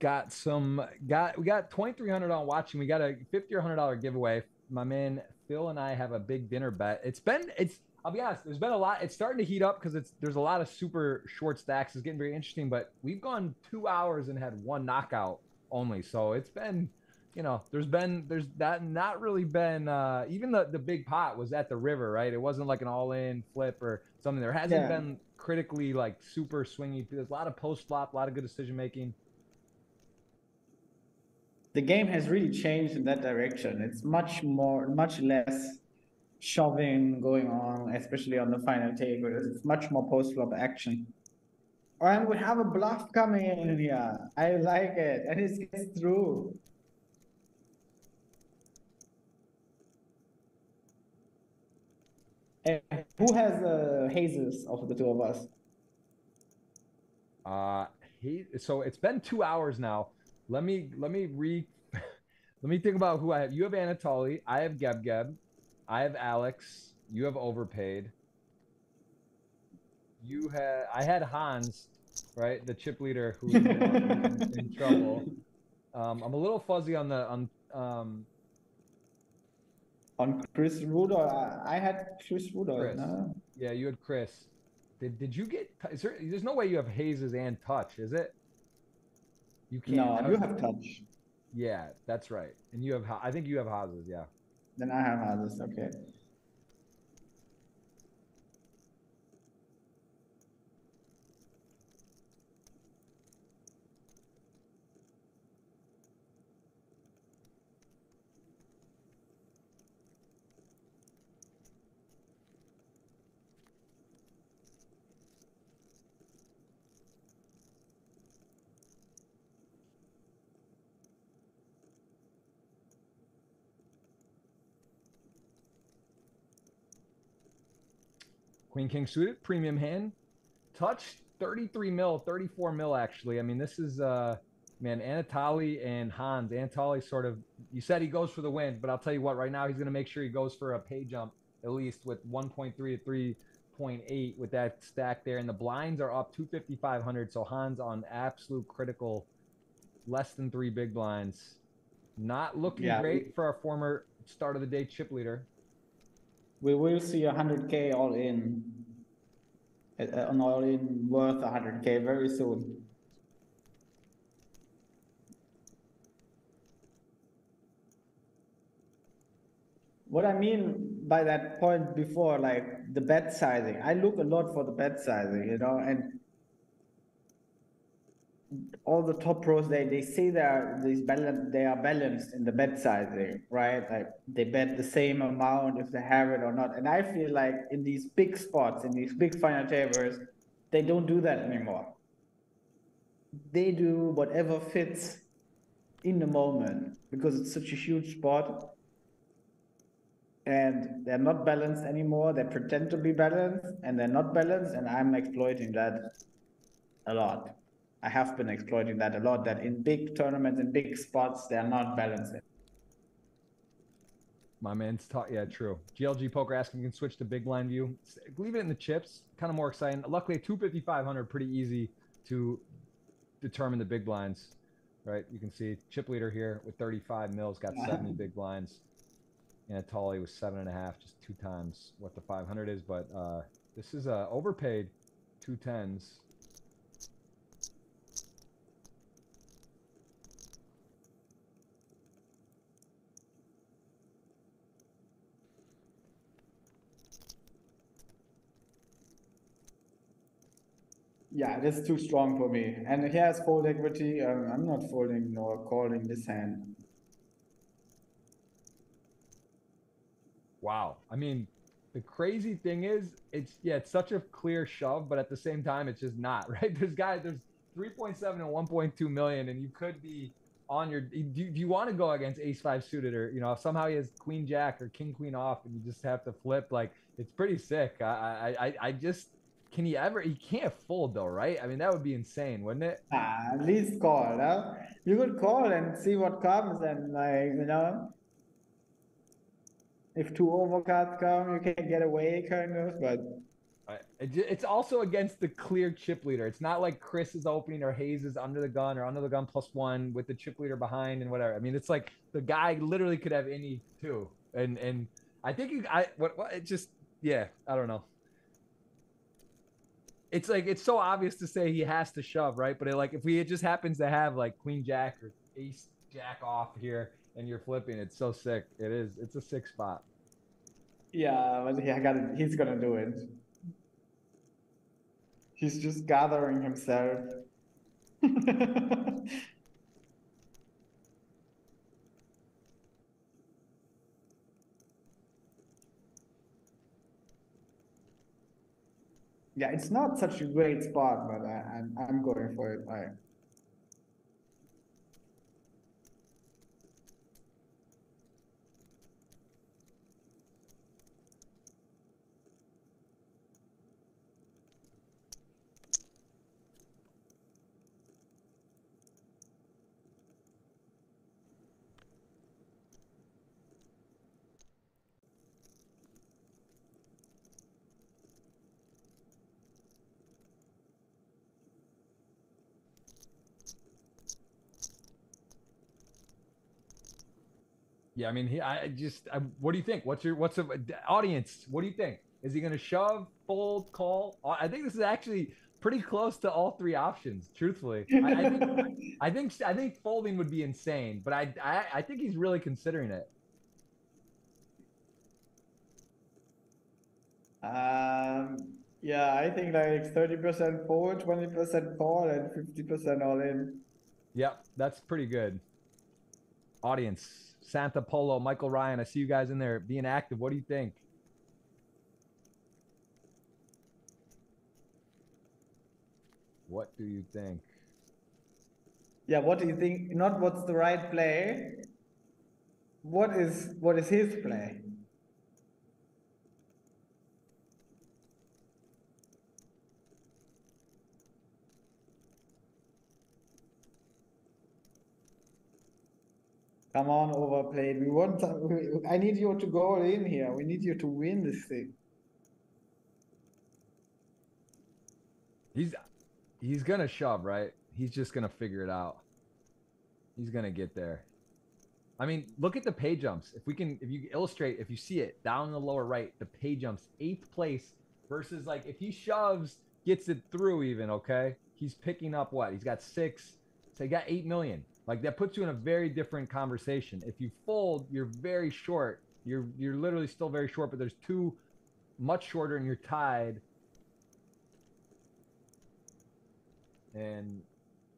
Got some got we got 2300 on watching. We got a 50 or 100 dollar giveaway. My man Phil and I have a big dinner bet. It's been it's I'll be honest, there's been a lot. It's starting to heat up because it's there's a lot of super short stacks. It's getting very interesting, but we've gone two hours and had one knockout only. So it's been you know, there's been there's that not really been uh even the the big pot was at the river, right? It wasn't like an all in flip or something. There hasn't yeah. been critically like super swingy. There's a lot of post flop, a lot of good decision making. The game has really changed in that direction. It's much more, much less shoving going on, especially on the final table. It's much more post flop action. And we have a bluff coming in here. I like it, and it gets through. Who has the hazes of the two of us? Uh, he. So it's been two hours now. Let me let me re. let me think about who I have. You have Anatoly. I have Geb Geb. I have Alex. You have overpaid. You had. I had Hans, right? The chip leader who's in, in trouble. Um, I'm a little fuzzy on the on um on Chris Rudolph. Uh, I had Chris Rudolph. Chris. No? Yeah, you had Chris. Did did you get? Is there? There's no way you have hazes and touch, is it? You can't. No, have, you have touch. Yeah, that's right. And you have. I think you have houses. Yeah. Then I have houses. Okay. Queen King suited, premium hand. Touch 33 mil, 34 mil actually. I mean, this is uh man, Anatoly and Hans. Anatoly sort of you said he goes for the win, but I'll tell you what, right now he's gonna make sure he goes for a pay jump at least with 1.3 to 3.8 with that stack there. And the blinds are up 25500. So Hans on absolute critical less than three big blinds. Not looking yeah. great for our former start of the day chip leader we will see 100k all in, an all in worth 100k very soon. What I mean by that point before, like the bet sizing, I look a lot for the bet sizing, you know, and all the top pros they, they say they are these balance they are balanced in the bet sizing, right? Like they bet the same amount if they have it or not. And I feel like in these big spots, in these big final tables, they don't do that anymore. They do whatever fits in the moment because it's such a huge spot and they're not balanced anymore. They pretend to be balanced and they're not balanced, and I'm exploiting that a lot. I have been exploiting that a lot. That in big tournaments, in big spots, they're not balanced. My man's taught. Yeah, true. GLG poker asking, you can switch to big blind view. Leave it in the chips. Kind of more exciting. Luckily, 25500 pretty easy to determine the big blinds. Right, you can see chip leader here with 35 mils got 70 big blinds. And Anatoly was seven and a half, just two times what the 500 is. But uh, this is uh, overpaid two tens. Yeah, that's too strong for me. And he has fold equity. Um, I'm not folding nor calling this hand. Wow. I mean, the crazy thing is, it's yeah, it's such a clear shove, but at the same time, it's just not right. There's guys, there's 3.7 and 1.2 million, and you could be on your. Do, do you want to go against Ace Five suited, or you know, if somehow he has Queen Jack or King Queen off, and you just have to flip? Like, it's pretty sick. I I I just. Can he ever? He can't fold though, right? I mean, that would be insane, wouldn't it? Ah, at least call. Huh? You could call and see what comes, and like you know, if two overcards come, you can get away, kind of. But it's also against the clear chip leader. It's not like Chris is opening or Hayes is under the gun or under the gun plus one with the chip leader behind and whatever. I mean, it's like the guy literally could have any two. And and I think you, I what, what it just yeah I don't know. It's like it's so obvious to say he has to shove right, but it, like if he just happens to have like Queen Jack or Ace Jack off here, and you're flipping. It's so sick. It is. It's a sick spot. Yeah, but he got. He's gonna do it. He's just gathering himself. yeah, it's not such a great spot, but I, am I'm, I'm going for it. I, Yeah, I mean, he, I just, I, what do you think? What's your, what's the audience? What do you think? Is he going to shove, fold, call? I think this is actually pretty close to all three options. Truthfully, I, I, think, I think, I think folding would be insane, but I, I, I think he's really considering it. Um. Yeah, I think like thirty percent fold, twenty percent call, and fifty percent all in. Yep, that's pretty good. Audience, Santa Polo, Michael Ryan. I see you guys in there being active. What do you think? What do you think? Yeah, what do you think? Not what's the right play. What is what is his play? Come on, overplayed. We want. I need you to go in here. We need you to win this thing. He's he's gonna shove, right? He's just gonna figure it out. He's gonna get there. I mean, look at the pay jumps. If we can, if you illustrate, if you see it down in the lower right, the pay jumps, eighth place versus like if he shoves, gets it through even, okay? He's picking up what? He's got six. So he got eight million. Like that puts you in a very different conversation. If you fold, you're very short You're you're literally still very short, but there's two much shorter, and you're tied. And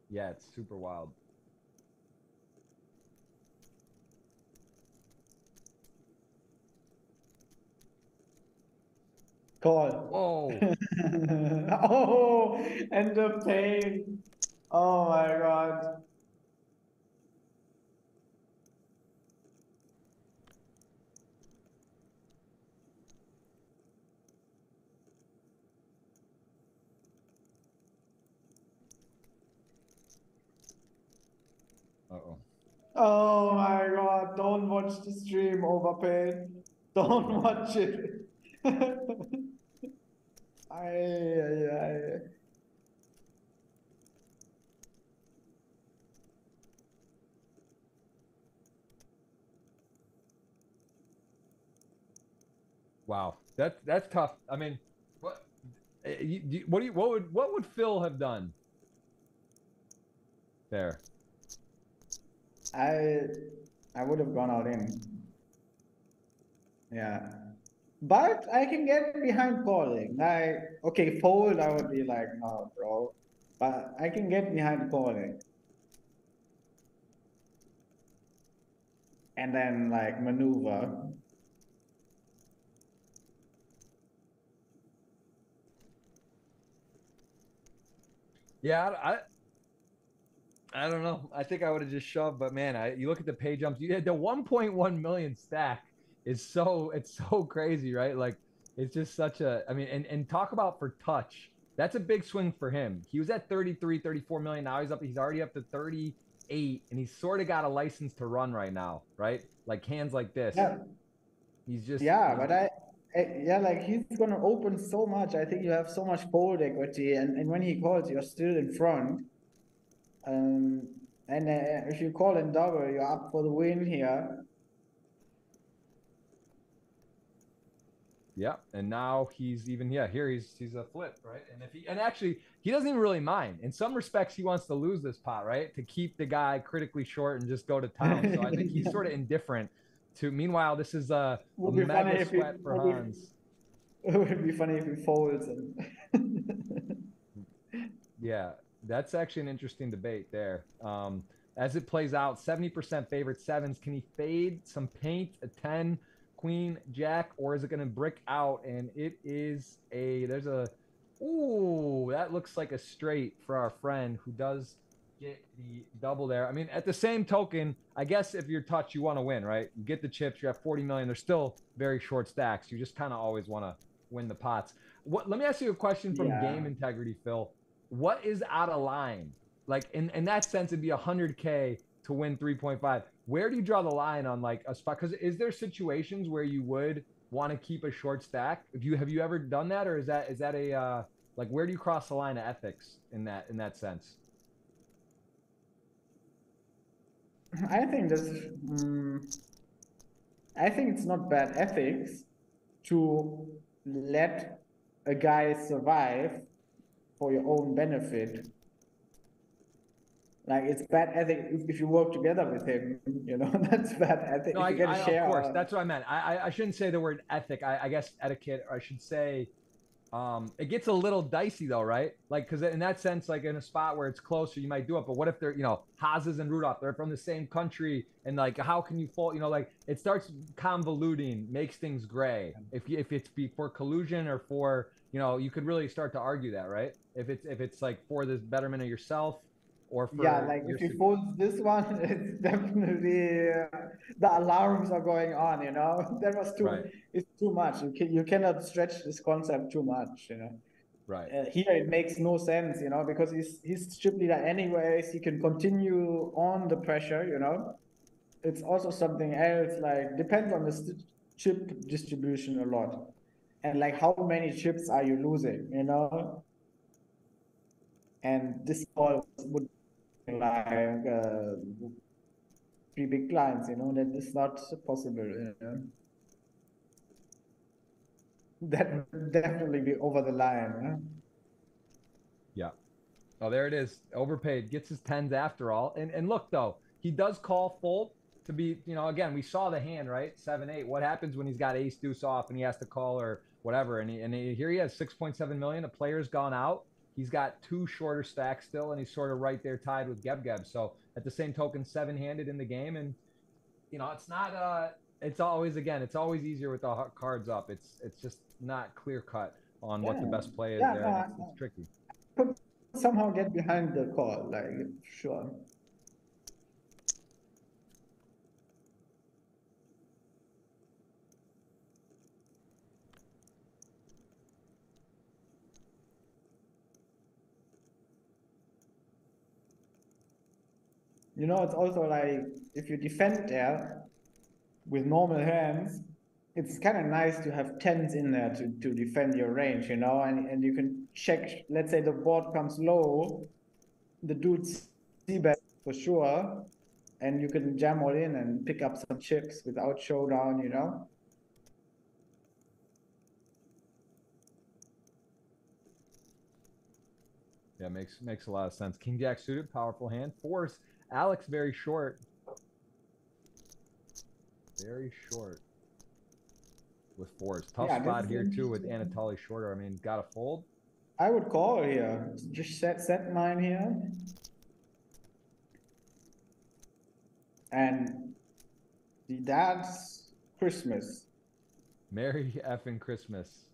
yeah, it's super wild. Call. Oh, oh, and the pain. Oh my god. Oh my god, don't watch the stream, Overpaid. Don't watch it. Ay, ay, ay. Wow, that's that's tough. I mean, what, eh, you- what do you, what would what would Phil have done? There. I I would have gone all in. Yeah. But I can get behind calling. Like, okay, fold, I would be like, no, bro. But I can get behind calling. And then like maneuver. Yeah, I, I, don't know. I think I would have just shoved, but man, I you look at the pay jumps. You had the 1.1 million stack is so it's so crazy, right? Like it's just such a. I mean, and and talk about for touch. That's a big swing for him. He was at 33, 34 million. Now he's up. He's already up to 38, and he's sort of got a license to run right now, right? Like hands like this. Yeah. He's just Yeah, but I, I yeah, like he's gonna open so much. I think you have so much fold equity, and, and when he calls, you're still in front. Um, and uh, if you call in double, you're up for the win here. Yeah, and now he's even yeah here he's he's a flip right, and if he and actually he doesn't even really mind. In some respects, he wants to lose this pot right to keep the guy critically short and just go to town. So I think he's sort of indifferent. To meanwhile, this is a, a be funny mega sweat for be- Hans. It would be funny if he folds and. Yeah, that's actually an interesting debate there. Um, as it plays out, 70% favorite sevens. Can he fade some paint, a 10, queen, jack, or is it going to brick out? And it is a, there's a, ooh, that looks like a straight for our friend who does get the double there. I mean, at the same token, I guess if you're touched, you want to win, right? You get the chips, you have 40 million. They're still very short stacks. You just kind of always want to win the pots. What, let me ask you a question from Yeah. game integrity, Phil what is out of line? Like in, in that sense, it'd be hundred K to win 3.5. Where do you draw the line on like a spot? Cause is there situations where you would want to keep a short stack? If you have you ever done that or is that is that a uh like where do you cross the line of ethics in that in that sense? I think this. mm I think it's not bad ethics to let a guy survive for your own benefit. Like it's bad ethic if, if you work together with him. You know that's bad ethic. No, I, you get a I- share, of course. That's what I meant. I, I, I shouldn't say the word ethic. I, I guess etiquette, or I should say, um, it gets a little dicey though, right? Like, because in that sense, like in a spot where it's closer, you might do it. But what if they're, you know, Hazes and Rudolph, they're from the same country, and like, how can you fall? You know, like it starts convoluting, makes things gray. If you, if it's be for collusion or for, you know, you could really start to argue that, right? If it's if it's like for the betterment of yourself, or for yeah, like if you fold this one, it's definitely uh, the alarms are going on. You know that was too. Right. It's too much. You can you cannot stretch this concept too much. You know. right. uh, here it makes no sense, you know, because he's he's chip leader anyways. He can continue on the pressure, you know. It's also something else, like depends on the chip distribution a lot, and like how many chips are you losing, you know. And this all would be like uh, three big clients, you know, that is not possible, you know. That would definitely be over the line, huh? Oh, there it is. Overpaid gets his tens after all. And and look though, he does call fold, to be, you know, again, we saw the hand, right? Seven, eight. What happens when he's got ace deuce off and he has to call or whatever? And, he, and he, here he has 6.7 million. A player's gone out. He's got two shorter stacks still, and he's sort of right there tied with Geb Geb. So at the same token, seven handed in the game. And, you know, it's not, uh, it's always, again, it's always easier with the cards up. It's, it's just not clear cut on yeah. what the best play is yeah, there. Uh, it's, it's tricky. Somehow get behind the call, like, sure. you know, it's also like if you defend there with normal hands, it's kind of nice to have tens in there to, to defend your range, you know, and, and you can check, let's say the board comes low, the dude's c-bet for sure, and you can jam all in and pick up some chips without showdown, you know. Yeah, makes makes a lot of sense. King Jack suited, powerful hand. Force Alex very short. Very short. With fours. Tough yeah, spot here too with Anatoly shorter. I mean, got to fold. I would call here. Just set set mine here. And the dad's Christmas. Merry effing Christmas.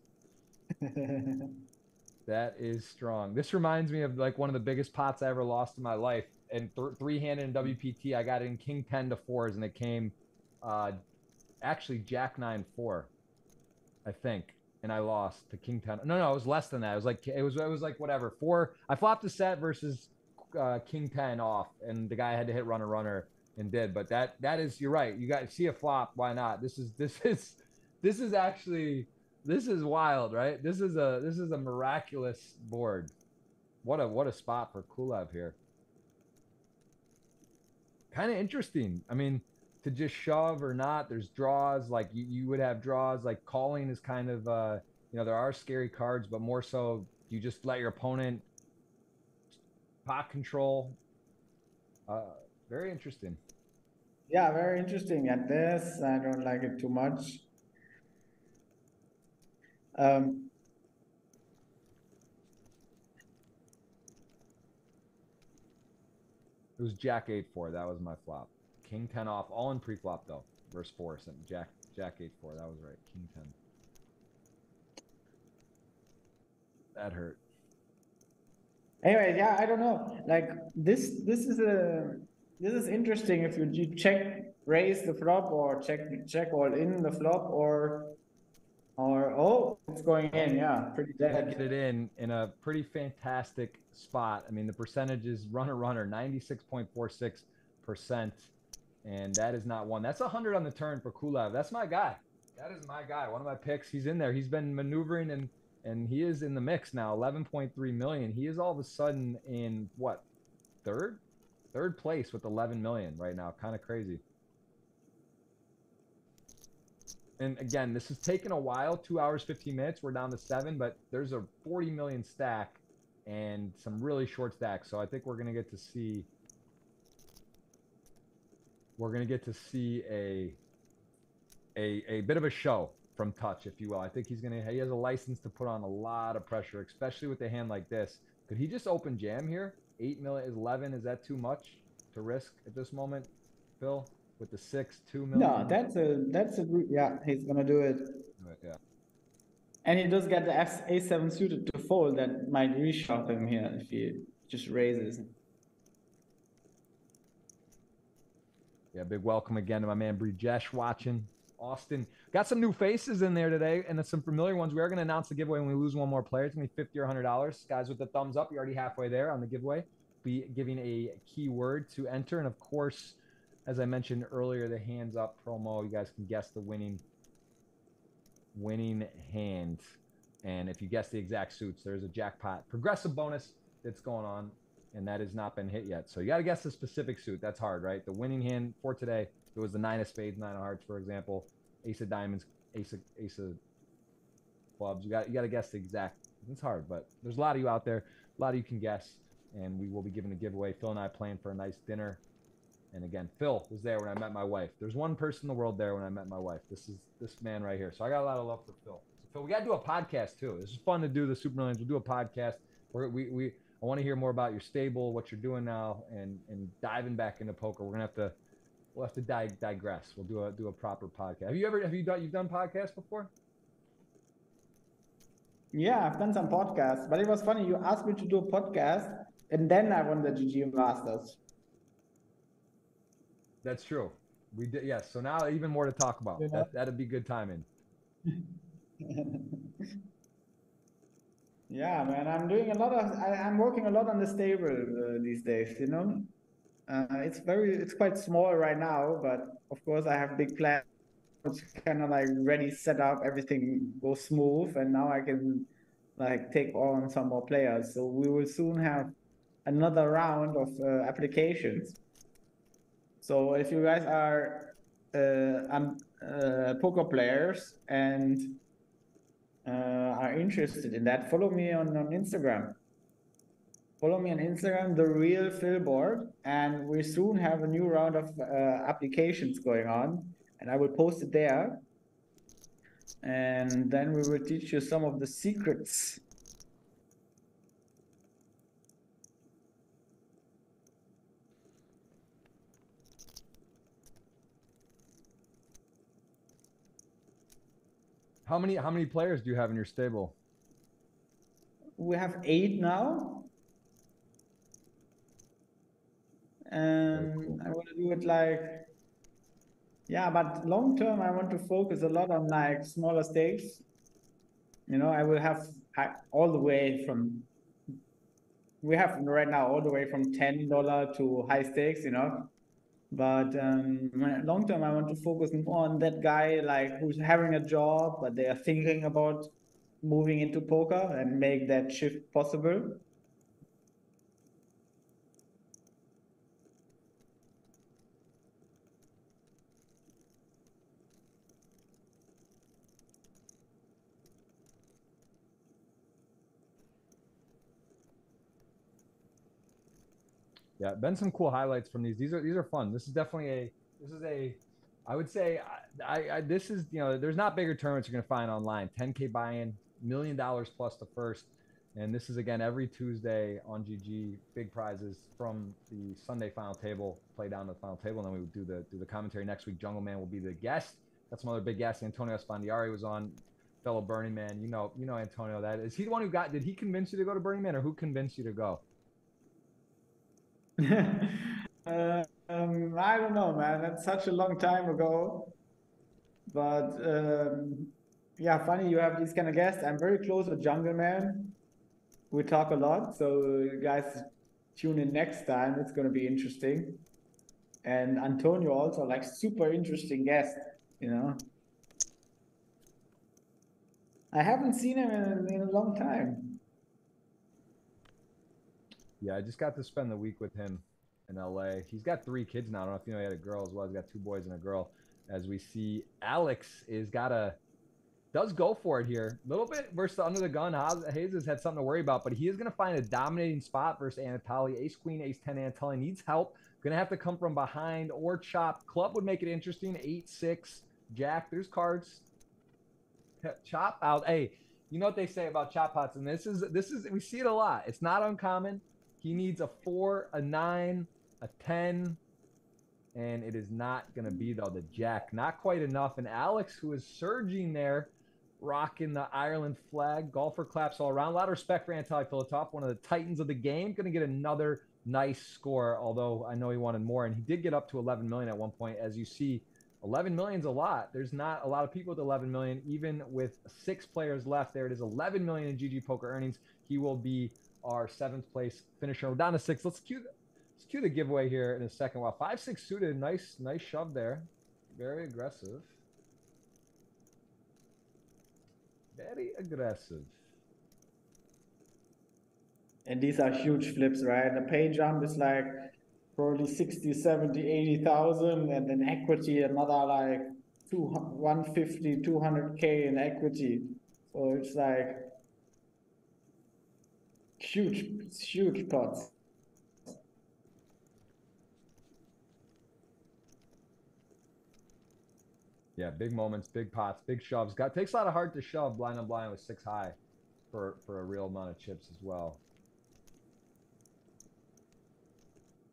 that is strong. This reminds me of like one of the biggest pots I ever lost in my life and th- three handed in WPT. I got in King ten to fours, and it came uh, actually Jack nine four, I think, and I lost to King ten. No, no, it was less than that. It was like it was it was like whatever four. I flopped a set versus uh, King ten off, and the guy had to hit runner runner and did. But that that is you're right. You got to see a flop. Why not? This is this is this is actually this is wild, right? This is a this is a miraculous board. What a what a spot for Kulev here kind of interesting. I mean, to just shove or not, there's draws. Like you, you would have draws. Like calling is kind of, uh, you know, there are scary cards, but more so you just let your opponent pot control. Uh, very interesting. Yeah, very interesting. At this, I don't like it too much. Um, It was Jack eight four. That was my flop. King ten off, all in pre-flop though. Verse four, so Jack Jack eight four. That was right. King ten. That hurt. Anyway, yeah, I don't know. Like this, this is a this is interesting. If you, you check raise the flop or check check all in the flop or or oh, it's going in. Yeah, pretty dead. Get it in in a pretty fantastic spot. I mean, the percentage is runner runner, ninety six point four six percent, and that is not one. That's a hundred on the turn for Kulev. That's my guy. That is my guy. One of my picks. He's in there. He's been maneuvering and and he is in the mix now. Eleven point three million. He is all of a sudden in what third, third place with eleven million right now. Kind of crazy and again, this has taken a while, two hours, 15 minutes. We're down to seven, but there's a 40 million stack and some really short stacks. So I think we're going to get to see, we're going to get to see a, a, a bit of a show from touch, if you will. I think he's going to, he has a license to put on a lot of pressure, especially with a hand like this. Could he just open jam here? Eight million, 11, is that too much to risk at this moment, Phil? with the six, two million. No, that's a that's a yeah. He's gonna do it. Right, yeah. And he does get the a7 suited to fold that might reshove him here if he just raises. Yeah, big welcome again to my man Brijesh watching. Austin got some new faces in there today and some familiar ones. We are going to announce the giveaway when we lose one more player. It's going to be 50 or $100. Guys with the thumbs up, you're already halfway there on the giveaway. Be giving a keyword to enter. And of course, as I mentioned earlier, the hands up promo, you guys can guess the winning winning hand. And if you guess the exact suits, there's a jackpot progressive bonus that's going on, and that has not been hit yet. So you got to guess the specific suit. That's hard, right? The winning hand for today, it was the nine of spades, nine of hearts, for example, ace of diamonds, ace of ace of clubs. You got you got to guess the exact. It's hard, but there's a lot of you out there. A lot of you can guess, and we will be giving a giveaway. Phil and I plan for a nice dinner And again, Phil was there when I met my wife. There's one person in the world there when I met my wife. This is this man right here. So I got a lot of love for Phil. So Phil, we got to do a podcast too. This is fun to do the Super Millions. We'll do a podcast. We're, we we I want to hear more about your stable, what you're doing now, and and diving back into poker. We're gonna have to we'll have to dig, digress. We'll do a do a proper podcast. Have you ever have you done you've done podcasts before? Yeah, I've done some podcasts, but it was funny. You asked me to do a podcast, and then I won the GG Masters. That's true. We did, yes. So now even more to talk about. Yeah. That, that'd be good timing. yeah, man. I'm doing a lot of. I, am working a lot on the stable uh, these days. You know, uh, it's very. It's quite small right now, but of course I have big plans it's kind of like ready, set up, everything goes smooth, and now I can like take on some more players. So we will soon have another round of uh, applications. So if you guys are uh, um, uh, poker players and uh, are interested in that, follow me on, on Instagram. Follow me on Instagram, the real Phil Board, and we soon have a new round of uh, applications going on and I will post it there. And then we will teach you some of the secrets. How many how many players do you have in your stable? We have eight now. And cool. I want to do it like yeah, but long term, I want to focus a lot on like smaller stakes. You know, I will have all the way from we have right now all the way from ten dollar to high stakes. You know, but um, long term, I want to focus more on that guy like who's having a job, but they are thinking about moving into poker and make that shift possible. Yeah, been some cool highlights from these. These are these are fun. This is definitely a this is a I would say I, I, this is you know there's not bigger tournaments you're gonna find online. 10k buy-in, million dollars plus the first, and this is again every Tuesday on GG. Big prizes from the Sunday final table. Play down to the final table, and then we would do the do the commentary next week. Jungle Man will be the guest. That's some other big guest. Antonio Esfandiari was on. Fellow Burning Man, you know, you know Antonio. That is he the one who got? Did he convince you to go to Burning Man, or who convinced you to go? uh, um, I don't know, man. That's such a long time ago. But um, yeah, funny you have these kind of guests. I'm very close with Jungle Man. We talk a lot, so you guys tune in next time. It's going to be interesting. And Antonio also like super interesting guest, you know. I haven't seen him in, in a long time. Yeah, I just got to spend the week with him in LA. He's got three kids now. I don't know if you know he had a girl as well. He's got two boys and a girl. As we see, Alex is got a does go for it here. A little bit versus under the gun. Hayes has had something to worry about, but he is going to find a dominating spot versus Anatoly. Ace Queen, Ace 10 Anatoly needs help. Going to have to come from behind or chop. Club would make it interesting. 8 6. Jack, there's cards. Chop out. Hey, you know what they say about chop pots, and this is this is we see it a lot. It's not uncommon. He needs a four, a nine, a 10, and it is not going to be, though, the jack. Not quite enough. And Alex, who is surging there, rocking the Ireland flag. Golfer claps all around. A lot of respect for Anatoly Filatov, one of the titans of the game. Going to get another nice score, although I know he wanted more. And he did get up to 11 million at one point. As you see, 11 million is a lot. There's not a lot of people with 11 million, even with six players left. There it is 11 million in GG Poker earnings. He will be our seventh place finisher. We're down to six. Let's cue, let's cue the giveaway here in a second. Wow, five six suited, nice nice shove there, very aggressive, very aggressive. And these are huge flips, right? The pay jump is like probably 60, 70, 80,000 and then equity, another like two, 150, 200K in equity. So it's like huge, it's huge cut. Yeah, big moments, big pots, big shoves. Got takes a lot of heart to shove blind on blind with six high for for a real amount of chips as well.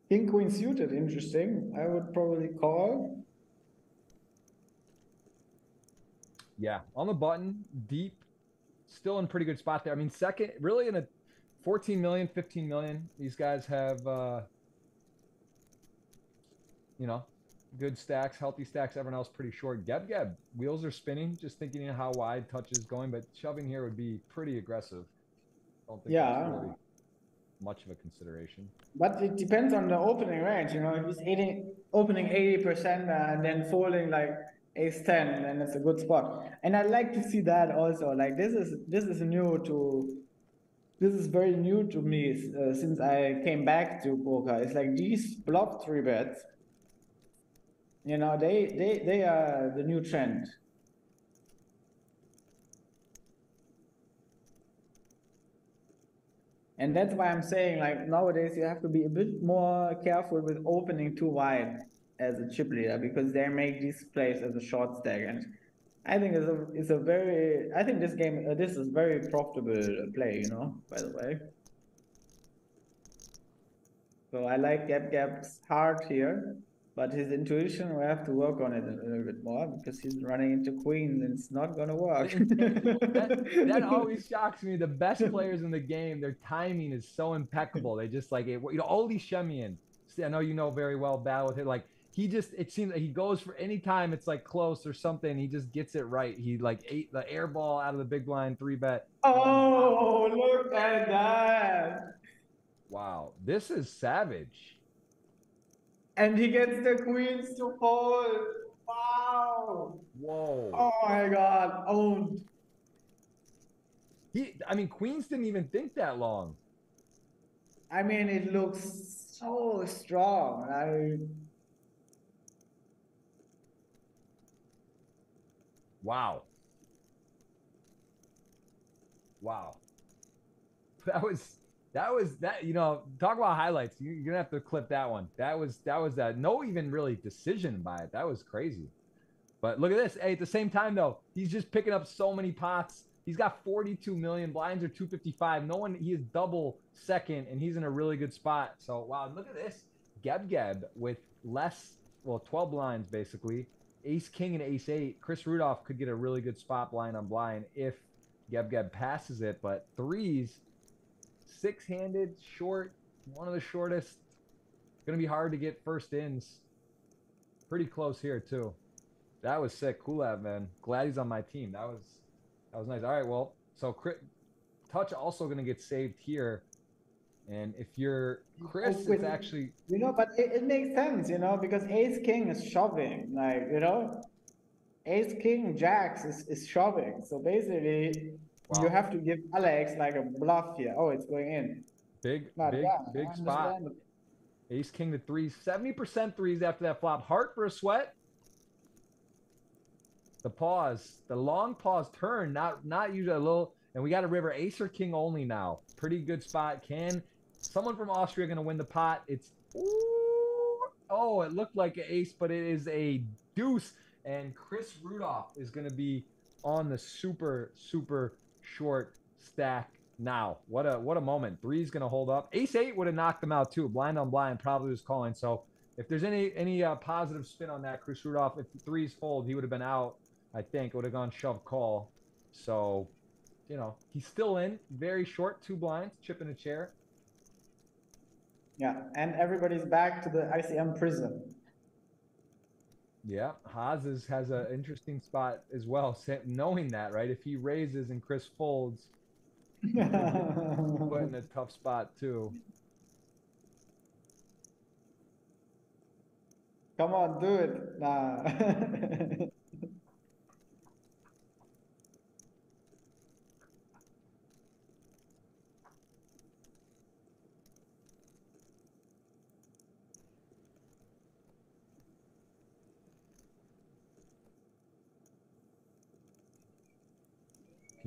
King queen suited, interesting. I would probably call. Yeah, on the button, deep, still in pretty good spot there. I mean, second, really in a 14 million, 15 million. These guys have, uh, you know, good stacks, healthy stacks. Everyone else pretty short. Geb Geb, wheels are spinning. Just thinking how wide touch is going, but shoving here would be pretty aggressive. Don't think yeah. Really much of a consideration. But it depends on the opening range. You know, if he's 80, opening 80% and then folding like ace 10, then it's a good spot. And I like to see that also. Like this is this is new to this is very new to me uh, since I came back to poker. It's like these block three bets. You know, they they they are the new trend. And that's why I'm saying like nowadays you have to be a bit more careful with opening too wide as a chip leader because they make these plays as a short stack and I think it's a it's a very I think this game uh, this is very profitable play you know by the way. So I like Gab Gab's heart here. But his intuition, we have to work on it a little bit more because he's running into queens and it's not going to work. that, that, always shocks me. The best players in the game, their timing is so impeccable. They just like, it, you know, Ole Schemion, I know you know very well battle with it. Like, he just, it seems like he goes for any time it's like close or something. He just gets it right. He like ate the air ball out of the big blind three bet. Oh, look at that. Wow. This is savage. And he gets the queens to fold. Wow. Whoa. Oh my god. Owned. He I mean queens didn't even think that long. I mean it looks so strong. I Wow. Wow. That was that was that you know talk about highlights. You, are gonna have to clip that one. That was that was that no even really decision by it. That was crazy. But look at this. Hey at the same time though he's just picking up so many pots. He's got 42 million. Blinds are 255 no one he is double second and he's in a really good spot. So wow look at this. Geb geb with less well 12 blinds basically ace king and ace eight chris rudolph could get a really good spot blind on blind if geb geb passes it but threes six-handed, short, one of the shortest. Gonna be hard to get first ins. Pretty close here too. That was sick. Kulev, man. Glad he's on my team. That was that was nice. All right, well, so Chris, touch also gonna get saved here. And if you're Chris, oh, it's actually you know, but it, it makes sense, you know, because Ace King is shoving, like you know, Ace King Jacks is, is shoving. So basically, Wow. You have to give Alex like a bluff here. Oh, it's going in. Big, Not big, big spot. Ace King to threes, 70% threes after that flop. Heart for a sweat. The pause, the long pause turn, not not usually a little. And we got a river ace or king only now. Pretty good spot. Can someone from Austria going to win the pot? It's ooh, oh, it looked like an ace, but it is a deuce. And Chris Rudolph is going to be on the super super short stack now. What a what a moment. Three's gonna hold up. Ace eight would have knocked them out too. Blind on blind probably was calling. So if there's any any uh, positive spin on that, Chris Rudolph, if threes fold, he would have been out. I think would have gone shove call. So, you know, he's still in. Very short, two blinds, chip in a chair. Yeah, and everybody's back to the ICM prison. Yeah, Haas is, has an interesting spot as well, knowing that, right? If he raises and Chris folds, put in a tough spot too. Come on, do it. Nah.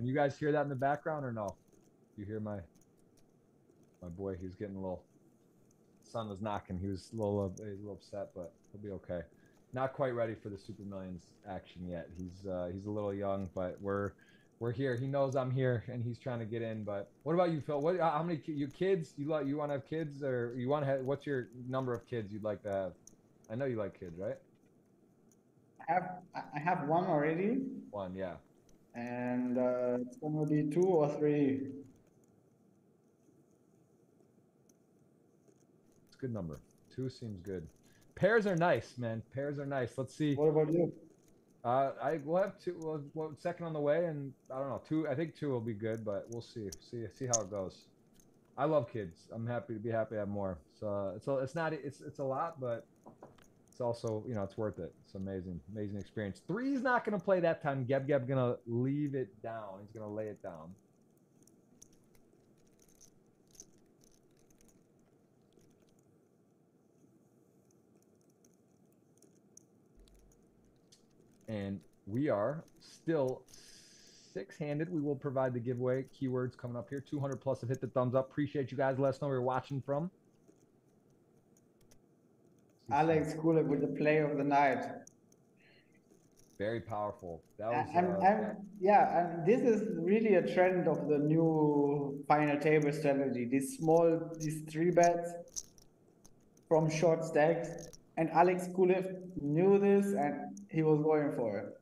you guys hear that in the background or no? You hear my my boy? He was getting a little. Son was knocking. He was a little, uh, a little upset, but he'll be okay. not quite ready for the Super Millions action yet. He's uh, he's a little young, but we're we're here. He knows I'm here, and he's trying to get in. But what about you, Phil? What? How many you kids? You like? You want to have kids, or you want to have? What's your number of kids you'd like to have? I know you like kids, right? I have I have one already, One, yeah. And uh, it's gonna be two or three. It's a good number. Two seems good. Pairs are nice, man. Pairs are nice. Let's see. What about you? Uh, I will have two. Well, well, second on the way, and I don't know. Two. I think two will be good, but we'll see. See see how it goes. I love kids. I'm happy to be happy to have more. So it's a, it's not it's it's a lot, but it's also you know it's worth it. It's amazing amazing experience. Three's not gonna play that time. Geb Geb gonna leave it down. He's gonna lay it down. and we are still six-handed. We will provide the giveaway keywords coming up here. 200 plus have hit the thumbs up. Appreciate you guys. Let us know where you're watching from. Alex Kulev with the play of the night. Very powerful. That was. I'm, uh, I'm, yeah, and this is really a trend of the new final table strategy. These small, these three bets from short stacks. And Alex Kulev knew this and he was going for it.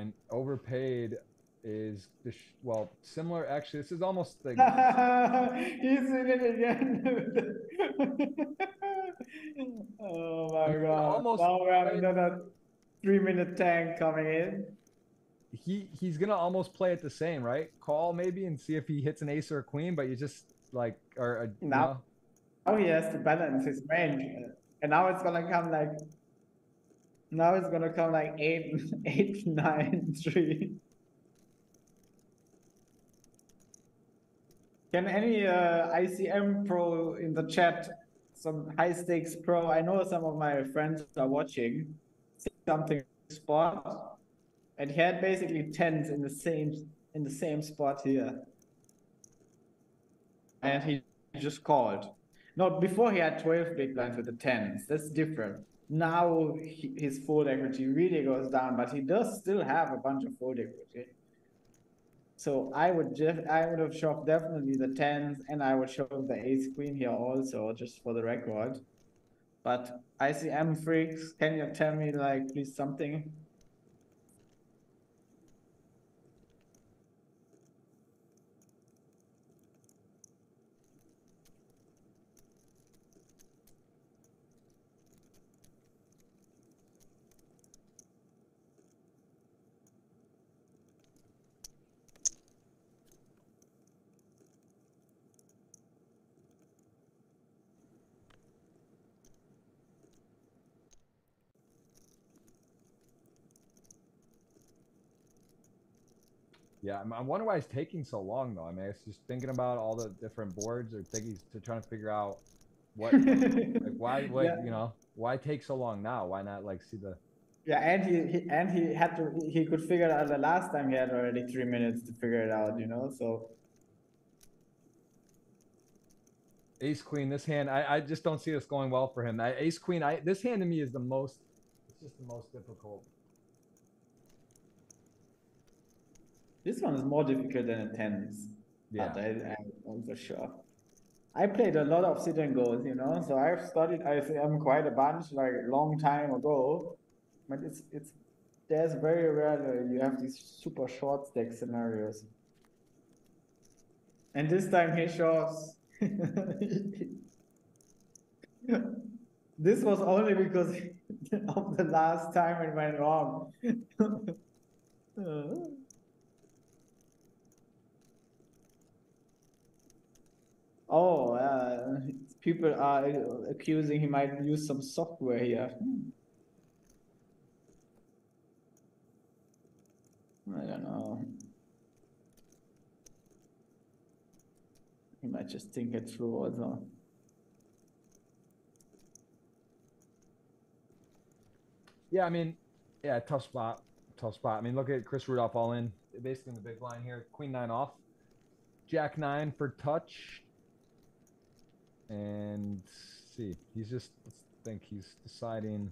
And overpaid is the sh- well similar. Actually, this is almost like He's in it again. oh my god. almost- now we have another three minute tank coming in. he he's gonna almost play it the same, right? Call maybe and see if he hits an ace or a queen, but you just like or a, you No. know, Now he has to balance his range. And now it's gonna come like now it's gonna come like eight eight nine three. Can any uh, ICM pro in the chat, some high stakes pro? I know some of my friends are watching. see Something spot, and he had basically tens in the same in the same spot here, and he just called. No, before he had twelve big blinds with the tens. That's different. Now he, his fold equity really goes down, but he does still have a bunch of fold equity. So I would just I would have shoved definitely the tens, and I would shove the ace queen here also, just for the record. But ICM freaks, can you tell me like please something? Yeah, I'm- I wonder why it's taking so long though. I mean, it's just thinking about all the different boards or thinking to trying to figure out what like why like Yeah. you know why take so long now? Why not like see the Yeah, and he, he and he had to he could figure it out the last time he had already three minutes to figure it out, you know. So ace queen this hand I, I just don't see this going well for him. I, ace queen I this hand to me is the most it's just the most difficult. This one is more difficult than a tens. Yeah. I, I'm also sure. I played a lot of sit and goes, you know, so I've studied ICM quite a bunch, like a long time ago. But it's it's there's very rarely you have these super short stack scenarios. And this time he shows this was only because of the last time it went wrong. Oh, uh, people are accusing he might use some software here. Hmm. I don't know. He might just think it through also. Yeah, I mean, yeah, tough spot. Tough spot. I mean, look at Chris Rudolph all in. Basically in the big line here. Queen nine off. Jack nine for touch and see, he's just think he's deciding.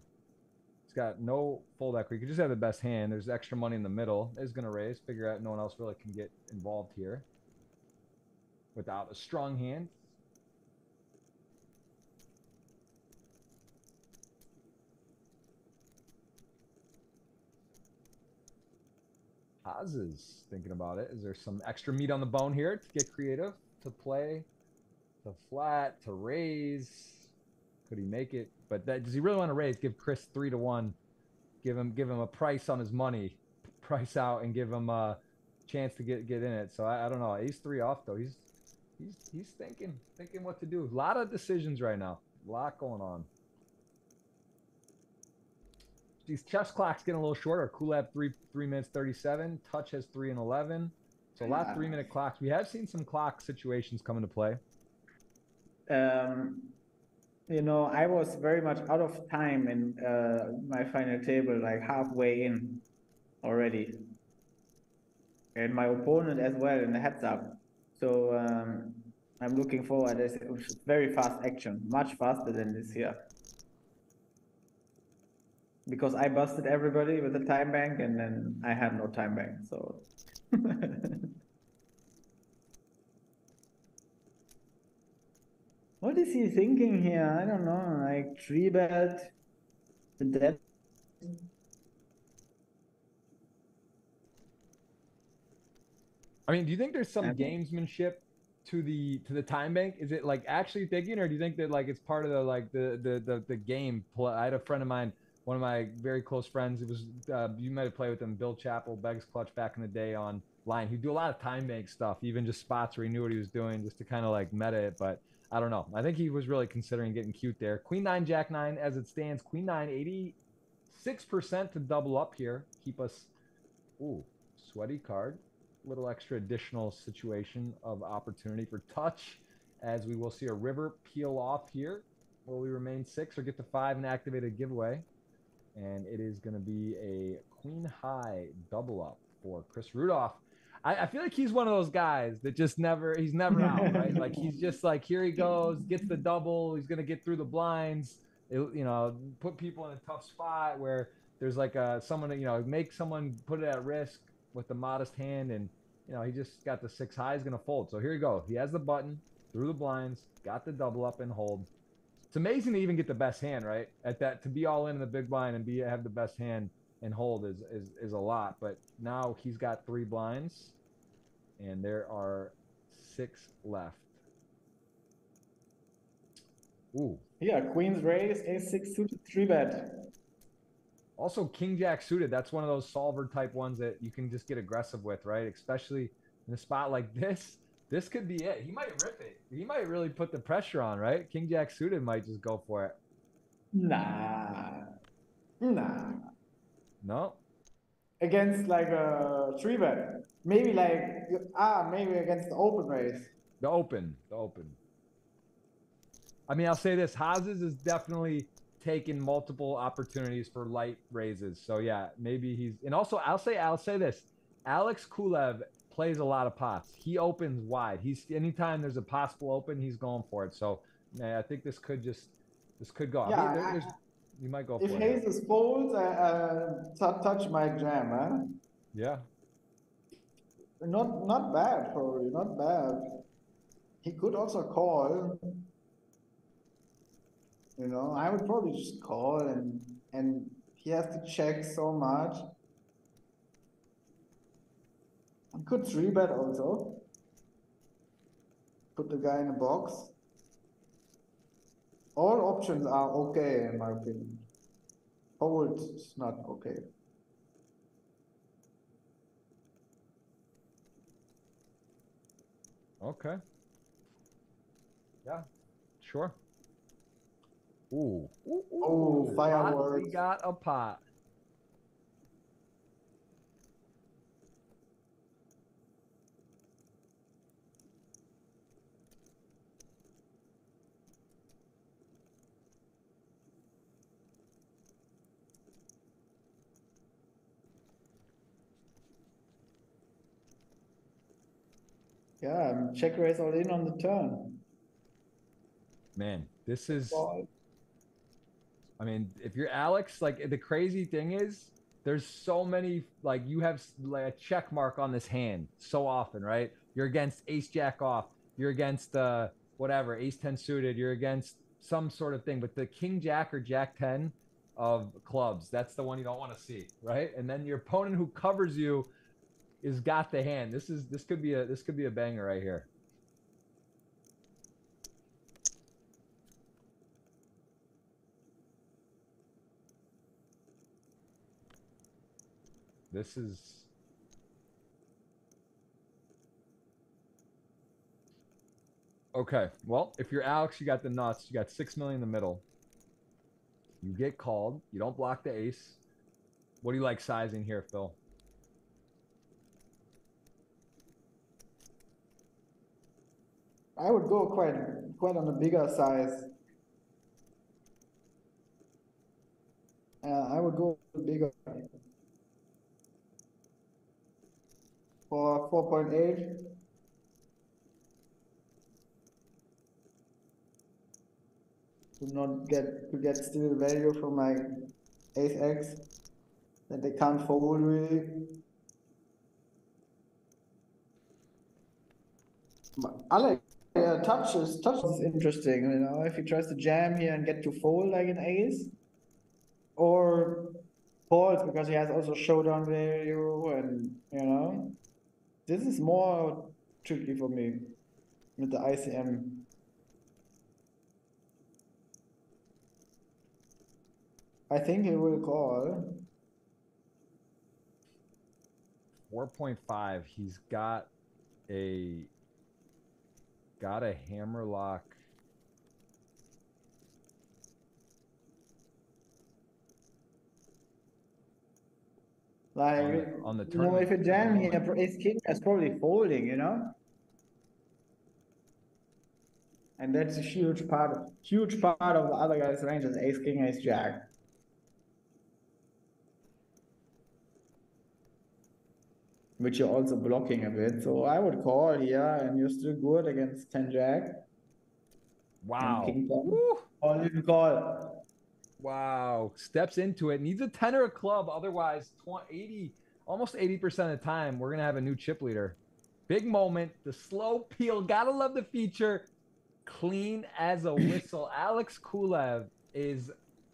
He's got no fold equity. He could just have the best hand. There's extra money in the middle. Is going to raise. Figure out no one else really can get involved here. Without a strong hand, Haas is thinking about it. Is there some extra meat on the bone here to get creative, to play, to flat, to raise? Could he make it? But that, does he really want to raise? Give Chris three to one. Give him give him a price on his money, price out, and give him a chance to get get in it. So I, I don't know. Ace three off though. He's he's he's thinking thinking what to do. A lot of decisions right now. A lot going on these chess clocks getting a little shorter. Kulev three three minutes thirty seven. Touch has three and eleven. So a lot of three minute clocks. We have seen some clock situations come into play. Um, you know, I was very much out of time in uh, my final table, like halfway in already, and my opponent as well in the heads up. So um, I'm looking forward. It's very fast action, much faster than this year. because I busted everybody with the time bank and then I had no time bank. So what is he thinking here? I don't know. Like three bet the dead. I mean, do you think there's some gamesmanship to the to the time bank? Is it like actually thinking, or do you think that like it's part of the like the the the, the game? I had a friend of mine one of my very close friends. It was uh, you might have played with him, Bill Chappell, Begs Clutch back in the day on line. He'd do a lot of time bank stuff, even just spots where he knew what he was doing, just to kind of like meta it. But I don't know. I think he was really considering getting cute there. Queen nine, Jack nine, as it stands. Queen nine, 86 percent to double up here. Keep us. Ooh, sweaty card. Little extra additional situation of opportunity for touch, as we will see a river peel off here. Will we remain six or get to five and activate a giveaway? and it is going to be a queen high double up for Chris Rudolph. I, I, feel like he's one of those guys that just never he's never out, right? like he's just like here he goes, gets the double, he's gonna get through the blinds, it, you know, put people in a tough spot where there's like a someone you know make someone put it at risk with the modest hand, and you know he just got the six high, he's gonna fold. So here you go, he has the button through the blinds, got the double up and hold. It's amazing to even get the best hand, right? At that to be all in, in the big blind and be have the best hand and hold is is is a lot. But now he's got three blinds, and there are six left. Ooh. Yeah, Queen's raise, Ace six suited, three bet. Also, King Jack suited. That's one of those solver type ones that you can just get aggressive with, right? Especially in a spot like this this could be it. He might rip it. He might really put the pressure on, right? King Jack suited might just go for it. Nah. Nah. No. Against like a three bet. Maybe like ah, maybe against the open race. The open. The open. I mean, I'll say this: Haas's is definitely taken multiple opportunities for light raises. So yeah, maybe he's and also I'll say I'll say this: Alex Kulev plays a lot of pots. He opens wide. He's anytime there's a possible open, he's going for it. So I think this could just this could go. Yeah, I mean, you might go if for it. Hayes folds, uh, touch my jam, huh? Yeah. Not not bad, probably not bad. He could also call. You know, I would probably just call and and he has to check so much. Could three bet also. Put the guy in a box. All options are okay in my opinion. Hold is not okay. Okay. Yeah, sure. Ooh. Ooh, ooh. Oh, fireworks. We got a pot. Yeah, check raise all in on the turn. Man, this is. I mean, if you're Alex, like the crazy thing is, there's so many like you have like a check mark on this hand so often, right? You're against Ace Jack off. You're against uh whatever Ace Ten suited. You're against some sort of thing, but the King Jack or Jack Ten of clubs, that's the one you don't want to see, right? And then your opponent who covers you is got the hand. This is this could be a this could be a banger right here. This is Okay. Well, if you're Alex, you got the nuts. You got six million in the middle. You get called. You don't block the ace. What do you like sizing here, Phil? I would go quite quite on a bigger size. I would go bigger for 4.8. To not get to get still value from my ace x that they can't fold really. Alex yeah, touch is is interesting. You know, if he tries to jam here and get to fold like an ace, or folds because he has also showdown value, and you know, this is more tricky for me with the ICM. I think he will call. 4.5. He's got a got a hammerlock. Like on, on the turn. You know, if a jam here, ace king is probably folding, you know. And that's a huge part, huge part of the other guy's range is ace king, ace jack. Which you're also blocking a bit. So I would call here, and you're still good against 10 jack. Wow. All in call. Wow. Steps into it. Needs a 10 or a club. Otherwise, 20, 80, almost 80% of the time, we're going to have a new chip leader. Big moment. The slow peel. Gotta love the feature. Clean as a whistle. Alex Kulev is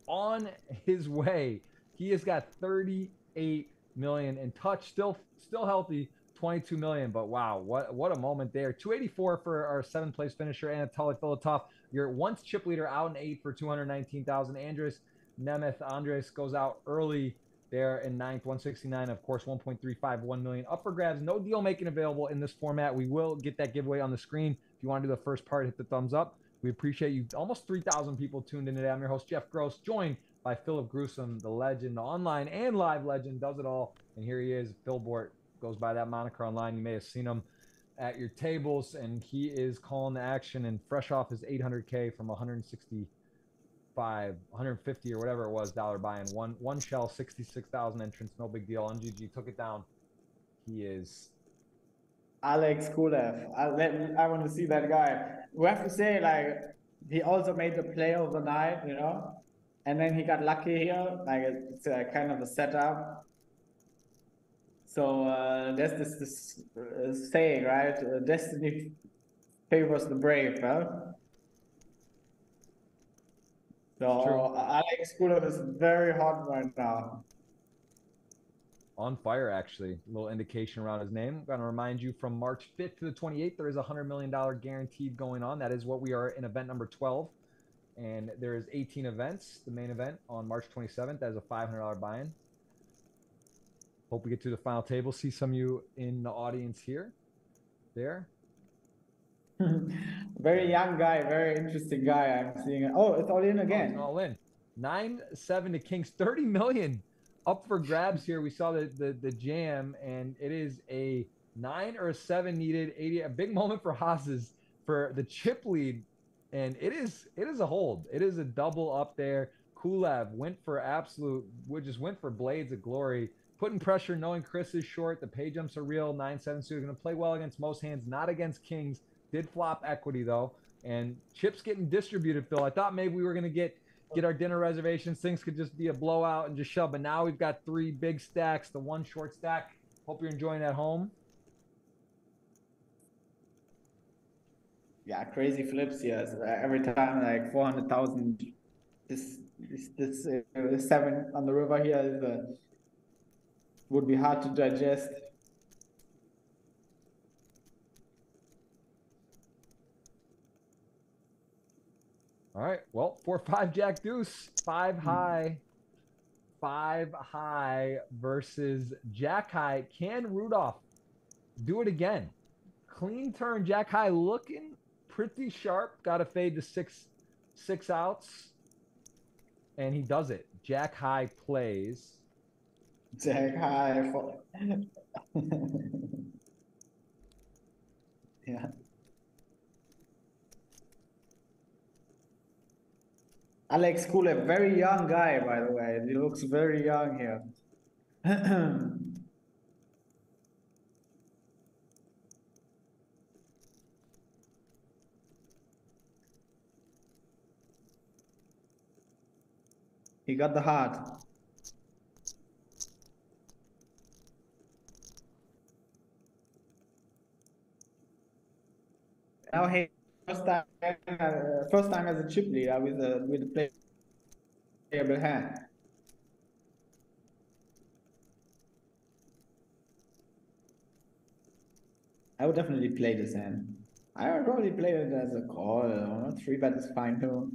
on his way. He has got 38 million in touch. Still still healthy, 22 million. But wow, what what a moment there. 284 for our seventh place finisher, Anatoly Filatov. Your once chip leader out in eight for 219,000. Andras Nemeth Andras goes out early there in ninth, 169. Of course, 1.351 million up for grabs. No deal making available in this format. We will get that giveaway on the screen. If you want to do the first part, hit the thumbs up. We appreciate you. Almost 3,000 people tuned in today. I'm your host, Jeff Gross, joined by Philipp Gruissem, the legend, the online and live legend, does it all. And here he is, Phil Bort, goes by that moniker online. You may have seen him at your tables, and he is calling the action and fresh off his 800K from 165, 150 or whatever it was dollar buy-in. One one shell, 66,000 entrance, no big deal. NGG took it down. He is Alex Kulev. I, I want to see that guy. We have to say, like, he also made the play of the night, you know, and then he got lucky here. Like, it's a, kind of a setup. So uh, there's this, this uh, saying, right? Uh, destiny favors the brave, huh? So Alex Kulev is very hot right now. On fire, actually. A little indication around his name. I'm going to remind you from March 5th to the 28th, there is a $100 million guaranteed going on. That is what we are in event number 12. And there is 18 events. The main event on March 27th, that is a $500 buy-in. Hope we get to the final table. See some of you in the audience here. There. very young guy, very interesting guy. I'm seeing it. Oh, it's all in oh, again. Oh, all in. Nine seven to Kings, 30 million up for grabs here. We saw the, the the jam, and it is a nine or a seven needed. 80, a big moment for Haas's for the chip lead, and it is it is a hold. It is a double up there. Kulev went for absolute, just went for blades of glory putting pressure, knowing Chris is short. The pay jumps are real. Nine seven suit going to play well against most hands, not against kings. Did flop equity though, and chips getting distributed. Phil, I thought maybe we were going to get get our dinner reservations. Things could just be a blowout and just shove. But now we've got three big stacks. The one short stack. Hope you're enjoying at home. Yeah, crazy flips here. So every time like four hundred thousand. This this, this uh, seven on the river here is uh, would be hard to digest. All right. Well, four five Jack Deuce, five high, five high versus Jack High. Can Rudolph do it again? Clean turn, Jack High looking pretty sharp. Got to fade to six six outs, and he does it. Jack High plays. Jack High. Yeah. Alex a very young guy, by the way. He looks very young here. he got the heart. Now he first time, uh, first time as a chip leader with a with a playable hand. I would definitely play this hand. I would probably play it as a call. Three bet is fine too.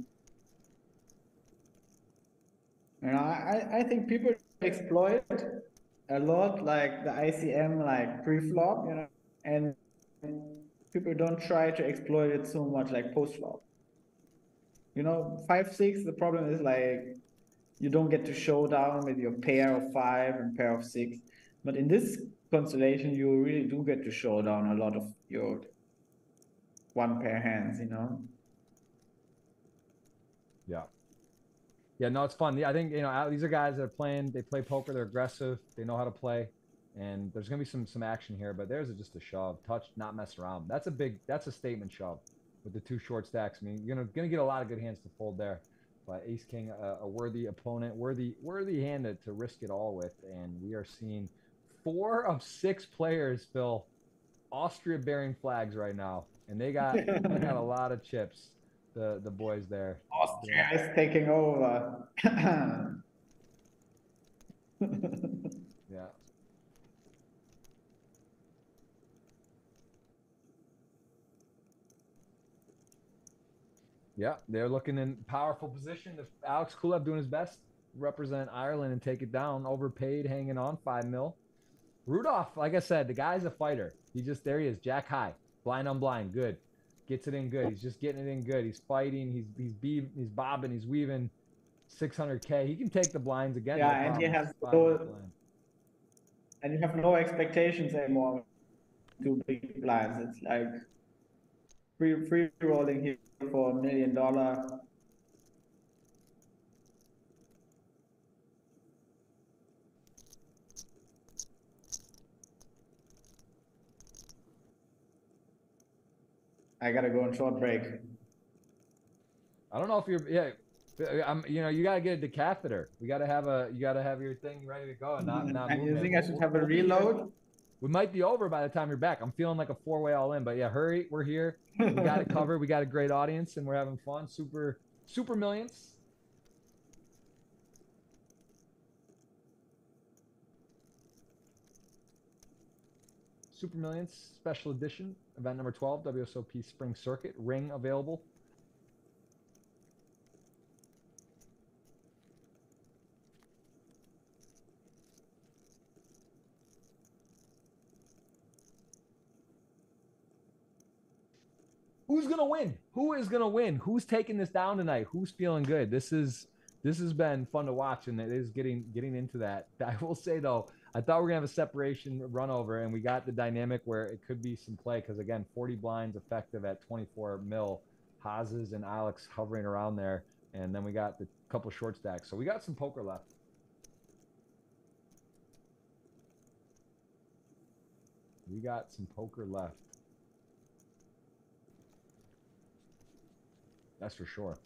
You know, I, I think people exploit a lot like the ICM like pre-flop, you know, and people don't try to exploit it so much like post flop. You know, five six. The problem is like you don't get to showdown with your pair of five and pair of six. But in this constellation, you really do get to showdown a lot of your one pair hands. You know. Yeah. Yeah, no, it's fun. Yeah, I think you know these are guys that are playing. They play poker. They're aggressive. They know how to play and there's gonna be some some action here, but there's just a shove, touch, not mess around. That's a big, that's a statement shove with the two short stacks. I mean, you're gonna gonna get a lot of good hands to fold there, but Ace King, a, a worthy opponent, worthy worthy hand to, to risk it all with, and we are seeing four of six players, Phil, Austria bearing flags right now, and they got they got a lot of chips. The the boys there. Austria yeah. is taking over. Yeah, Yeah, they're looking in powerful position. If Alex Kulev doing his best, represent Ireland and take it down. Overpaid, hanging on five mil. Rudolph, like I said, the guy's a fighter. He just there he is, Jack high, blind on blind, good, gets it in good. He's just getting it in good. He's fighting. He's he's be, he's bobbing. He's weaving. 600k. He can take the blinds again. Yeah, no and he has no, and you have no expectations anymore. Two big blinds. It's like free free rolling here for a million dollar. I gotta go on short break. I don't know if you're yeah. I'm, you know, you gotta get a decatheter. We gotta have a, you gotta have your thing ready to go and not, not. You think I should have a reload? we might be over by the time you're back. I'm feeling like a four way all in, but yeah, hurry. We're here. We got it covered. We got a great audience and we're having fun. Super, super millions. Super Millions Special Edition, event number 12, WSOP Spring Circuit, ring available. who's gonna win? Who is gonna win? Who's taking this down tonight? Who's feeling good? This is this has been fun to watch, and it is getting getting into that. I will say though, I thought we are gonna have a separation run over, and we got the dynamic where it could be some play because again, 40 blinds effective at 24 mil, Haas's and Alex hovering around there, and then we got the couple short stacks. So we got some poker left. We got some poker left. That's for sure.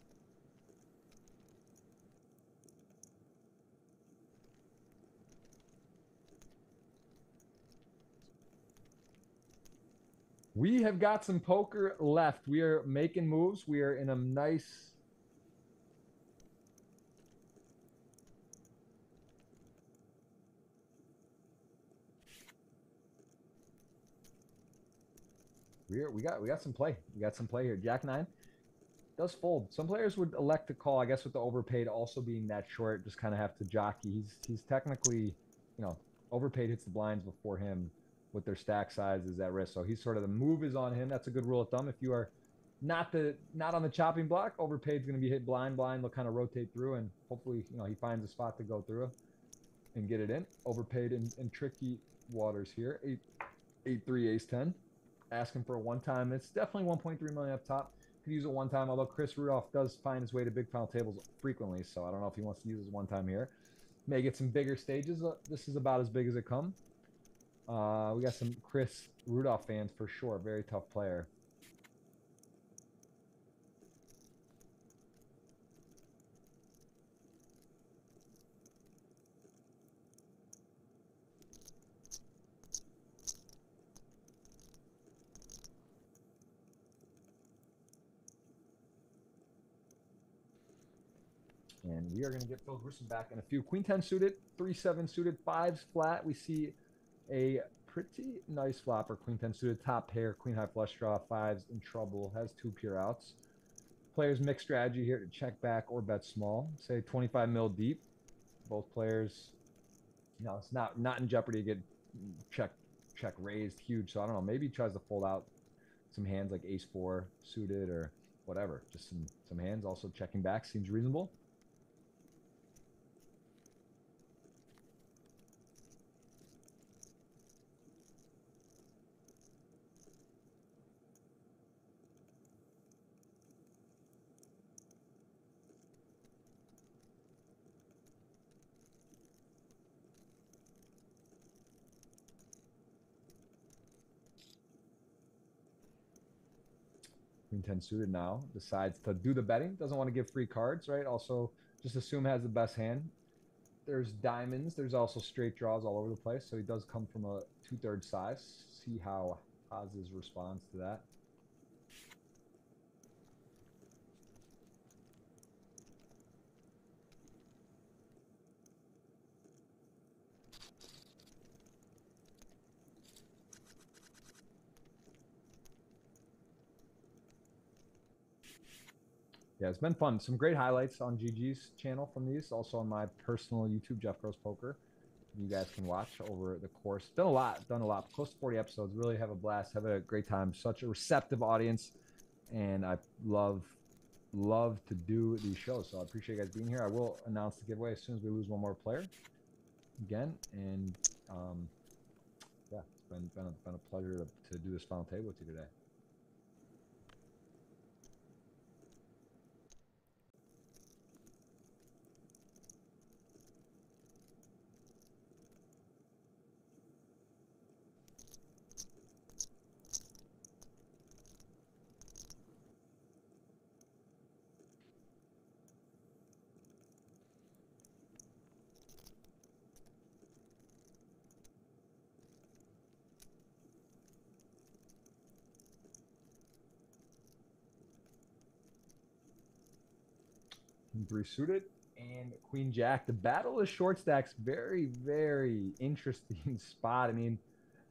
We have got some poker left. We are making moves. We are in a nice we we got we got some play. We got some play here. Jack nine does fold. Some players would elect to call. I guess with the overpaid also being that short, just kind of have to jockey. He's he's technically, you know, overpaid hits the blinds before him with their stack size is at risk. So he's sort of the move is on him. That's a good rule of thumb. If you are not the not on the chopping block, overpaid is going to be hit blind blind. They'll kind of rotate through and hopefully you know he finds a spot to go through and get it in. Overpaid in, in tricky waters here. Eight eight three ace ten asking for a one time. It's definitely 1.3 million up top. Could use it one time, although Chris Rudolph does find his way to big final tables frequently, so I don't know if he wants to use his one time here. May get some bigger stages. Uh, this is about as big as it come. Uh, we got some Chris Rudolph fans for sure. Very tough player. And we are going to get Phil Gruissem back in a few. Queen 10 suited, 3 7 suited, 5s flat. We see a pretty nice flopper. Queen 10 suited, top pair, Queen high flush draw, 5s in trouble, has two pure outs. Players mix strategy here to check back or bet small. Say 25 mil deep. Both players, you know, it's not not in jeopardy to get check check raised huge. So I don't know. Maybe he tries to fold out some hands like ace four suited or whatever. Just some some hands. Also checking back seems reasonable. 10 suited now decides to do the betting. Doesn't want to give free cards, right? Also, just assume has the best hand. There's diamonds. There's also straight draws all over the place. So he does come from a two thirds size. See how Oz's responds to that. Yeah, it's been fun. Some great highlights on GG's channel from these. Also on my personal YouTube, Jeff Gross Poker. You guys can watch over the course. Done a lot, done a lot. Close to 40 episodes. Really have a blast. Have a great time. Such a receptive audience, and I love, love to do these shows. So I appreciate you guys being here. I will announce the giveaway as soon as we lose one more player. Again, and um, yeah, it's been been a, been a pleasure to, to do this final table with you today. Three suited and queen jack. The battle of short stacks very very interesting spot. I mean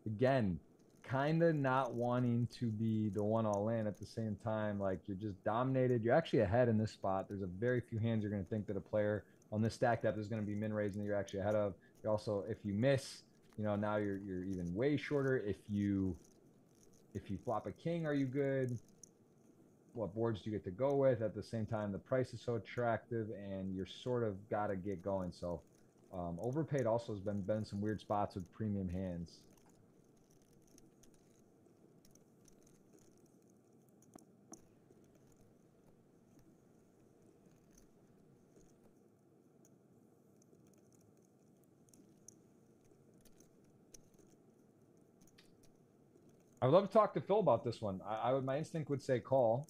again kind of not wanting to be the one all in at the same time. Like you're just dominated. You're actually ahead in this spot. There's a very few hands you're going to think that a player on this stack depth is going to be min raising that you're actually ahead of. You also if you miss you know now you're you're even way shorter. If you if you flop a king are you good what boards do you get to go with at the same time the price is so attractive and you're sort of got to get going so um, overpaid also has been been some weird spots with premium hands I would love to talk to Phil about this one. I, I would. My instinct would say call.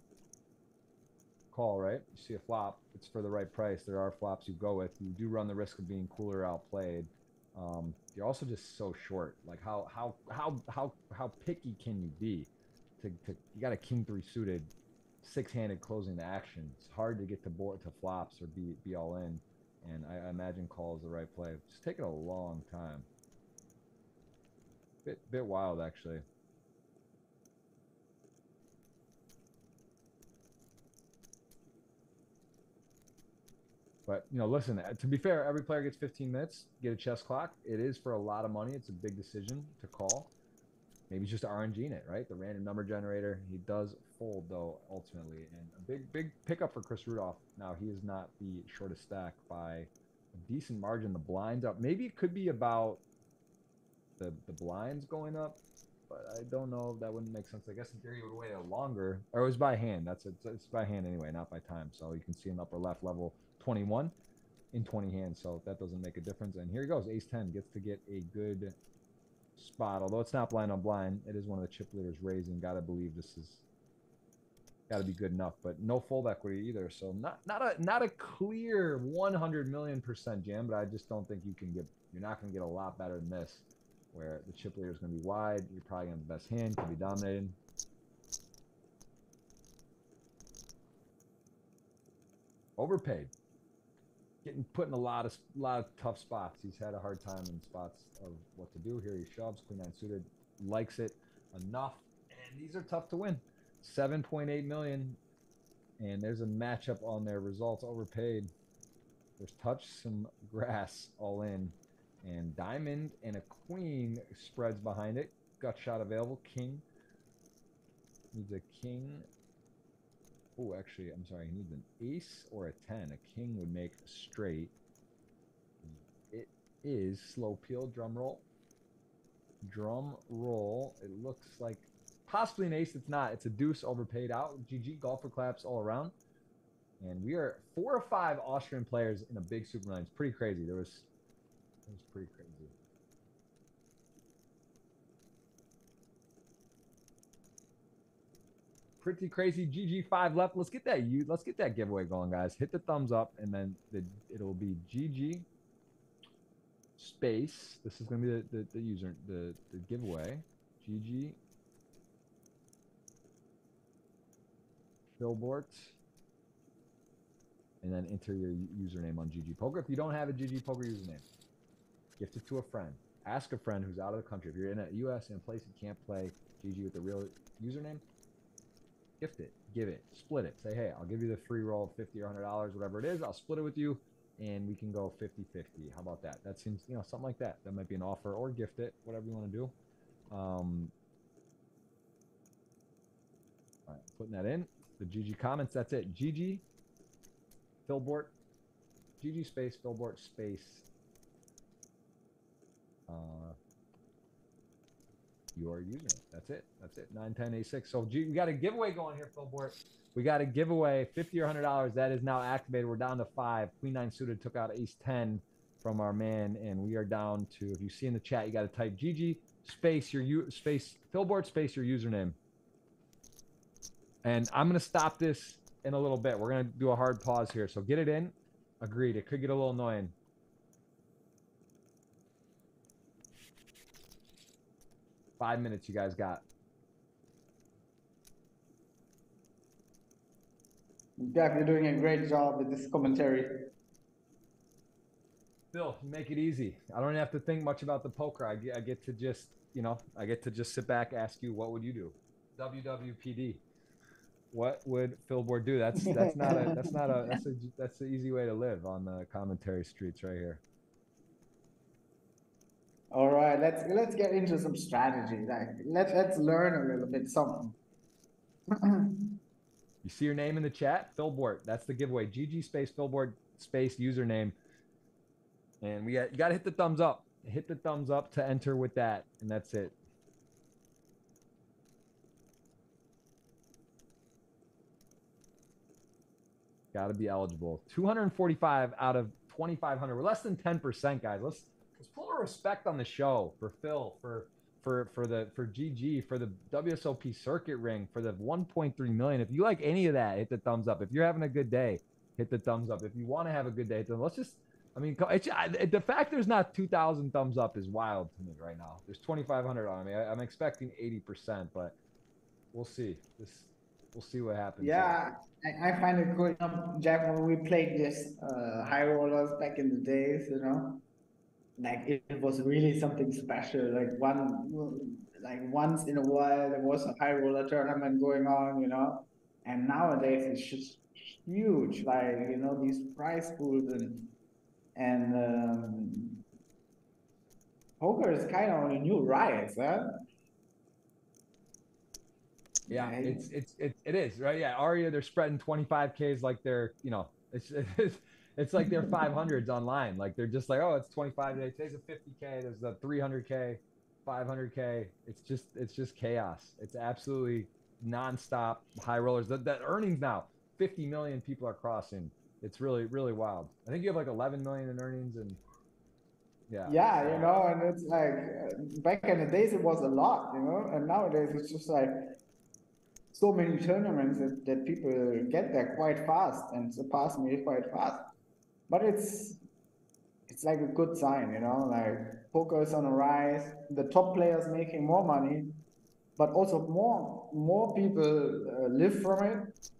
Call, right? You see a flop. It's for the right price. There are flops you go with. You do run the risk of being cooler outplayed. Um, you're also just so short. Like how how how how how picky can you be? To, to you got a king three suited, six handed closing the action. It's hard to get to board to flops or be be all in. And I, I imagine call is the right play. It's taking a long time. Bit bit wild actually. But you know, listen. uh, To be fair, every player gets 15 minutes. Get a chess clock. It is for a lot of money. It's a big decision to call. Maybe just RNGing it, right? The random number generator. He does fold though, ultimately, and a big, big pickup for Chris Rudolph. Now he is not the shortest stack by a decent margin. The blinds up. Maybe it could be about the the blinds going up, but I don't know that wouldn't make sense. I guess in theory it would wait a longer, or it was by hand. That's it. It's by hand anyway, not by time. So you can see in the upper left level 21 in 20 hands, so that doesn't make a difference. And here he goes, ace 10 gets to get a good spot. Although it's not blind on blind, it is one of the chip leaders raising. Gotta believe this is gotta be good enough, but no fold equity either. So not not a not a clear 100 million percent jam, but I just don't think you can get. You're not gonna get a lot better than this, where the chip leader is gonna be wide. You're probably have the best hand, could be dominated. Overpaid getting put in a lot of lot of tough spots. He's had a hard time in spots of what to do. Here he shoves, queen nine suited, likes it enough, and these are tough to win. Seven point eight million, and there's a matchup on their results overpaid. There's touch, some grass, all in, and diamond and a queen spreads behind it. Gut shot available. King needs a king Oh, actually, I'm sorry. He needs an ace or a 10. A king would make a straight. It is slow peel, drum roll. Drum roll. It looks like possibly an ace. It's not. It's a deuce overpaid out. GG golfer claps all around. And we are four or five Austrian players in a big super nine. It's pretty crazy. There was, it was pretty crazy. Pretty crazy GG5 left. Let's get that you let's get that giveaway going, guys. Hit the thumbs up and then the, it'll be GG space. This is gonna be the, the, the user the, the giveaway. GG Philbort. And then enter your username on GG Poker. If you don't have a GG Poker username, gift it to a friend. Ask a friend who's out of the country. If you're in a US in a place you can't play GG with the real username, gift it, give it, split it. Say, hey, I'll give you the free roll of 50 or $100, whatever it is. I'll split it with you and we can go 50 50. How about that? That seems, you know, something like that. That might be an offer or gift it, whatever you want to do. Um, all right, putting that in. The GG comments, that's it. GG, Philbort, GG space, Philbort space. Uh, your username. That's it. That's it. 910A6. So we got a giveaway going here, Philbort. We got a giveaway, 50 or $100. That is now activated. We're down to five. Queen 9 suited took out ace 10 from our man, and we are down to, if you see in the chat, you got to type GG space your u space, Philbort space your username. And I'm going to stop this in a little bit. We're going to do a hard pause here. So get it in. Agreed. It could get a little annoying. Five minutes you guys got. Jeff, you're doing a great job with this commentary. Bill, you make it easy. I don't have to think much about the poker. I get, I get to just, you know, I get to just sit back, ask you, what would you do? WWPD. What would Philbort do? That's that's not a that's not a that's a that's the easy way to live on the commentary streets right here. Right, let's let's get into some strategy. Like, let's let's learn a little bit something. You see your name in the chat, Philbort. That's the giveaway. GG space Philbort space username. And we got you got to hit the thumbs up. Hit the thumbs up to enter with that, and that's it. Got to be eligible. 245 out of 2,500. We're less than 10%, guys. Let's let's pull a respect on the show for Phil for for for the for GG for the WSOP circuit ring for the 1.3 million. If you like any of that, hit the thumbs up. If you're having a good day, hit the thumbs up. If you want to have a good day, then let's just. I mean, it's, the fact there's not 2,000 thumbs up is wild to me right now. There's 2,500 on me. I, am expecting 80%, but we'll see. This we'll see what happens. Yeah, I, I, find it cool, Jack. When we played this uh, high rollers back in the days, you know, like it, was really something special. Like one, like once in a while, there was a high roller tournament going on, you know, and nowadays it's just huge. Like you know, these prize pools and and um, poker is kind of on a new rise, huh? Yeah, it's it's it, it is right. Yeah, Aria, they're spreading 25ks like they're you know it's it's, it's like they're 500s online. Like they're just like oh it's 25 today. Today's a 50k. There's a 300k, 500k. It's just it's just chaos. It's absolutely nonstop high rollers. That, the earnings now 50 million people are crossing. It's really really wild. I think you have like 11 million in earnings and yeah. Yeah, you know, and it's like back in the days it was a lot, you know, and nowadays it's just like so many tournaments that, that people get there quite fast and surpass me quite fast. But it's it's like a good sign, you know, like poker is on the rise, the top players making more money, but also more more people uh, live from it,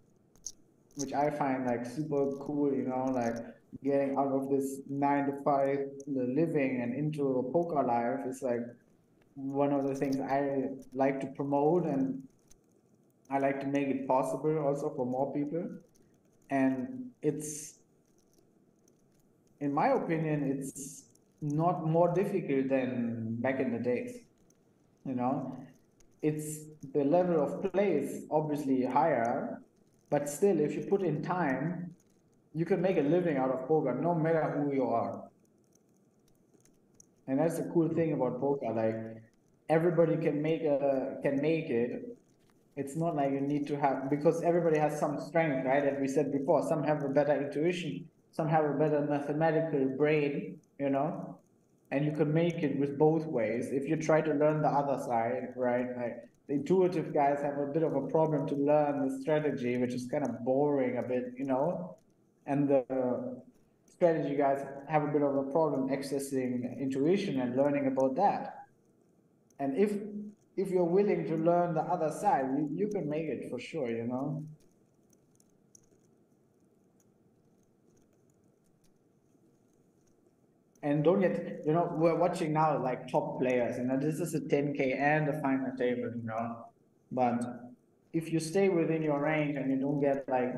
which I find like super cool, you know, like getting out of this nine to five living and into a poker life is like one of the things I like to promote and I like to make it possible also for more people. And it's, in my opinion, it's not more difficult than back in the days. You know, it's the level of play is obviously higher, but still, if you put in time, you can make a living out of poker no matter who you are. And that's the cool thing about poker. Like everybody can make a can make it it's not like you need to have because everybody has some strength, right? As we said before, some have a better intuition, some have a better mathematical brain, you know, and you can make it with both ways. If you try to learn the other side, right? Like the intuitive guys have a bit of a problem to learn the strategy, which is kind of boring a bit, you know, and the strategy guys have a bit of a problem accessing intuition and learning about that. And if if you're willing to learn the other side, you, you can make it for sure, you know. And don't get, you know, we're watching now like top players, you know, this is a 10K and a final table, you know. But if you stay within your range and you don't get like,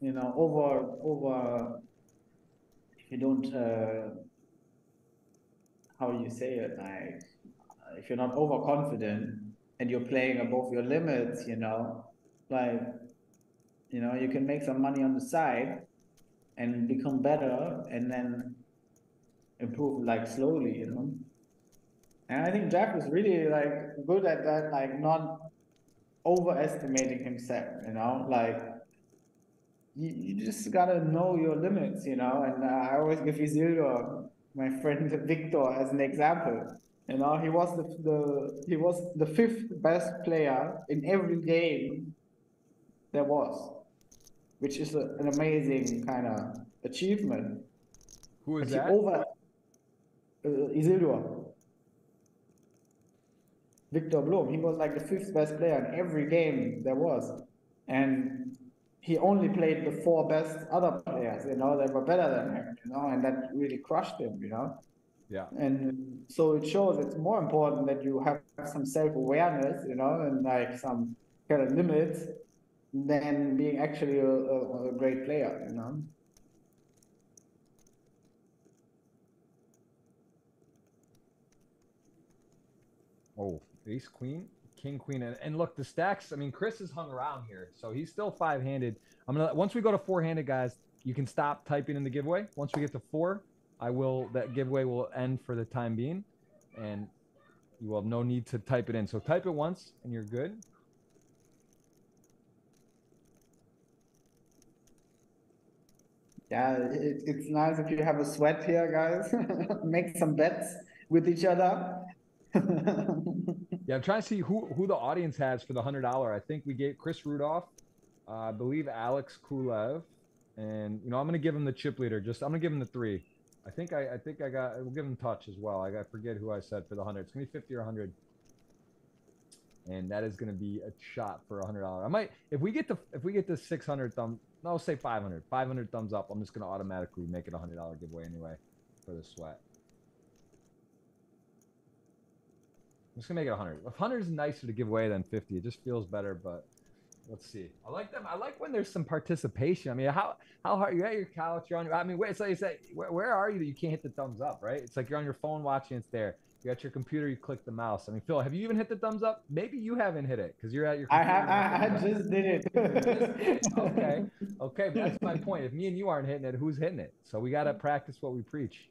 you know, over, over, if you don't, uh, how you say it, like, if you're not overconfident and you're playing above your limits, you know, like, you know, you can make some money on the side and become better and then improve like slowly, you know. And I think Jack was really like good at that, like not overestimating himself, you know, like you, you just gotta know your limits, you know. And uh, I always give Isildur, my friend Viktor, as an example. You know, he was the, the he was the fifth best player in every game there was, which is a, an amazing kind of achievement. Who is that? Over Uh, Isildur. Viktor Blom. He was like the fifth best player in every game there was, and he only played the four best other players. You know, that were better than him. You know, and that really crushed him. You know. Yeah. And so it shows it's more important that you have some self awareness, you know, and like some kind of limits than being actually a, a, a great player, you know. Oh, ace queen, king queen, and, and look the stacks. I mean, Chris has hung around here, so he's still five handed. I'm gonna once we go to four handed, guys, you can stop typing in the giveaway. Once we get to four, I will, that giveaway will end for the time being and you will have no need to type it in. So type it once and you're good. Yeah, it, it's nice if you have a sweat here, guys. Make some bets with each other. Yeah, I'm trying to see who who the audience has for the hundred dollar. I think we gave Chris Rudolph, uh, I believe Alex Kulev, and you know I'm gonna give him the chip leader. Just I'm gonna give him the three. I think I, I think I got. We'll give him touch as well. I got forget who I said for the hundred. It's gonna be fifty or hundred, and that is gonna be a shot for a hundred dollar. I might if we get the if we get the six hundred thumb. No, I'll say 500. 500 thumbs up. I'm just gonna automatically make it a hundred dollar giveaway anyway for the sweat. I'm just gonna make it 100. 100 is nicer to give away than 50. It just feels better, but let's see. I like them. I like when there's some participation. I mean, how how hard you're at your couch, you're on. Your, I mean, wait, it's like, it's like where, where are you that you can't hit the thumbs up, right? It's like you're on your phone watching. It's there. You're at your computer. You click the mouse. I mean, Phil, have you even hit the thumbs up? Maybe you haven't hit it because you're at your. I have. I, I just did it. okay. Okay, but that's my point. If me and you aren't hitting it, who's hitting it? So we gotta practice what we preach.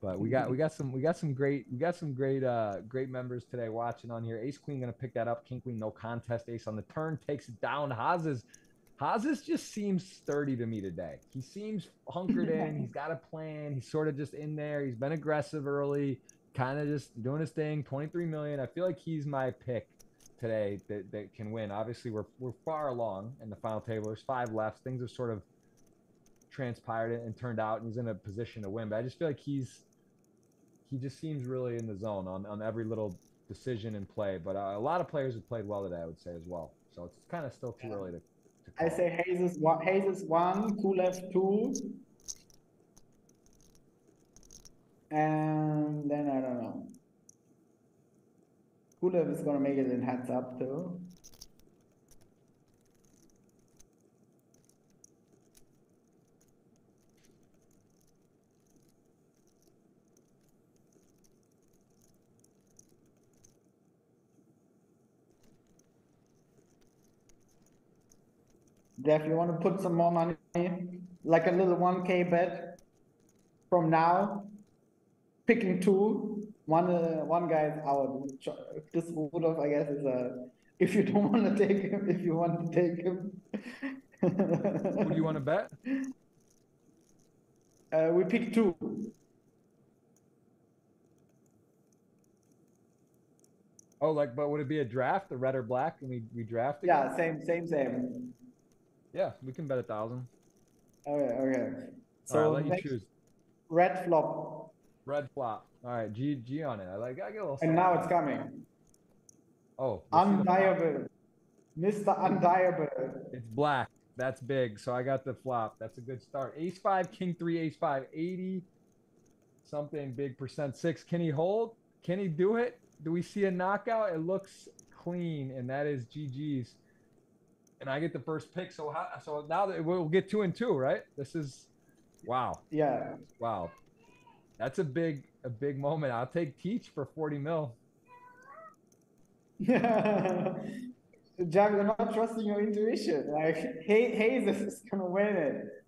But we got we got some we got some great we got some great uh great members today watching on here. Ace Queen gonna pick that up. King Queen no contest. Ace on the turn takes it down. Hazes Hazes just seems sturdy to me today. He seems hunkered in. He's got a plan. He's sort of just in there. He's been aggressive early, kind of just doing his thing. 23 million. I feel like he's my pick today that, that can win. Obviously, we're we're far along in the final table. There's five left. Things have sort of transpired and turned out, and he's in a position to win. But I just feel like he's he just seems really in the zone on, on every little decision and play. But uh, a lot of players have played well today, I would say as well. So it's kind of still too early to. to I say Hazes one, Hazes one, Kulev two, and then I don't know. Kulev is gonna make it in heads up too. Jeff, you want to put some more money, like a little 1K bet from now, picking two. One uh, one guy is out. This Rudolph, I guess, is a. If you don't want to take him, if you want to take him. Who do you want to bet? Uh, we pick two. Oh, like, but would it be a draft, the red or black, and we we draft? Again? Yeah, same, same, same. Yeah, we can bet a thousand. Okay, okay. So All right, let you choose. Red flop. Red flop. All right, G G on it. I like. I get a little. And now it's coming. Oh. Undiable. Mr. Undiable. It's black. That's big. So I got the flop. That's a good start. Ace five, king three, ace five, 80 something big percent six. Can he hold? Can he do it? Do we see a knockout? It looks clean, and that is GG's and I get the first pick. So how, so now that we'll get two and two, right? This is wow. Yeah. Wow. That's a big a big moment. I'll take Teach for 40 mil. Yeah. Jack, you're not trusting your intuition. Like Hayes is gonna win it.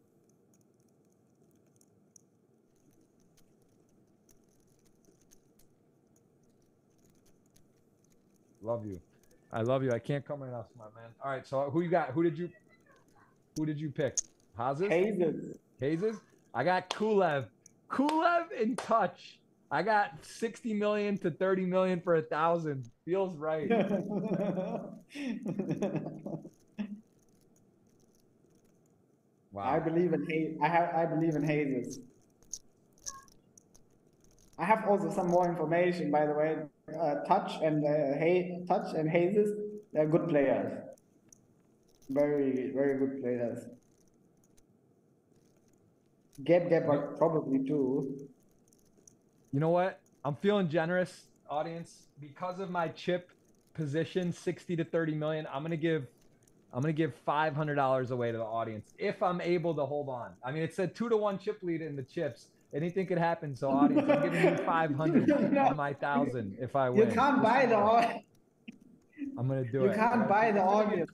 Love you. I love you. I can't come enough, my man. All right, so who you got? Who did you who did you pick? Hazes? Hazes. Hazes? I got Kulev. Kulev in touch. I got 60 million to 30 million for a thousand. Feels right. wow. I believe in Hayes. I have I believe in Hazes. I have also some more information, by the way. Uh, Touch and uh, Hay Touch and Hazes, they're good players. Very, very good players. Get Gap probably too. You know what? I'm feeling generous, audience, because of my chip position, 60 to 30 million. I'm gonna give I'm gonna give five hundred dollars away to the audience if I'm able to hold on. I mean, it's a two to one chip lead in the chips. Anything could happen. So, audience, I'm giving you 500 no, on my thousand if I win. You can't buy the audience. I'm gonna do you it. You can't buy the audience.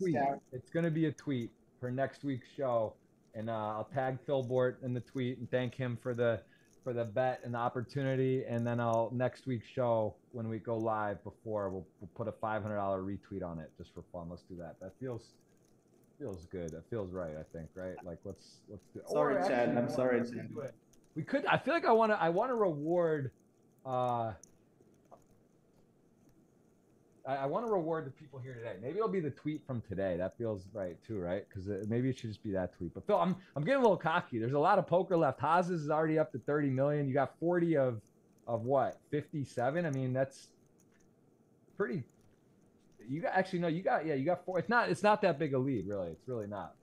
It's gonna be a tweet for next week's show, and uh, I'll tag Phil Bort in the tweet and thank him for the for the bet and the opportunity. And then I'll next week's show when we go live before we'll, we'll put a $500 retweet on it just for fun. Let's do that. That feels feels good. That feels right. I think right. Like let's let's do. Sorry, Chad. I'm sorry, Chad we could. I feel like I want to. I want to reward. Uh, I, I want to reward the people here today. Maybe it'll be the tweet from today. That feels right too, right? Because maybe it should just be that tweet. But Phil, I'm I'm getting a little cocky. There's a lot of poker left. Haas's is already up to 30 million. You got 40 of of what? 57. I mean, that's pretty. You got actually no. You got yeah. You got four. It's not. It's not that big a lead, really. It's really not.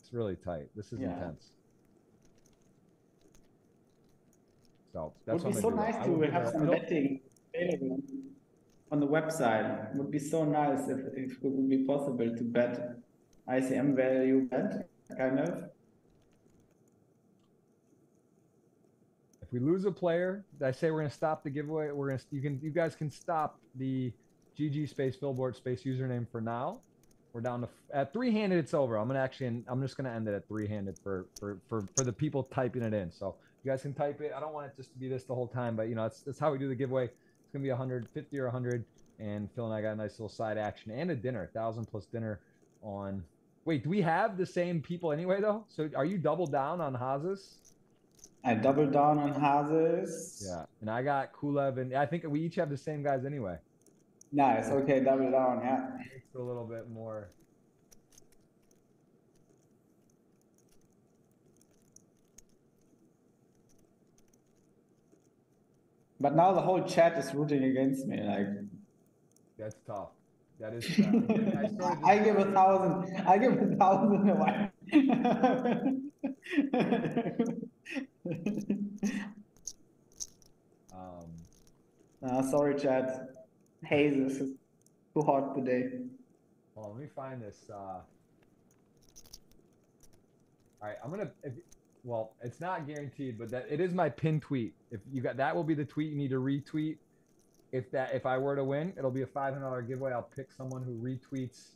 It's really tight. This is Yeah. intense. So that's would be so nice. I to have that. some betting available on the website. Would be so nice if, if it would be possible to bet ICM value bet kind of. If we lose a player, I say we're gonna stop the giveaway. We're gonna you can you guys can stop the GG space billboard space username for now. We're down to at three handed. It's over. I'm gonna actually I'm just gonna end it at three handed for for for for the people typing it in. So you guys can type it. I don't want it just to be this the whole time, but you know that's that's how we do the giveaway. It's gonna be 150 or 100, and Phil and I got a nice little side action and a dinner, thousand plus dinner on. Wait, do we have the same people anyway though? So are you double down on Hazes? I double down on Hazes. Yeah, and I got Kulev, and I think we each have the same guys anyway. Nice. Okay, double down. Yeah. It's a little bit more. But now the whole chat is rooting against me. Like That's tough. That is. Tough. I I give a thousand. I give a thousand away. um, Ah, sorry, chat. Hey, this is too hot today. well, let me find this. Uh... All right, I'm gonna. If, well, it's not guaranteed, but that it is my pin tweet. If you got that, will be the tweet you need to retweet. If that, if I were to win, it'll be a five hundred dollar giveaway. I'll pick someone who retweets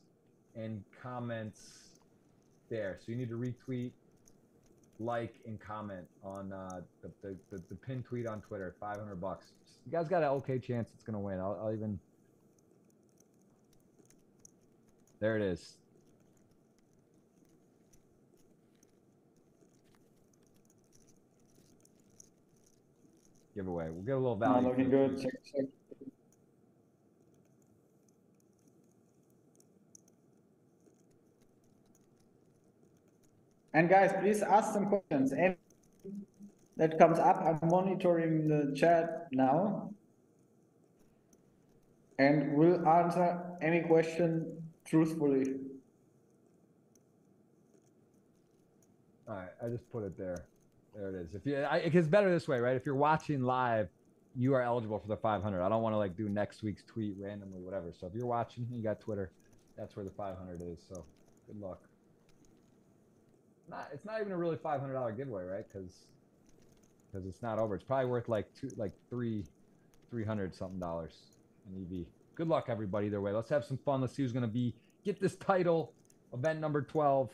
and comments there. So you need to retweet, like, and comment on uh, the, the, the the pin tweet on Twitter. Five hundred bucks. You guys got an okay chance it's gonna win. I'll, I'll even. There it is. Giveaway. We'll get a little Not value. looking good. Check, check. And guys, please ask some questions. And that comes up. I'm monitoring the chat now. And we'll answer any question truthfully. All right, I just put it there. There it is. If you, I, it gets better this way, right? If you're watching live, you are eligible for the 500. I don't want to like do next week's tweet randomly, whatever. So if you're watching, you got Twitter. That's where the 500 is. So good luck. Not, it's not even a really $500 giveaway, right? Because because it's not over. It's probably worth like two, like three, 300 something dollars in EV. Good luck, everybody. Either way, let's have some fun. Let's see who's gonna be get this title. Event number 12.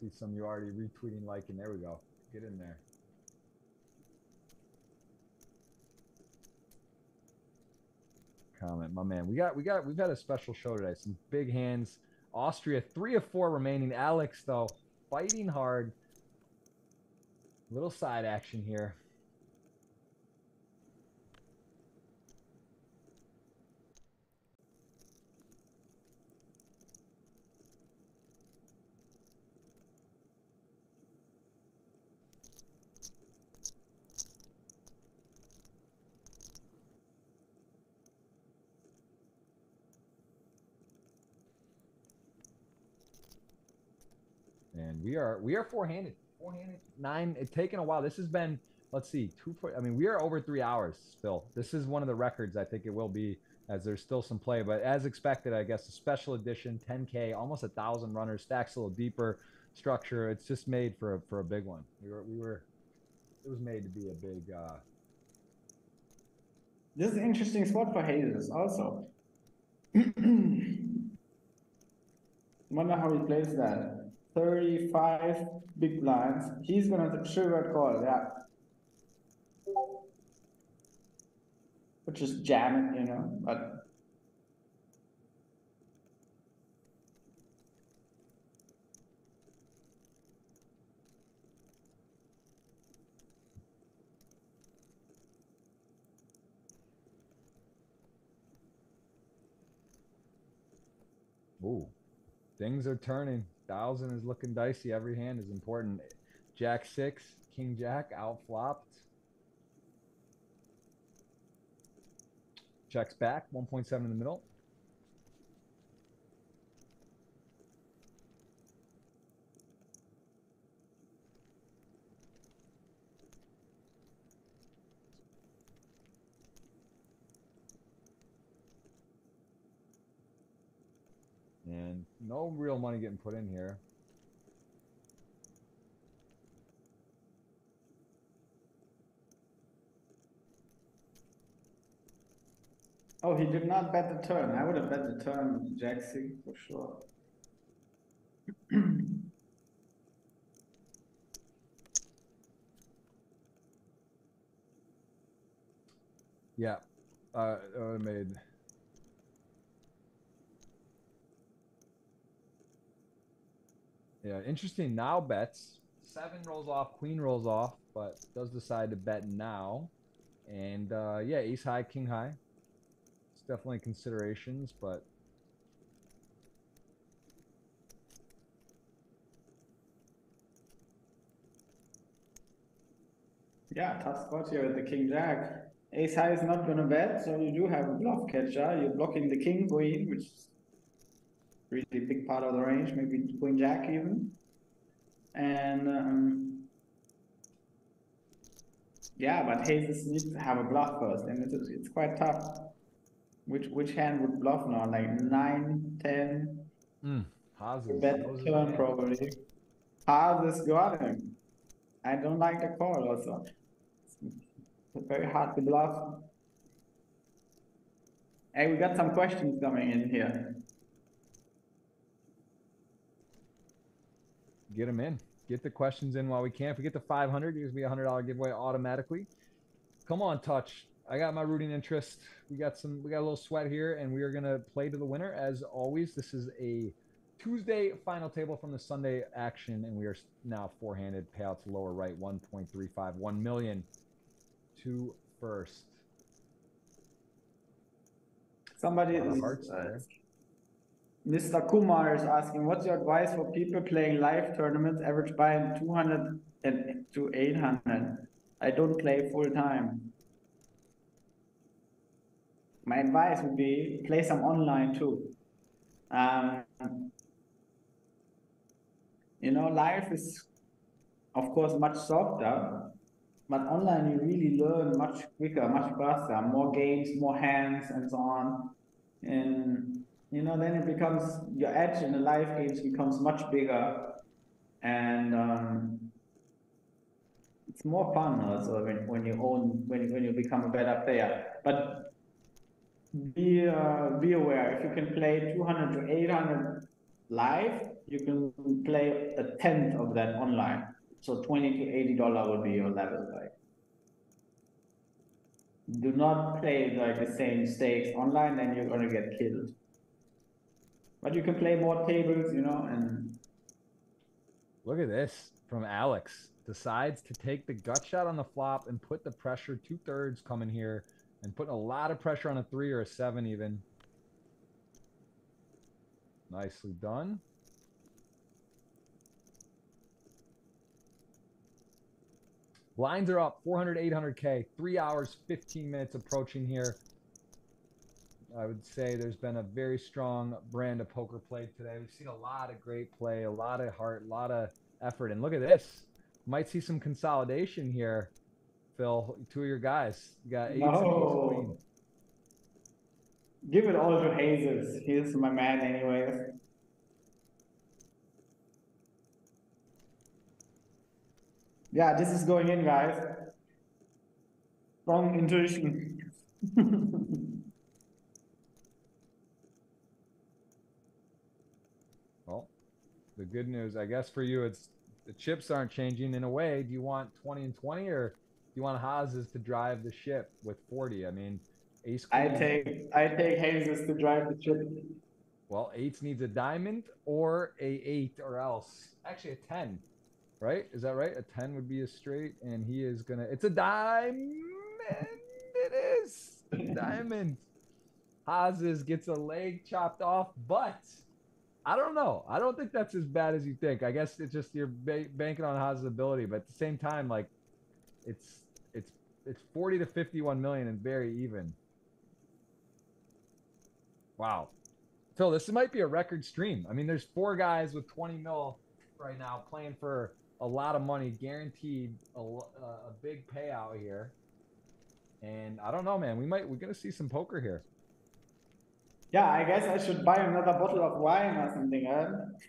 See some you already retweeting, liking. There we go. Get in there. Comment, my man. We got, we got, we've had a special show today. Some big hands. Austria, three of four remaining. Alex, though, fighting hard. Little side action here. And we are we are four-handed. Four-handed. Nine. It's taken a while. This has been let's see, two foot I mean, we are over three hours still. This is one of the records I think it will be as there's still some play. But as expected, I guess a special edition, 10K, almost a thousand runners, stacks a little deeper structure. It's just made for a for a big one. We were we were it was made to be a big uh This is an interesting spot for Hazes also. Wonder how he plays that. 35 big blinds. He's gonna trigger to trigger call, yeah. Which is jamming, you know, but Ooh, things are turning. Thousand is looking dicey. Every hand is important. Jack six, King Jack out flopped. Checks back, 1.7 in the middle. And no real money getting put in here. Oh, he did not bet the turn. I would have bet the turn, Jack six for sure. Yeah, uh, uh, made. Yeah, interesting. Now bets. Seven rolls off, queen rolls off, but does decide to bet now. And uh, yeah, ace high, king high. It's definitely considerations, but Yeah, tough spot here with the king jack. Ace high is not gonna bet, so you do have a bluff catcher. You're blocking the king queen, which really big part of the range, maybe queen jack even. And um, yeah, but Hazes needs to have a bluff first, and it's it's quite tough. Which which hand would bluff now? Like nine, ten. mm, Haas Bet turn probably. Hardest got him. I don't like the call also. It's very hard to bluff. Hey, we got some questions coming in here. Get them in. Get the questions in while we can. If we get to 500, there's gonna be a hundred dollar giveaway automatically. Come on, touch. I got my rooting interest. We got some. We got a little sweat here, and we are gonna play to the winner as always. This is a Tuesday final table from the Sunday action, and we are now four-handed payouts lower right 1.35, 1 million to first. Somebody, is, uh. Mr. Kumar is asking, what's your advice for people playing live tournaments, average buy in 200 and to 800? I don't play full time. My advice would be play some online too. Um, you know, live is, of course, much softer, but online you really learn much quicker, much faster, more games, more hands, and so on. And you know, then it becomes your edge in the live games becomes much bigger, and um, it's more fun also when, when you own when when you become a better player. But be uh, be aware if you can play 200 to 800 live, you can play a tenth of that online. So 20 to 80 dollar will be your level, right? Do not play like the same stakes online, then you're gonna get killed. But you can play more tables, you know, and Look at this from Alex. Decides to take the gut shot on the flop and put the pressure two thirds coming here and putting a lot of pressure on a three or a seven even. Nicely done. Lines are up 400, 800K, three hours, 15 minutes approaching here. I would say there's been a very strong brand of poker played today. We've seen a lot of great play, a lot of heart, a lot of effort. And look at this. Might see some consolidation here, Phil. Two of your guys. You got eight No. queen. give it all to Hazes. He's my man, anyways. Yeah, this is going in, guys. Strong intuition. Well, the good news, I guess, for you, it's the chips aren't changing in a way. Do you want 20 and 20 or do you want Haas's to drive the ship with 40? I mean, ace I take I take Hazes to drive the ship. Well, eights needs a diamond or a eight or else. Actually, a 10, right? Is that right? A 10 would be a straight, and he is gonna. It's a diamond. It is a diamond. Haas gets a leg chopped off, but I don't know. I don't think that's as bad as you think. I guess it's just you're ba- banking on Haas's ability, but at the same time, like it's it's it's 40 to 51 million and very even. Wow. Phil, this might be a record stream. I mean, there's four guys with 20 mil right now playing for a lot of money, guaranteed a, uh, a big payout here. And I don't know, man. We might we're gonna see some poker here. Yeah, I guess I should buy another bottle of wine or something, huh?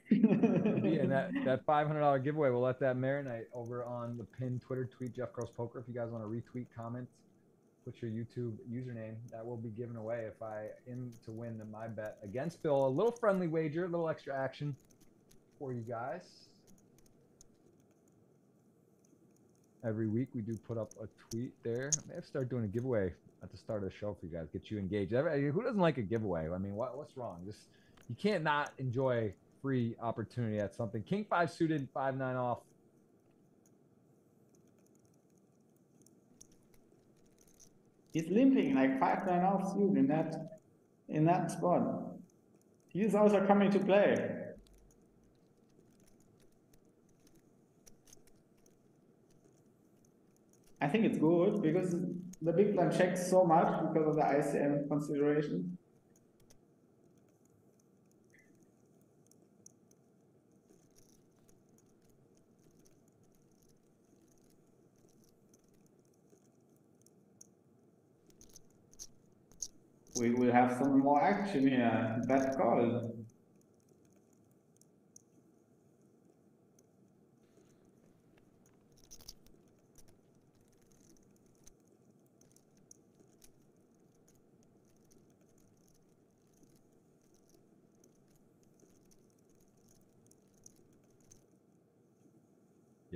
yeah, and that, that $500 giveaway, we'll let that marinate over on the pin Twitter tweet, Jeff Gross Poker. If you guys want to retweet, comment, put your YouTube username, that will be given away if I am to win the my bet against Bill. A little friendly wager, a little extra action for you guys. Every week we do put up a tweet there. I may have to start doing a giveaway at the start of the show for you guys, get you engaged. Who doesn't like a giveaway? I mean, what, what's wrong? Just you can't not enjoy free opportunity at something. King five suited, five nine off. He's limping like five nine off suit in that in that spot. He's also coming to play. I think it's good because the big blind checks so much because of the ICM consideration. We will have some more action here. Bad call.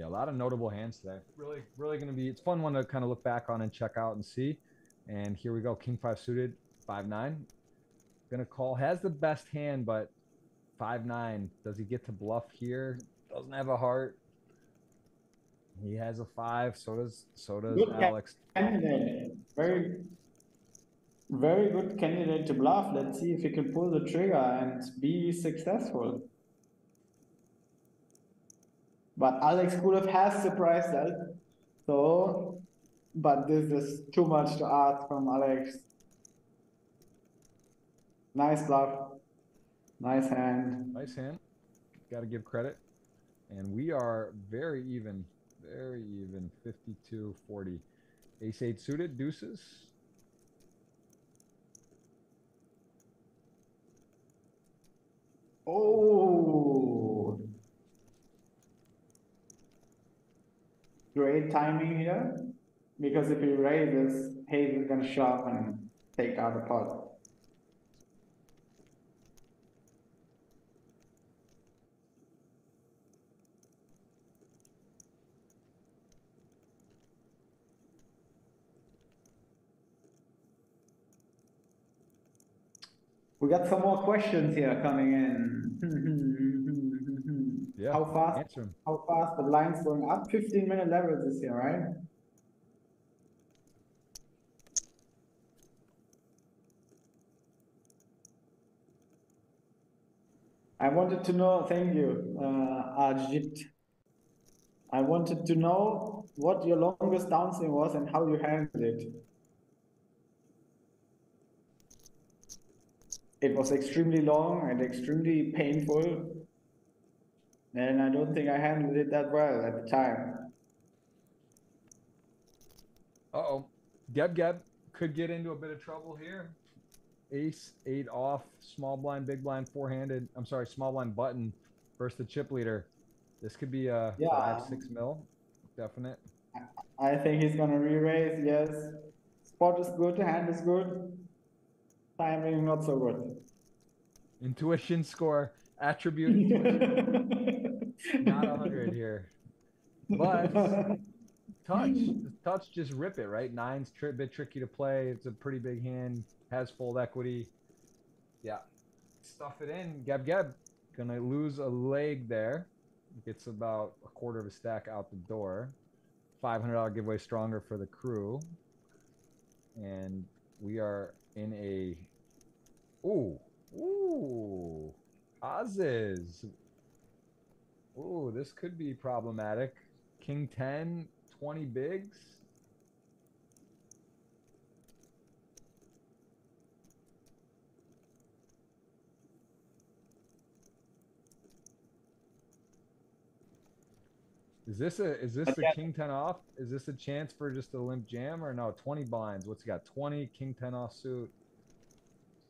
Yeah, a lot of notable hands today. Really, really going to be. It's fun one to kind of look back on and check out and see. And here we go. King five suited, five nine. Gonna call. Has the best hand, but five nine. Does he get to bluff here? Doesn't have a heart. He has a five. So does so does good Alex. Candidate. Very, very good candidate to bluff. Let's see if he can pull the trigger and be successful. But Alex Kulev has surprised us. So, but this is too much to ask from Alex. Nice bluff. Nice hand. Nice hand. Got to give credit. And we are very even. Very even. 52 40. Ace 8 suited, deuces. Oh, great timing here because if he raises, Hayes is going to show up and take out the pot. We got some more questions here coming in. yeah. How fast? How fast the line's going up? 15 minute levels this year, right? I wanted to know, thank you, uh, Ajit. I wanted to know what your longest downswing was and how you handled it. it was extremely long and extremely painful. And I don't think I handled it that well at the time. Uh oh. Geb Geb could get into a bit of trouble here. Ace, eight off, small blind, big blind, four handed. I'm sorry, small blind button versus the chip leader. This could be a yeah. five, six mil. Definite. I think he's going to re raise, yes. Spot is good, hand is good. Timing not so good. Intuition score attribute not a hundred here, but touch touch just rip it right. Nine's a bit tricky to play. It's a pretty big hand. Has full equity. Yeah, stuff it in. Geb Geb gonna lose a leg there. Gets about a quarter of a stack out the door. Five hundred dollar giveaway stronger for the crew, and we are in a Ooh, ooh. Oz's. Ooh, this could be problematic. King 10, 20 bigs. Is this a is this a king ten off? Is this a chance for just a limp jam or no? Twenty blinds. What's he got? Twenty king ten off suit.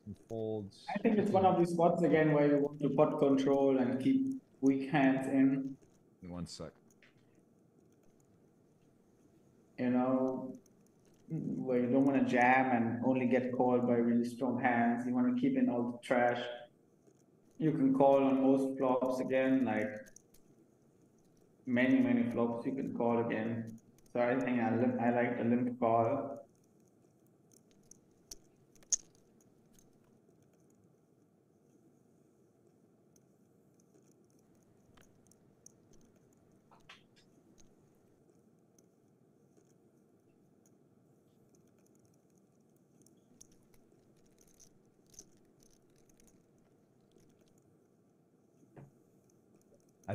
Some folds. I think it's one of these spots again where you want to pot control and keep weak hands in. One sec. You know, where you don't want to jam and only get called by really strong hands. You want to keep in all the trash. You can call on most flops again, like many, many flops you can call again. So I think I, I like the limp call.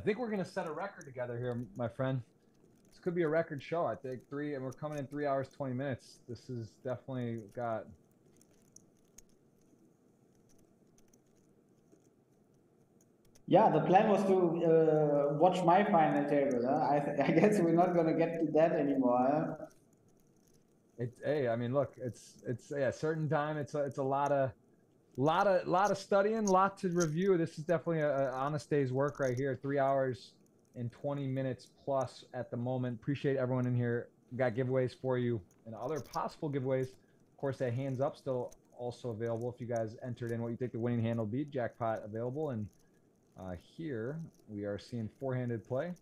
Think we're gonna set a record together here, my friend. This could be a record show. I think three, and we're coming in three hours twenty minutes. This is definitely got. Yeah, the plan was to uh, watch my final table. Huh? I, I guess we're not gonna get to that anymore. Huh? It's hey, I mean, look, it's it's yeah, certain time. It's a, it's a lot of lot of lot of studying, lot to review. This is definitely a, a honest day's work right here. Three hours and 20 minutes plus at the moment. Appreciate everyone in here. Got giveaways for you and other possible giveaways. Of course, that hands up still also available if you guys entered in what you think the winning hand will be. Jackpot available. And uh, here we are seeing four-handed play.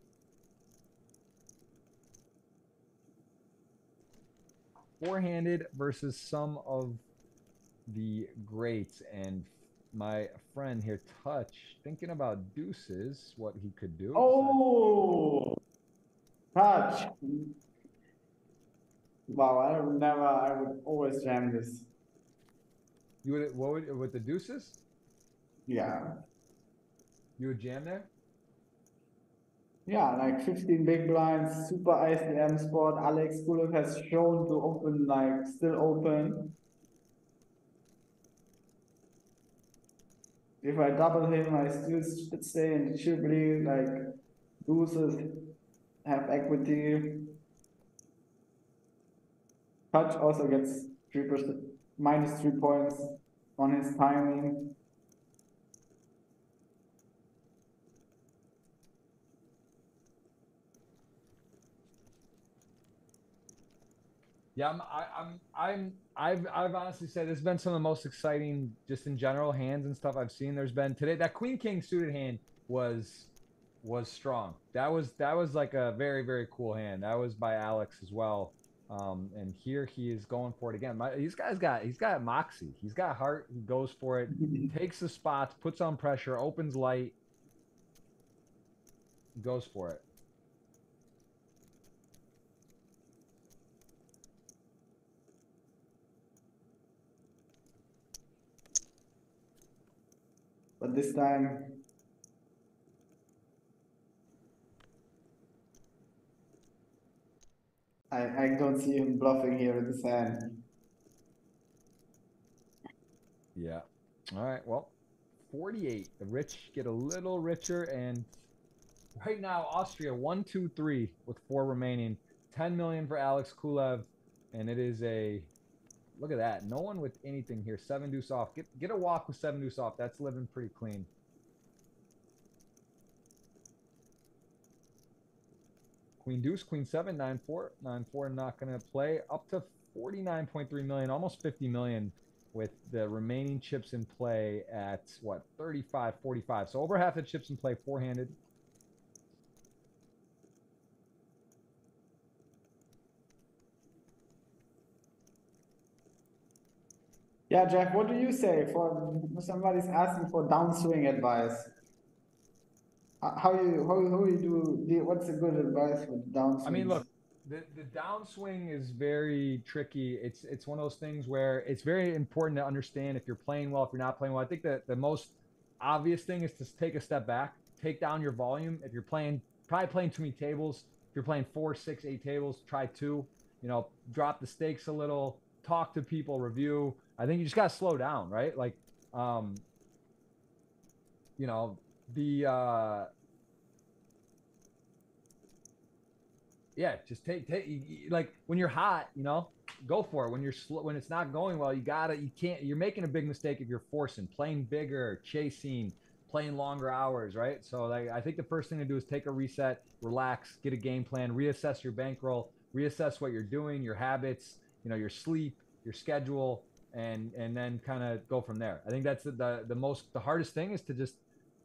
Four-handed versus some of the greats and my friend here touch thinking about deuces what he could do. Oh touch. Wow i would never i would always jam this. You would what would with the deuces? Yeah. You would jam there? Yeah like 15 big blinds super icm spot. Alex Kulev has shown to open like still open if I double him, I still should stay in Chibli, like losers have equity. Touch also gets three percent minus three points on his timing. Yeah, I'm, I, I'm, I'm, I've, I've honestly said it's been some of the most exciting, just in general, hands and stuff I've seen. There's been today that Queen King suited hand was, was strong. That was, that was like a very, very cool hand. That was by Alex as well. Um, and here he is going for it again. My, these guys got, he's got moxie. He's got heart. He goes for it. takes the spots, puts on pressure, opens light, goes for it. But this time, I, I don't see him bluffing here with his hand. Yeah. All right. Well, 48. The rich get a little richer. And right now, Austria, one, two, three with four remaining. 10 million for Alex Kulev. And it is a Look at that. No one with anything here. Seven deuce off. Get get a walk with seven deuce off. That's living pretty clean. Queen deuce, queen seven, nine four, nine four. Not going to play up to 49.3 million, almost 50 million with the remaining chips in play at what 35, 45. So over half the chips in play, four handed. Yeah, Jack, what do you say for somebody's asking for downswing advice? Uh, how you how, how you do what's a good advice for downswing? I mean, look, the the downswing is very tricky. It's it's one of those things where it's very important to understand if you're playing well, if you're not playing well. I think that the most obvious thing is to take a step back, take down your volume. If you're playing, probably playing too many tables. If you're playing four, six, eight tables, try two. You know, drop the stakes a little, talk to people, review. I think you just got to slow down, right? Like, um, you know, the uh, yeah, just take take like when you're hot, you know, go for it. When you're slow, when it's not going well, you gotta you can't. You're making a big mistake if you're forcing playing bigger, chasing, playing longer hours, right? So like, I think the first thing to do is take a reset, relax, get a game plan, reassess your bankroll, reassess what you're doing, your habits, you know, your sleep, your schedule, and and then kind of go from there. I think that's the, the the most the hardest thing is to just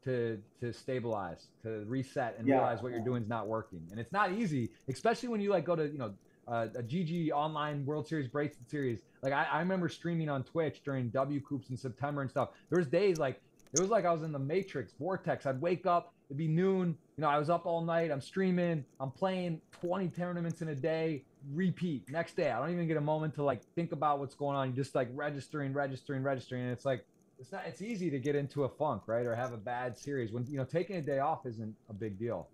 to to stabilize, to reset, and yeah. realize what you're doing is not working. And it's not easy, especially when you like go to you know uh, a GG online World Series bracelet series. Like I, I remember streaming on Twitch during WCOOPs in September and stuff. There was days like it was like I was in the Matrix vortex. I'd wake up, it'd be noon. You know, I was up all night. I'm streaming. I'm playing 20 tournaments in a day. Repeat next day. I don't even get a moment to like think about what's going on. You're just like registering, registering, registering, and it's like it's not it's easy to get into a funk, right? Or have a bad series when you know taking a day off isn't a big deal.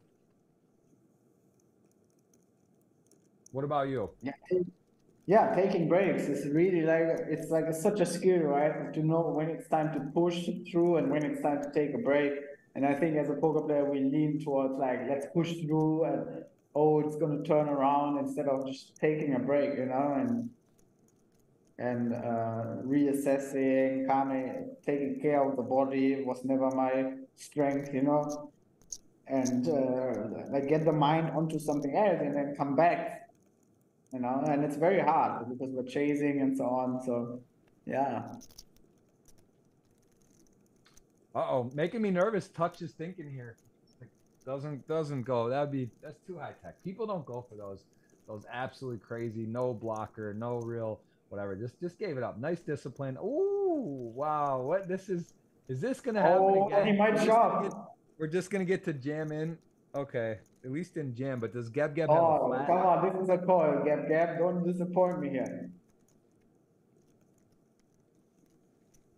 What about you? Yeah, yeah, taking breaks is really like it's like it's such a skill, right? To know when it's time to push through and when it's time to take a break. And I think as a poker player, we lean towards like let's push through and oh, it's going to turn around instead of just taking a break, you know, and and uh, reassessing, calming, taking care of the body was never my strength, you know, and uh, like get the mind onto something else and then come back, you know, and it's very hard because we're chasing and so on. So, yeah. Uh oh, making me nervous. Touch is thinking here. Doesn't doesn't go. That'd be that's too high tech. People don't go for those those absolutely crazy no blocker, no real whatever. Just just gave it up. Nice discipline. Ooh, wow. What this is is this gonna happen oh, again? He might shove. We're just gonna get to jam in. Okay. At least in jam, but does Gab Gab oh, have a oh, Come on, this is a call. Gab Gab, don't disappoint me here.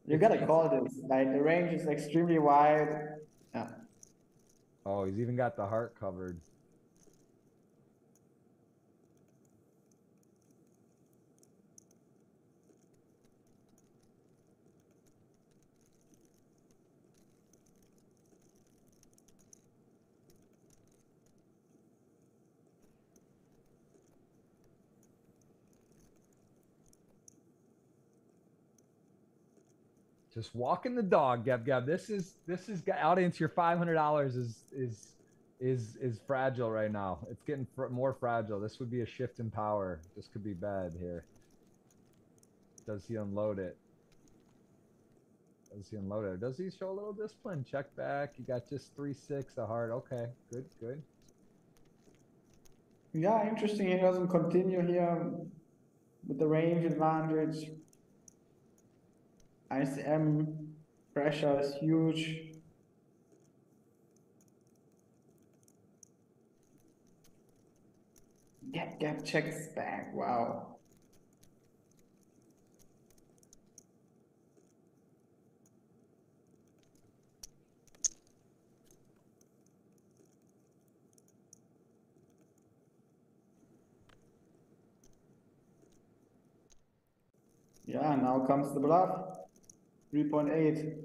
You gotta call this. Like the range is extremely wide. Oh, he's even got the heart covered. Just walking the dog, Gab Gab. This is this is audience. Your five hundred dollars is is is is fragile right now. It's getting fr more fragile. This would be a shift in power. This could be bad here. Does he unload it? Does he unload it? Does he show a little discipline? Check back. You got just three six a heart. Okay, good, good. Yeah, interesting. He doesn't continue here with the range advantage. ICM pressure is huge. Gap gap checks back. Wow. Yeah, now comes the bluff. 3.8.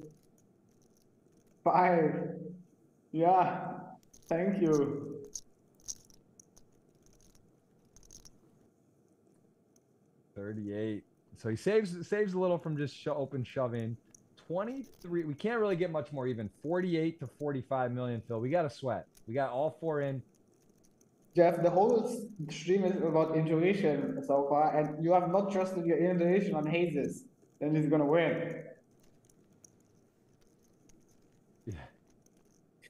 5. Yeah, thank you. Thirty-eight. So he saves saves a little from just sh open shoving. Twenty-three. We can't really get much more even. Forty-eight to forty-five million. Phil, we got to sweat. We got all four in. Jeff, the whole stream is about intuition so far, and you have not trusted your intuition on Hazes. Then he's gonna win.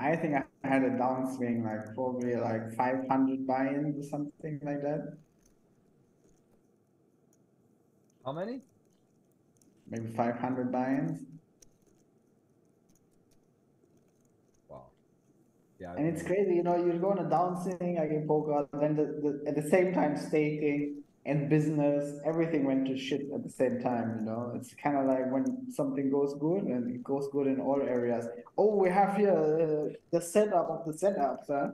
I think I had a downswing, like probably like 500 buy-ins or something like that. How many? Maybe 500 buy-ins. Wow. Yeah. And it's crazy, you know, you go on a downswing like in poker, then the, the, at the same time staking and business, everything went to shit at the same time, you know. It's kind of like when something goes good and it goes good in all areas. Oh, we have here uh, the setup of the setups, huh?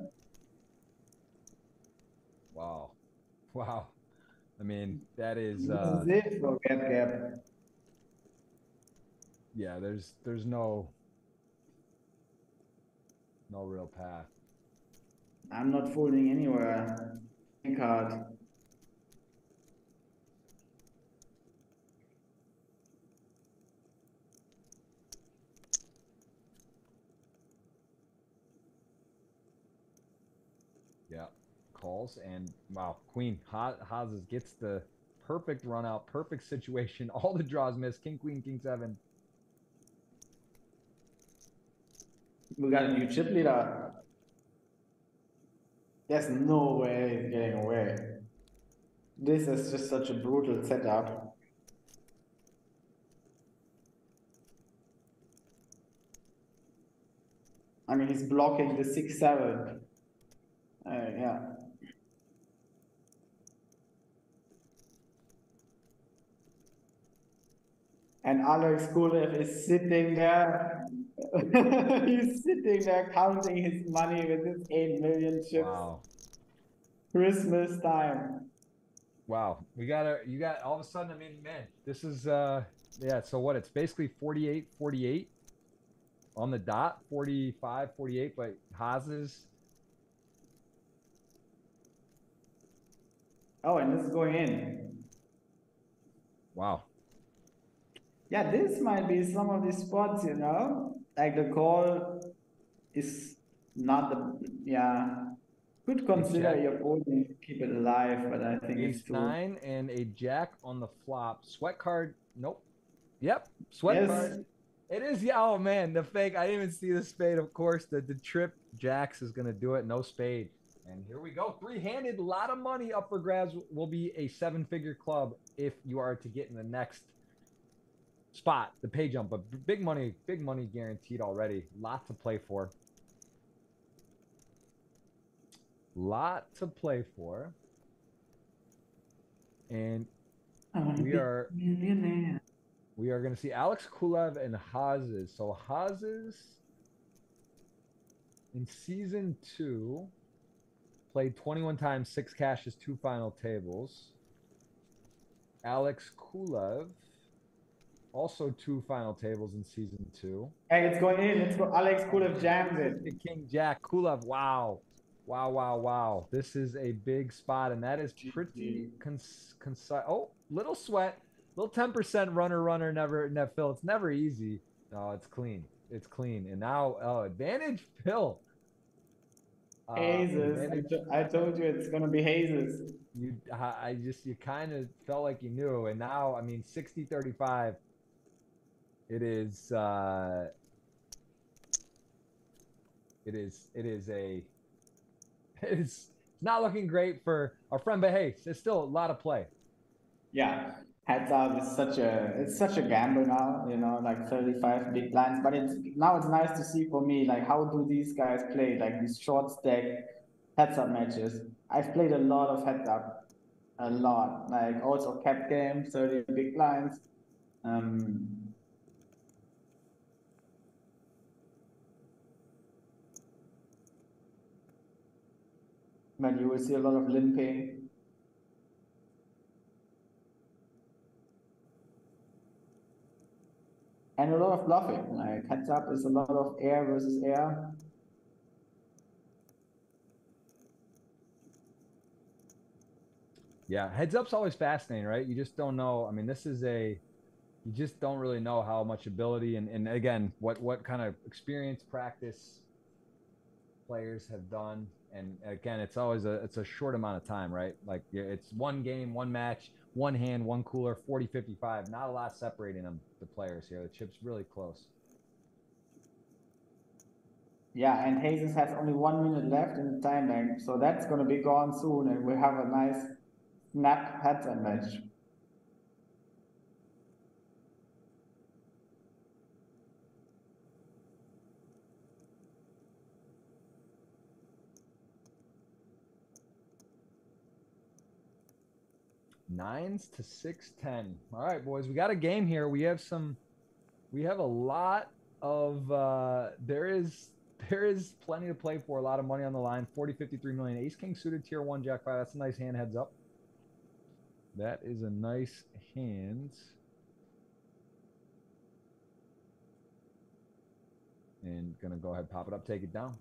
Wow. Wow. I mean, that is This uh is it for Gap Gap. yeah, there's there's no no real path. I'm not folding anywhere. Card. Yeah. Calls and wow, Queen Ha- Hazes gets the perfect run out, perfect situation. All the draws miss. King, Queen, King seven. We got a new chip leader. There's no way he's getting away. This is just such a brutal setup. I mean, he's blocking the six seven. Uh, yeah. And Alex Kulev is sitting there. He's sitting there counting his money with his 8 million chips. Wow. Christmas time. Wow. We got a you got all of a sudden, I mean, man, this is uh yeah, so what it's basically 48 48 on the dot, 45 48, but Hazes Oh, and this is going in. wow. Yeah, this might be some of these spots, you know? Like the call is not the, yeah. Could consider your folding to keep it alive, but I think it's too. nine and a jack on the flop. Sweat card. Nope. Yep. Sweat Yes. card. It is. Yeah. Oh man, the fake. I didn't even see the spade. Of course, the the trip jacks is gonna do it. No spade. And here we go. Three handed. A lot of money up for grabs. Will be a seven figure club if you are to get in the next spot, the pay jump. But big money, big money guaranteed already. Lot to play for. Lot to play for. And we are millionaire. we are going to see Alex Kulev and Hazes. So Hazes in season two played 21 times, six cashes, two final tables. Alex Kulev also two final tables in season two. Hey, it's going in. Let's go. Alex Kulev jams it. King Jack Kulev. Wow. Wow, wow, wow. This is a big spot, and that is pretty cons- concise. Oh, little sweat, little 10% runner, runner, never, never, Phil. It's never easy. No, it's clean. It's clean. And now, oh, advantage, Phil. Uh, Hazes. I, advantage- to- I told you it's gonna be Hazes. you I I just you kind of felt like you knew and now I mean 60 35 it is uh it is it is a it's not looking great for our friend but hey there's still a lot of play Yeah. Heads up is such a it's such a gamble now, you know, like 35 big blinds. But it's now it's nice to see for me like how do these guys play like these short stack heads up matches. I've played a lot of heads up. A lot. Like also cap game, 30 big blinds. Um but you will see a lot of limping. And a lot of bluffing, like heads up is a lot of air versus air. yeah heads up's always fascinating right you just don't know I mean this is a you just don't really know how much ability and, and again what what kind of experience practice players have done and again it's always a it's a short amount of time right? Like it's one game one match one hand one cooler 40 55 not a lot separating them the players here. The chip's really close. Yeah, and Hazes has only one minute left in the time bank, so that's going to be gone soon, and we have a nice snap heads and match. Nines to six ten. All right, boys, we got a game here. We have some. We have a lot of. uh There is there is plenty to play for. A lot of money on the line. 40, 53 million. Ace King suited tier one, Jack five. That's a nice hand. Heads up. That is a nice hand. And gonna go ahead, pop it up, take it down.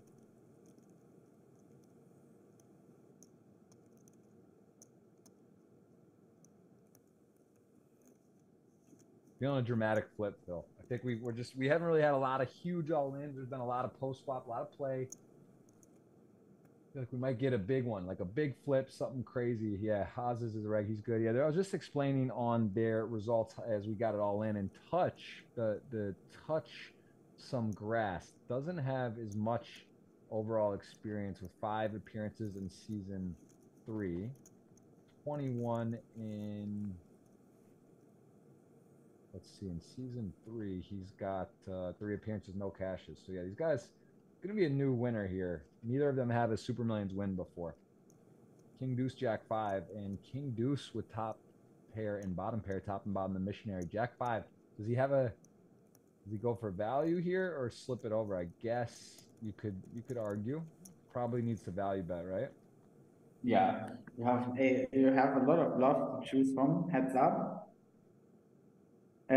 Feeling a dramatic flip, Phil. I think we we're just we haven't really had a lot of huge all ins. There's been a lot of post flop, a lot of play. I feel like we might get a big one, like a big flip, something crazy. Yeah, Hazes is reg. He's good. Yeah, I was just explaining on their results as we got it all in. And touch the the touch some grass doesn't have as much overall experience with five appearances in season three, 21 in let's see, in season three, he's got uh, three appearances, no cashes. So yeah, these guys gonna be a new winner here. Neither of them have a Super Millions win before. King Deuce, Jack five, and King Deuce with top pair and bottom pair, top and bottom the missionary. Jack five. Does he have a? Does he go for value here or slip it over? I guess you could you could argue. Probably needs to value bet, right? Yeah, you have a you have a lot of love to choose from. Heads up.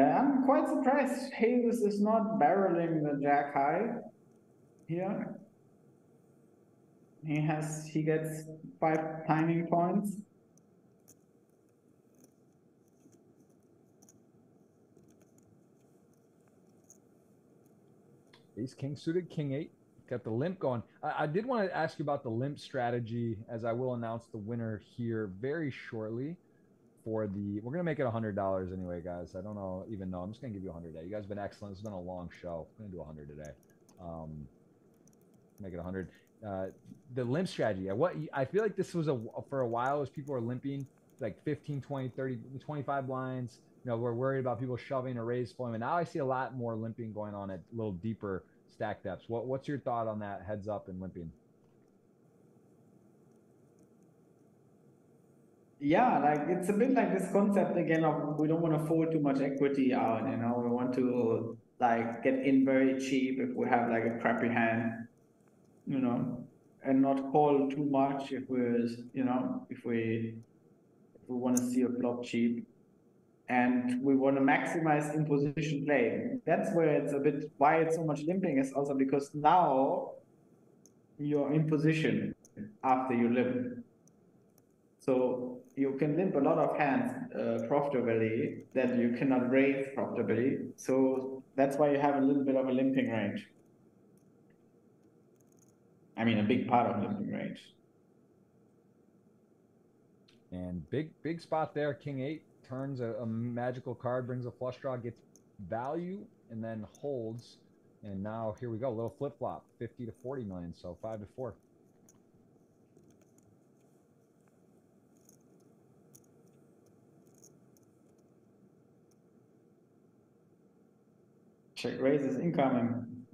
I'm quite surprised Hayes is not barreling the jack high here. He has he gets five timing points. Ace King suited, King eight. Got the limp going. I, I did want to ask you about the limp strategy, as I will announce the winner here very shortly for the we're gonna make it a hundred dollars anyway, guys. I don't know even know. I'm just gonna give you a hundred today. You guys have been excellent. It's been a long show. I'm gonna do a hundred today. Um, make it a hundred. Uh, the limp strategy. What I feel like this was a for a while as people were limping like 15, 20, 30, 25 blinds. You know, we're worried about people shoving or raise flowing. And now I see a lot more limping going on at a little deeper stack depths. What what's your thought on that heads up and limping? Yeah, like it's a bit like this concept again of we don't want to fold too much equity out, you know, we want to like get in very cheap if we have like a crappy hand, you know, and not call too much if we're, you know, if we if we want to see a flop cheap. And we want to maximize in position play. That's where it's a bit why it's so much limping is also because now you're in position after you limp. So you can limp a lot of hands uh, profitably that you cannot raise profitably. So that's why you have a little bit of a limping range. I mean, a big part of limping range. And big, big spot there. King eight turns a, a magical card, brings a flush draw, gets value, and then holds. And now here we go, A little flip flop, 50 to 40 million. So five to four. Check raises incoming.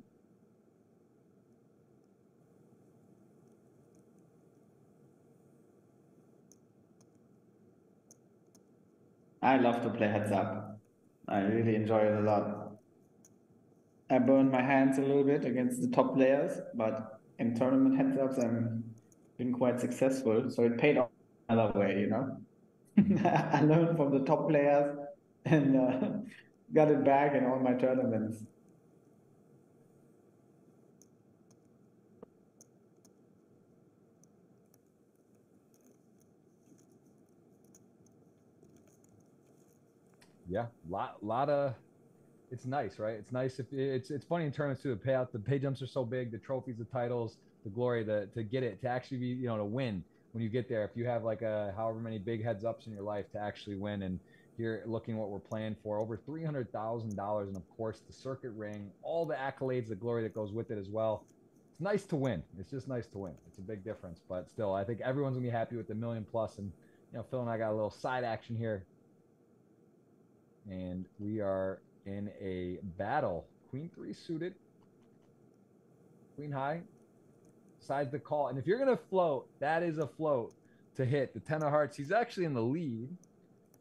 I love to play heads up. I really enjoy it a lot. I burned my hands a little bit against the top players, but in tournament heads ups, I'm been quite successful. So it paid off another way, you know. I learned from the top players and uh, got it back in all my tournaments. Yeah, lot lot of it's nice, right? It's nice if it's it's funny in tournaments too. The payout, the pay jumps are so big, the trophies, the titles, the glory, the to get it to actually be you know to win when you get there. If you have like a however many big heads ups in your life to actually win and here looking what we're playing for over $300,000 and of course the circuit ring all the accolades the glory that goes with it as well it's nice to win. It's just nice to win. It's a big difference, but still, I think everyone's gonna be happy with the million plus. And you know, Phil and I got a little side action here, and we are in a battle. Queen three suited, queen high, decides to call. And if you're gonna float, that is a float to hit the ten of hearts. He's actually in the lead.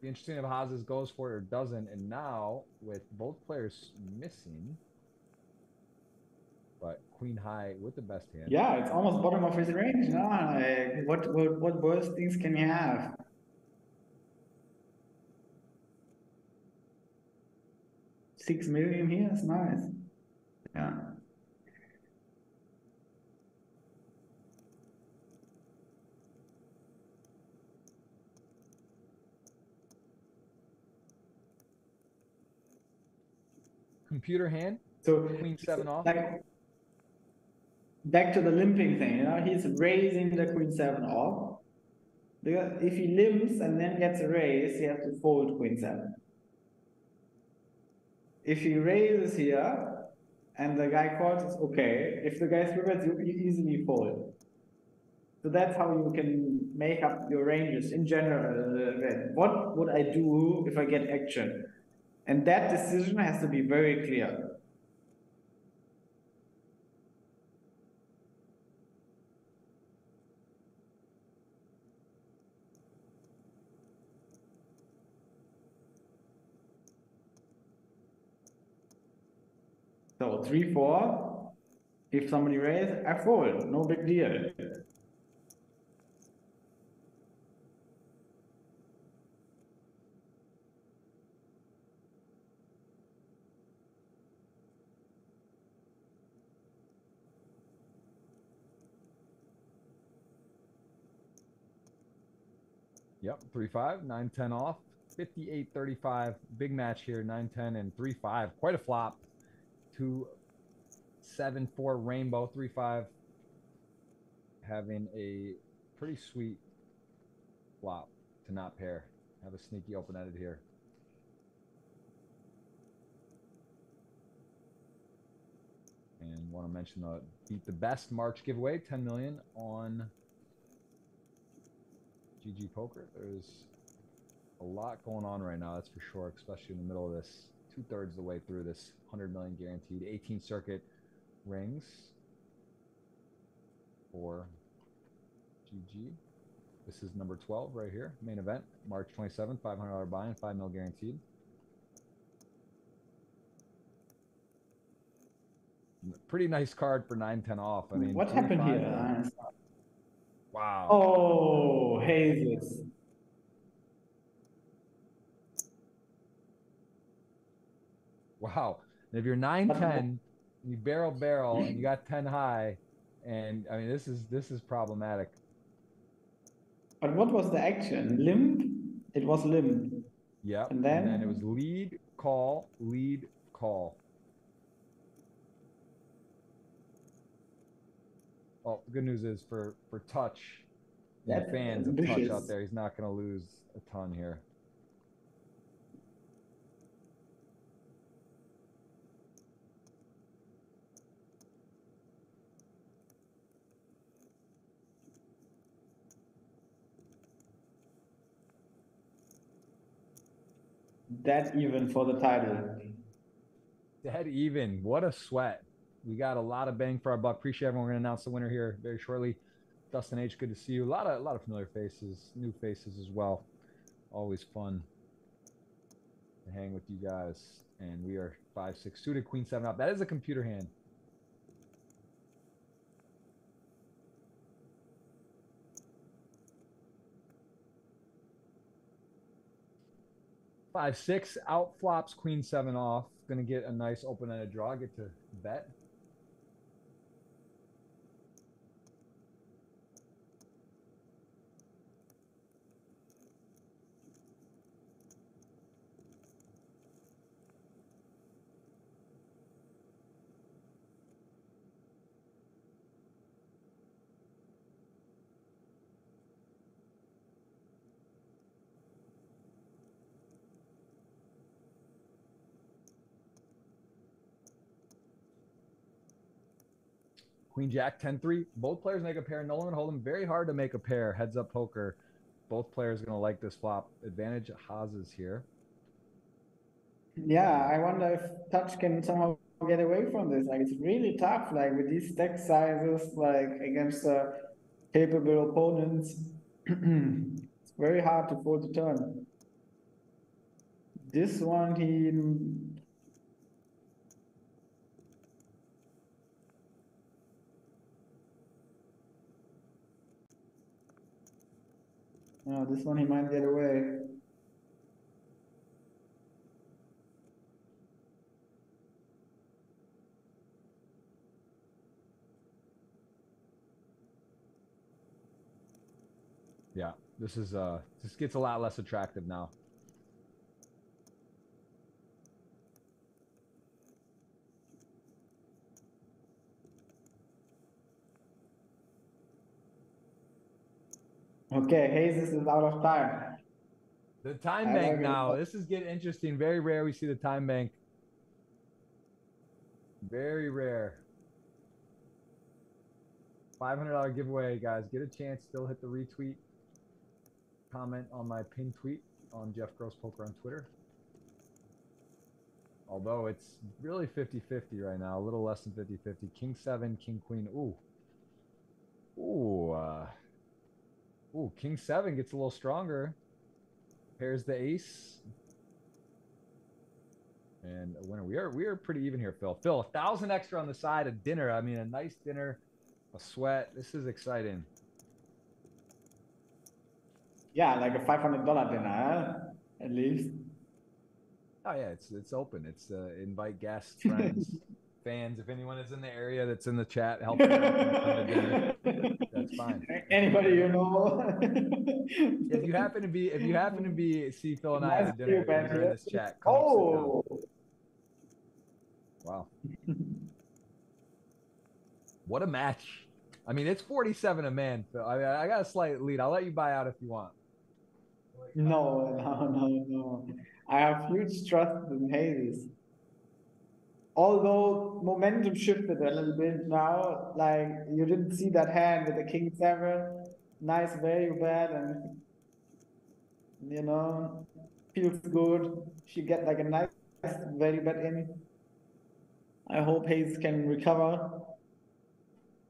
Be interesting if Haas goes for it or doesn't. And now with both players missing but queen high with the best hand. Yeah, it's almost bottom of his range. No, like, what what what worse things can you have? Six million here is nice. Yeah. Computer hand. So queen seven off. Like, back to the limping thing, you know, he's raising the queen seven off. Because if he limps and then gets a raise, he has to fold queen seven. If he raises here and the guy calls, it's okay. If the guy three you, you easily fold. So that's how you can make up your ranges in general. What would I do if I get action? And that decision has to be very clear. So three, four. If somebody raise, I fold. No big deal. Yep, 3 5, 9 10 off, 58 35. Big match here, 9 10 and 3 5. Quite a flop two seven four rainbow three five having a pretty sweet flop to not pair. Have a sneaky open ended here. And want to mention the beat the best March giveaway, 10 million on GG Poker. There's a lot going on right now, that's for sure, especially in the middle of this two thirds of the way through this 100 million guaranteed 18 circuit rings for GG. This is number 12 right here, main event, March 27th, $500 buy-in, 5 mil guaranteed. Pretty nice card for 910 off. I mean, what happened here? Wow. Oh, Hazes. Wow. And if you're 910, you barrel barrel and you got 10 high, and I mean this is this is problematic. But what was the action? Limp? It was limp. Yeah. And then? and then it was lead, call, lead, call. Well, the good news is for for touch, the fans of touch out there, he's not going to lose a ton here. Dead even for the title. Dead even. What a sweat. We got a lot of bang for our buck. Appreciate everyone. We're gonna announce the winner here very shortly. Dustin H, good to see you. A lot of a lot of familiar faces, new faces as well. Always fun to hang with you guys. And we are five six suited queen seven up. That is a computer hand. Five six out flops queen seven off. Gonna get a nice open ended draw. Get to bet. Queen Jack 10 3. Both players make a pair. Nolan hold them. Very hard to make a pair. Heads up poker. Both players going to like this flop. Advantage Hazes here. Yeah, I wonder if Touch can somehow get away from this. Like, it's really tough, like, with these stack sizes, like, against uh, capable opponents. it's very hard to fold the turn. This one, he No, this one he might get away. Yeah, this is uh this gets a lot less attractive now. Okay, Hazes is out of time. The time bank now. This is getting interesting. Very rare we see the time bank. Very rare. $500 giveaway, guys. Get a chance. Still hit the retweet. Comment on my pin tweet on Jeff Gross Poker on Twitter. Although it's really 50 50 right now, a little less than 50 50. King 7, King Queen. Ooh. Ooh. Uh, Ooh, king seven gets a little stronger. Pairs the ace. And a winner. We are we are pretty even here, Phil. Phil, a thousand extra on the side, a dinner. I mean, a nice dinner, a sweat. This is exciting. Yeah, like a five hundred dollar dinner, at least. Oh yeah, it's it's open. It's uh, invite guests, friends, fans. If anyone is in the area that's in the chat, help. Them That's fine. Anybody you know. if you happen to be, if you happen to be, see Phil and I at dinner, in this chat. oh. Wow. what a match. I mean, it's 47 a man, Phil. I, mean, I got a slight lead. I'll let you buy out if you want. No, no, no, no. I have huge trust in Hazes although momentum shifted a little bit now, like you didn't see that hand with the king seven, nice value bet, and you know, feels good. She get like a nice value bet in. I hope Hayes can recover.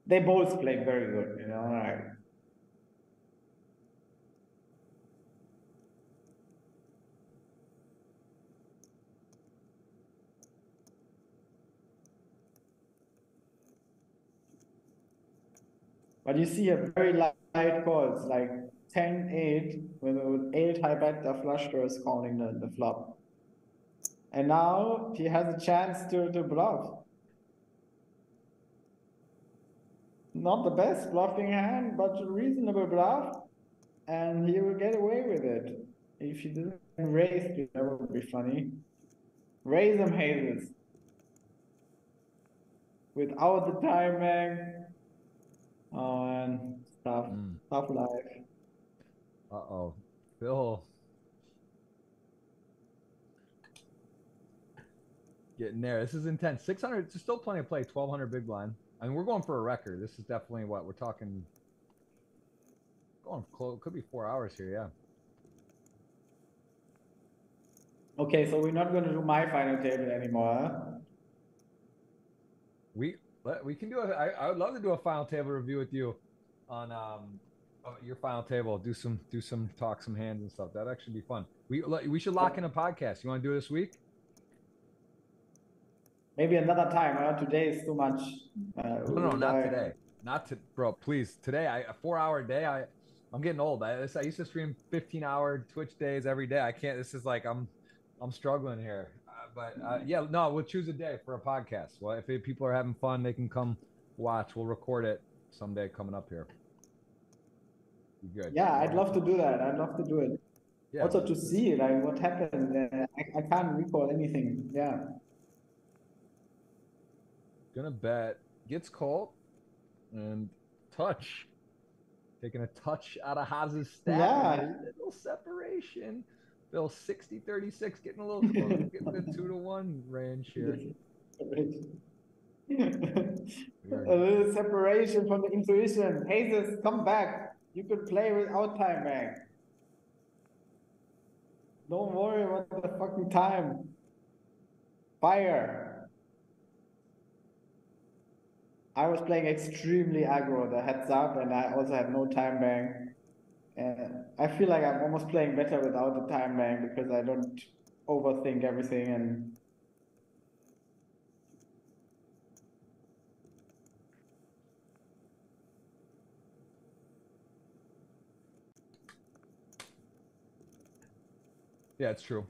They both played very good, you know. Like, But you see a very light calls, like 10 8, with, with 8 high bet, the flush is calling the, the flop. And now he has a chance to, to bluff. Not the best bluffing hand, but a reasonable bluff. And he will get away with it. If he didn't raise, that would be funny. Raise him, Hazes. Without the time man, tough, mm. tough life. Uh oh, Phil. Getting there. This is intense. 600, still plenty of play. 1200 big blind. I mean, we're going for a record. This is definitely what we're talking. Going close. Could be four hours here. Yeah. Okay, so we're not going to do my final table anymore. Huh? We we can do it. I would love to do a final table review with you on um your final table. Do some do some talk some hands and stuff. That'd actually be fun. We we should lock in a podcast. You want to do it this week? Maybe another time. Uh, today is too much. Uh, no, no, not today. Not to bro. Please, today. I a four hour day. I I'm getting old. I I used to stream 15 hour Twitch days every day. I can't. This is like I'm I'm struggling here but uh, yeah, no, we'll choose a day for a podcast. Well, if people are having fun, they can come watch. We'll record it someday coming up here. Be good. Yeah, I'd love to do that. I'd love to do it. Yeah. Also to see like what happened. Uh, I, I can't recall anything. Yeah. Gonna bet gets called and touch. Taking a touch out of Hazes' stack. Yeah. Little separation. Bill 60 36, getting a little close, getting the two to one range here. a little separation from the intuition. Jesus, come back. You could play without time bank. Don't worry about the fucking time. Fire. I was playing extremely aggro, the heads up, and I also had no time bank. And I feel like I'm almost playing better without the time bank because I don't overthink everything and Yeah, it's true.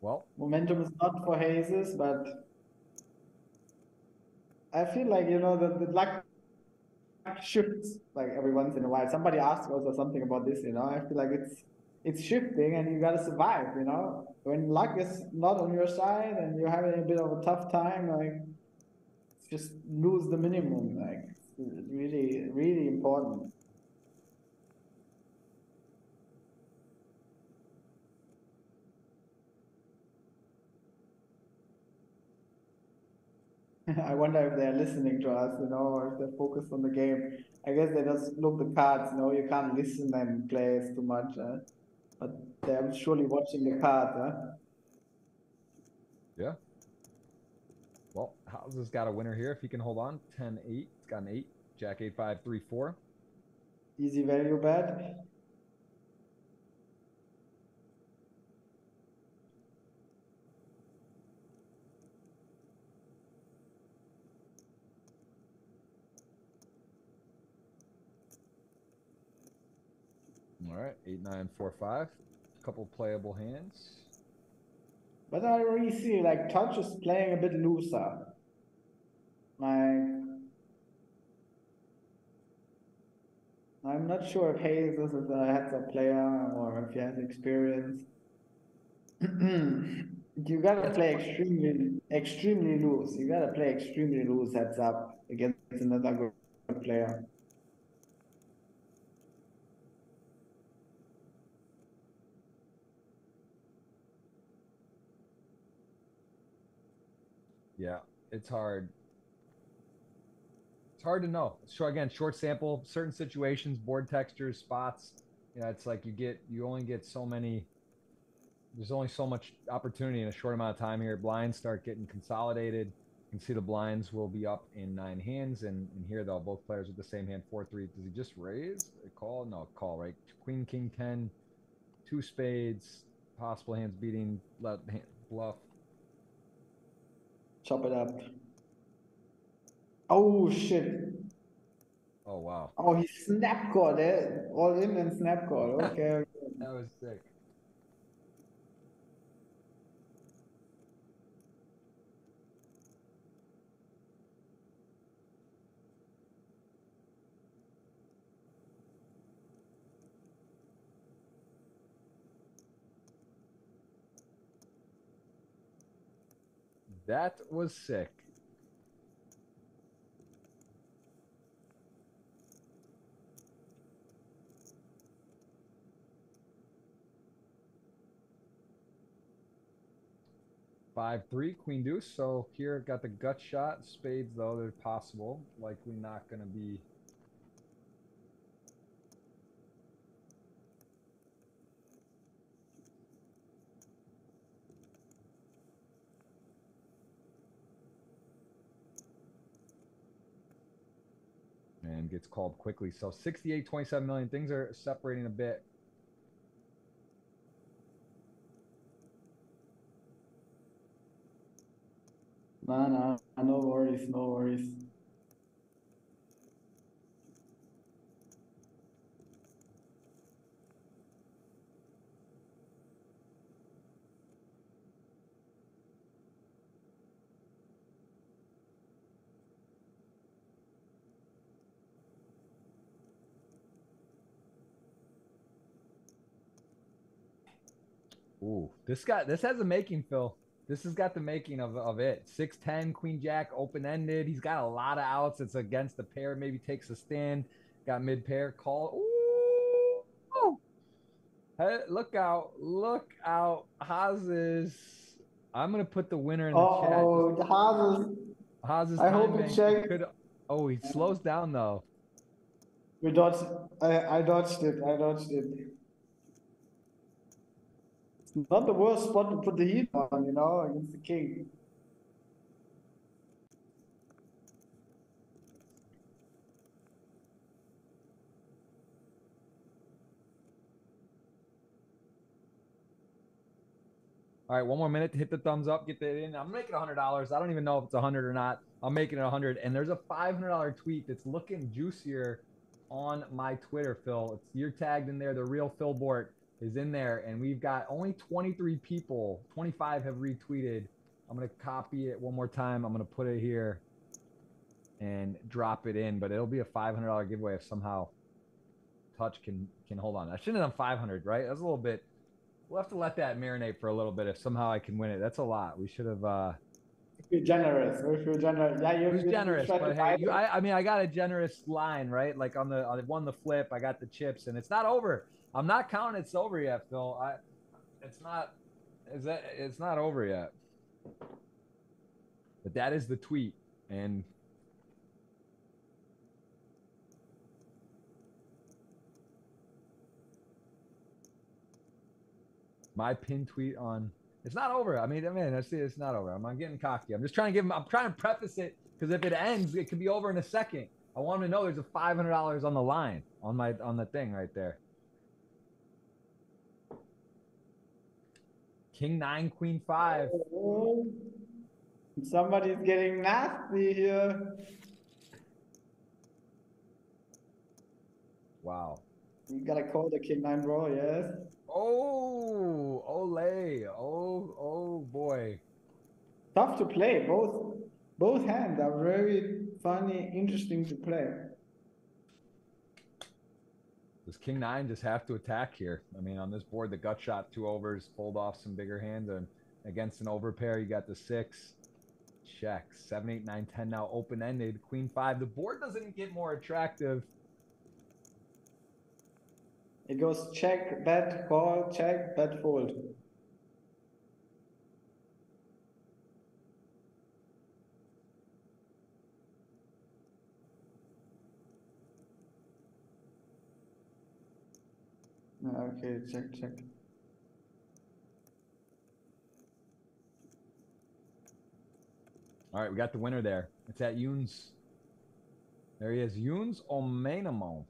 Well, momentum is not for Hazes, but I feel like you know the, the luck shifts like every once in a while. Somebody asked also something about this, you know. I feel like it's it's shifting and you gotta survive, you know. When luck is not on your side and you're having a bit of a tough time, like just lose the minimum. Like it's really, really important. I wonder if they're listening to us, you know, or if they're focused on the game. I guess they just look the cards, you know, you can't listen and play too much. But they're surely watching the card? Yeah. Well, Hazes got a winner here if he can hold on. 10 8. It's got an 8. Jack 8 5 3 4. Easy value bet. All right, eight, nine, four, five. A couple playable hands. But I already see like Touch is playing a bit looser. Like I'm not sure if Hayes is a heads up player or if he has experience. you gotta play extremely extremely loose. You gotta play extremely loose heads up against another good player. Yeah, it's hard. It's hard to know. So again, short sample, certain situations, board textures, spots. You know, it's like you get you only get so many. There's only so much opportunity in a short amount of time here. Blinds start getting consolidated. You can see the blinds will be up in nine hands, and, and here though, both players with the same hand, four three. Does he just raise? A call? No, call right. Queen King ten, two spades, possible hands beating, let bluff, Chop it up. Oh shit. Oh wow. Oh, he snap caught it. All in and snap caught. Okay. okay. that was sick. That was sick. Five three queen deuce. So here got the gut shot. Spades though they're possible. Likely not going to be gets called quickly. So 68, 27 million. Things are separating a bit. Nah, nah, no worries, no worries. This got this has a making, Phil. This has got the making of, of it. 6'10, Queen Jack, open ended. He's got a lot of outs. It's against the pair, maybe takes a stand. Got mid pair call. Ooh. Hey, look out. Look out. Hazes. I'm going to put the winner in the oh, chat. Oh, Hazes. Hazes. I hope it checked. Could, oh, he slows down though. We dodged. I, I dodged it. I dodged it not the worst spot to put the heat on, you know, against the king. All right, one more minute to hit the thumbs up, get that in. I'm making a hundred dollars. I don't even know if it's a hundred or not. I'm making it a hundred, and there's a five hundred dollar tweet that's looking juicier on my Twitter, Phil. It's you're tagged in there, the real Phil Bort is in there, and we've got only 23 people. 25 have retweeted. I'm gonna copy it one more time. I'm gonna put it here and drop it in, but it'll be a $500 giveaway if somehow Touch can can hold on. I shouldn't have done 500, right? That's a little bit. We'll have to let that marinate for a little bit. If somehow I can win it, that's a lot. We should have. uh if you're generous, if you're generous, yeah, you're, you're generous. But hey, you, I, I mean, I got a generous line, right? Like on the, I won the flip, I got the chips, and it's not over. I'm not counting it's over yet, Phil. I it's not is that it's not over yet. But that is the tweet and my pin tweet on it's not over. I mean, I mean, I see it's not over. I'm not getting cocky. I'm just trying to give him. I'm trying to preface it because if it ends, it could be over in a second. I want him to know there's a five hundred dollars on the line on my on the thing right there. King nine, queen five. Somebody's getting nasty here. Wow. You gotta call the king nine roll, yes. Oh, ole, oh, oh boy. Tough to play. Both both hands are very funny, interesting to play. Does King Nine just have to attack here? I mean, on this board, the gut shot, two overs, pulled off some bigger hands, and against an overpair, you got the six. Check. Seven, eight, nine, ten now open ended. Queen five. The board doesn't get more attractive. It goes check, bet, call, check, bet, fold. Ah, okay, check, check. All right, we got the winner there. It's at Yoons. There he is, Yoons Omenamo.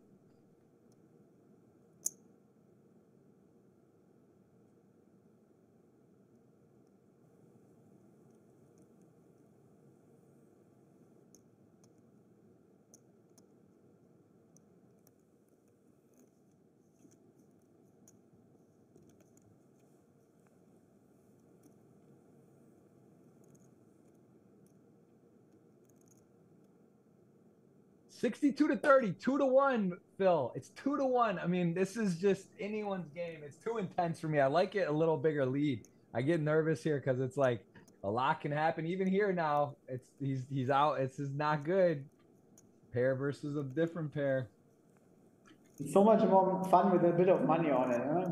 62 to 30, two to one, Phil. It's two to one. I mean, this is just anyone's game. It's too intense for me. I like it a little bigger lead. I get nervous here because it's like a lot can happen. Even here now, it's he's he's out. It's just not good. Pair versus a different pair. It's so much more fun with a bit of money on it, huh?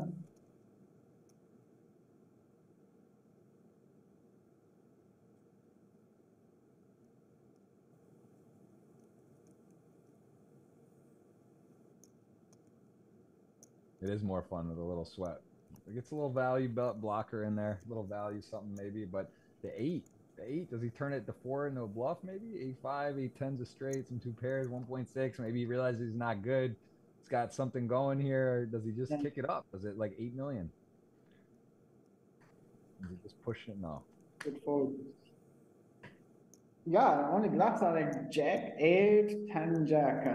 It is more fun with a little sweat. It gets a little value belt blocker in there, a little value something maybe, but the eight, the eight, does he turn it to four into a bluff maybe? Eight five, eight tens of straights and two pairs, 1.6. Maybe he realizes he's not good. It's got something going here. Or does he just yeah. kick it up? Is it like eight million? Is he just pushing it? No. Good fold. Yeah, only bluffs are like jack, eight, ten, jack.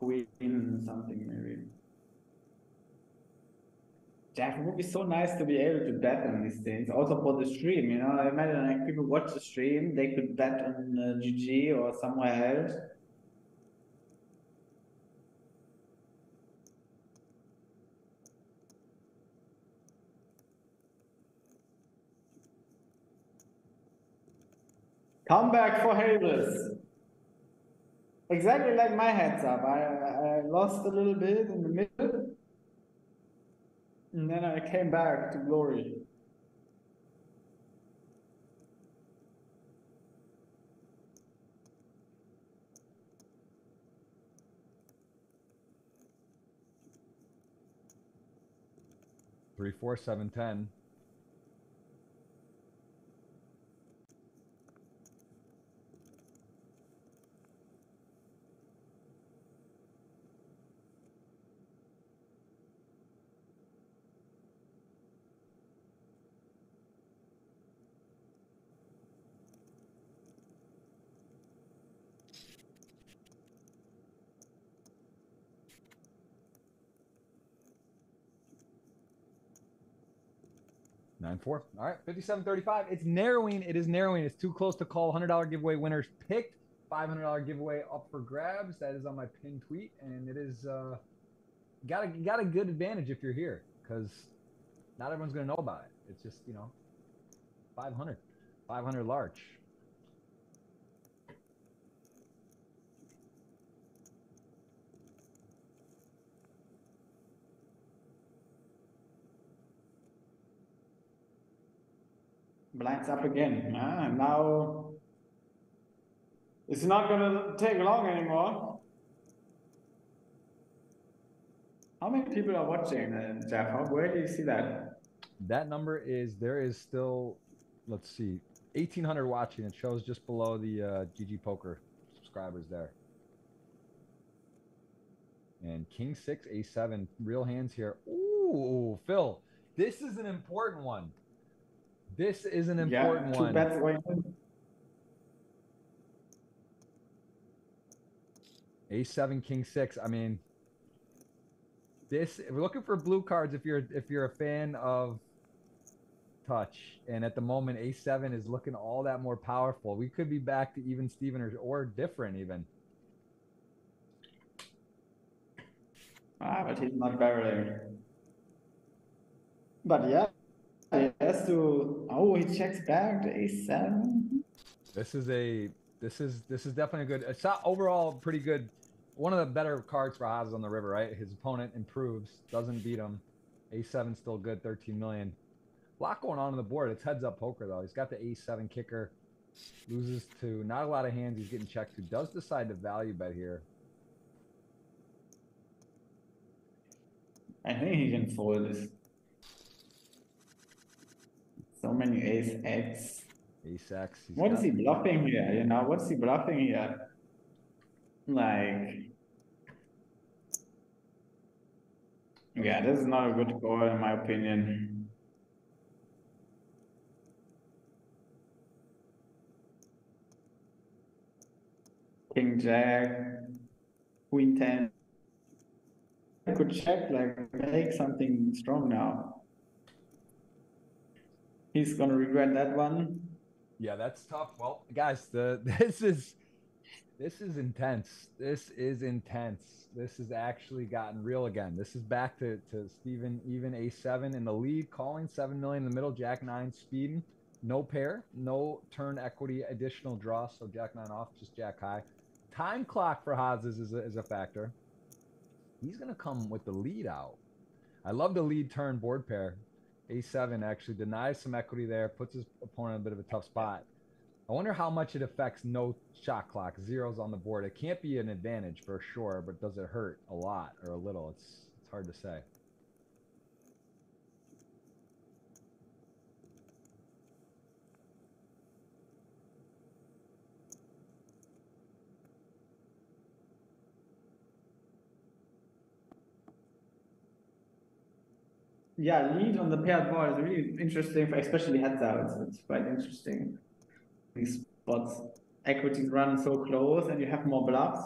queen something maybe. That it would be so nice to be able to bet on these things, also for the stream. You know, I imagine like people watch the stream, they could bet on uh, GG or somewhere else. Come back for Havels. Exactly like my heads up. I, I lost a little bit in the middle. And then I came back to glory. Three, four, seven, ten. Four. All right, fifty-seven thirty-five. It's narrowing. It is narrowing. It's too close to call. Hundred dollar giveaway winners picked. Five hundred dollar giveaway up for grabs. That is on my pinned tweet, and it is uh, got a got a good advantage if you're here because not everyone's gonna know about it. It's just you know, 500, 500 large. Blinds up again. Ah, now it's not gonna take long anymore. How many people are watching, uh, Jeff? Where do you see that? That number is there is still, let's see, 1,800 watching. It shows just below the uh, GG Poker subscribers there. And King six, A seven, real hands here. Ooh, Phil, this is an important one. This is an important yeah, two one. bets going. A7 King 6. I mean this we're looking for blue cards if you're if you're a fan of touch and at the moment A7 is looking all that more powerful. We could be back to even Steven or, or different even. Ah, but he's not barreling. But yeah, he has to. Oh, he checks back to A7. This is a this is this is definitely a good. It's not overall pretty good. One of the better cards for Haas on the river, right? His opponent improves, doesn't beat him. A7 still good, 13 million. A lot going on on the board. It's heads up poker though. He's got the A7 kicker, loses to not a lot of hands. He's getting checked to. Does decide to value bet here. I think he can fold this. So many ace X. Ace X. What is he bluffing here? You know, what's he bluffing here? Like, yeah, this is not a good call in my opinion. King Jack, Queen Ten. I could check, like, make something strong now. He's gonna regret that one. Yeah, that's tough. Well, guys, the this is this is intense. This is intense. This has actually gotten real again. This is back to to Steven even a seven in the lead, calling seven million in the middle, Jack nine speeding, no pair, no turn equity, additional draw. So Jack nine off, just Jack high. Time clock for Haas is, is, a, is a factor. He's gonna come with the lead out. I love the lead turn board pair. A7 actually denies some equity there, puts his opponent in a bit of a tough spot. I wonder how much it affects no shot clock, zeros on the board. It can't be an advantage for sure, but does it hurt a lot or a little? It's it's hard to say. Yeah, lead on the paired board is really interesting, for especially heads out. It's, it's quite interesting. These spots, equities run so close, and you have more bluffs.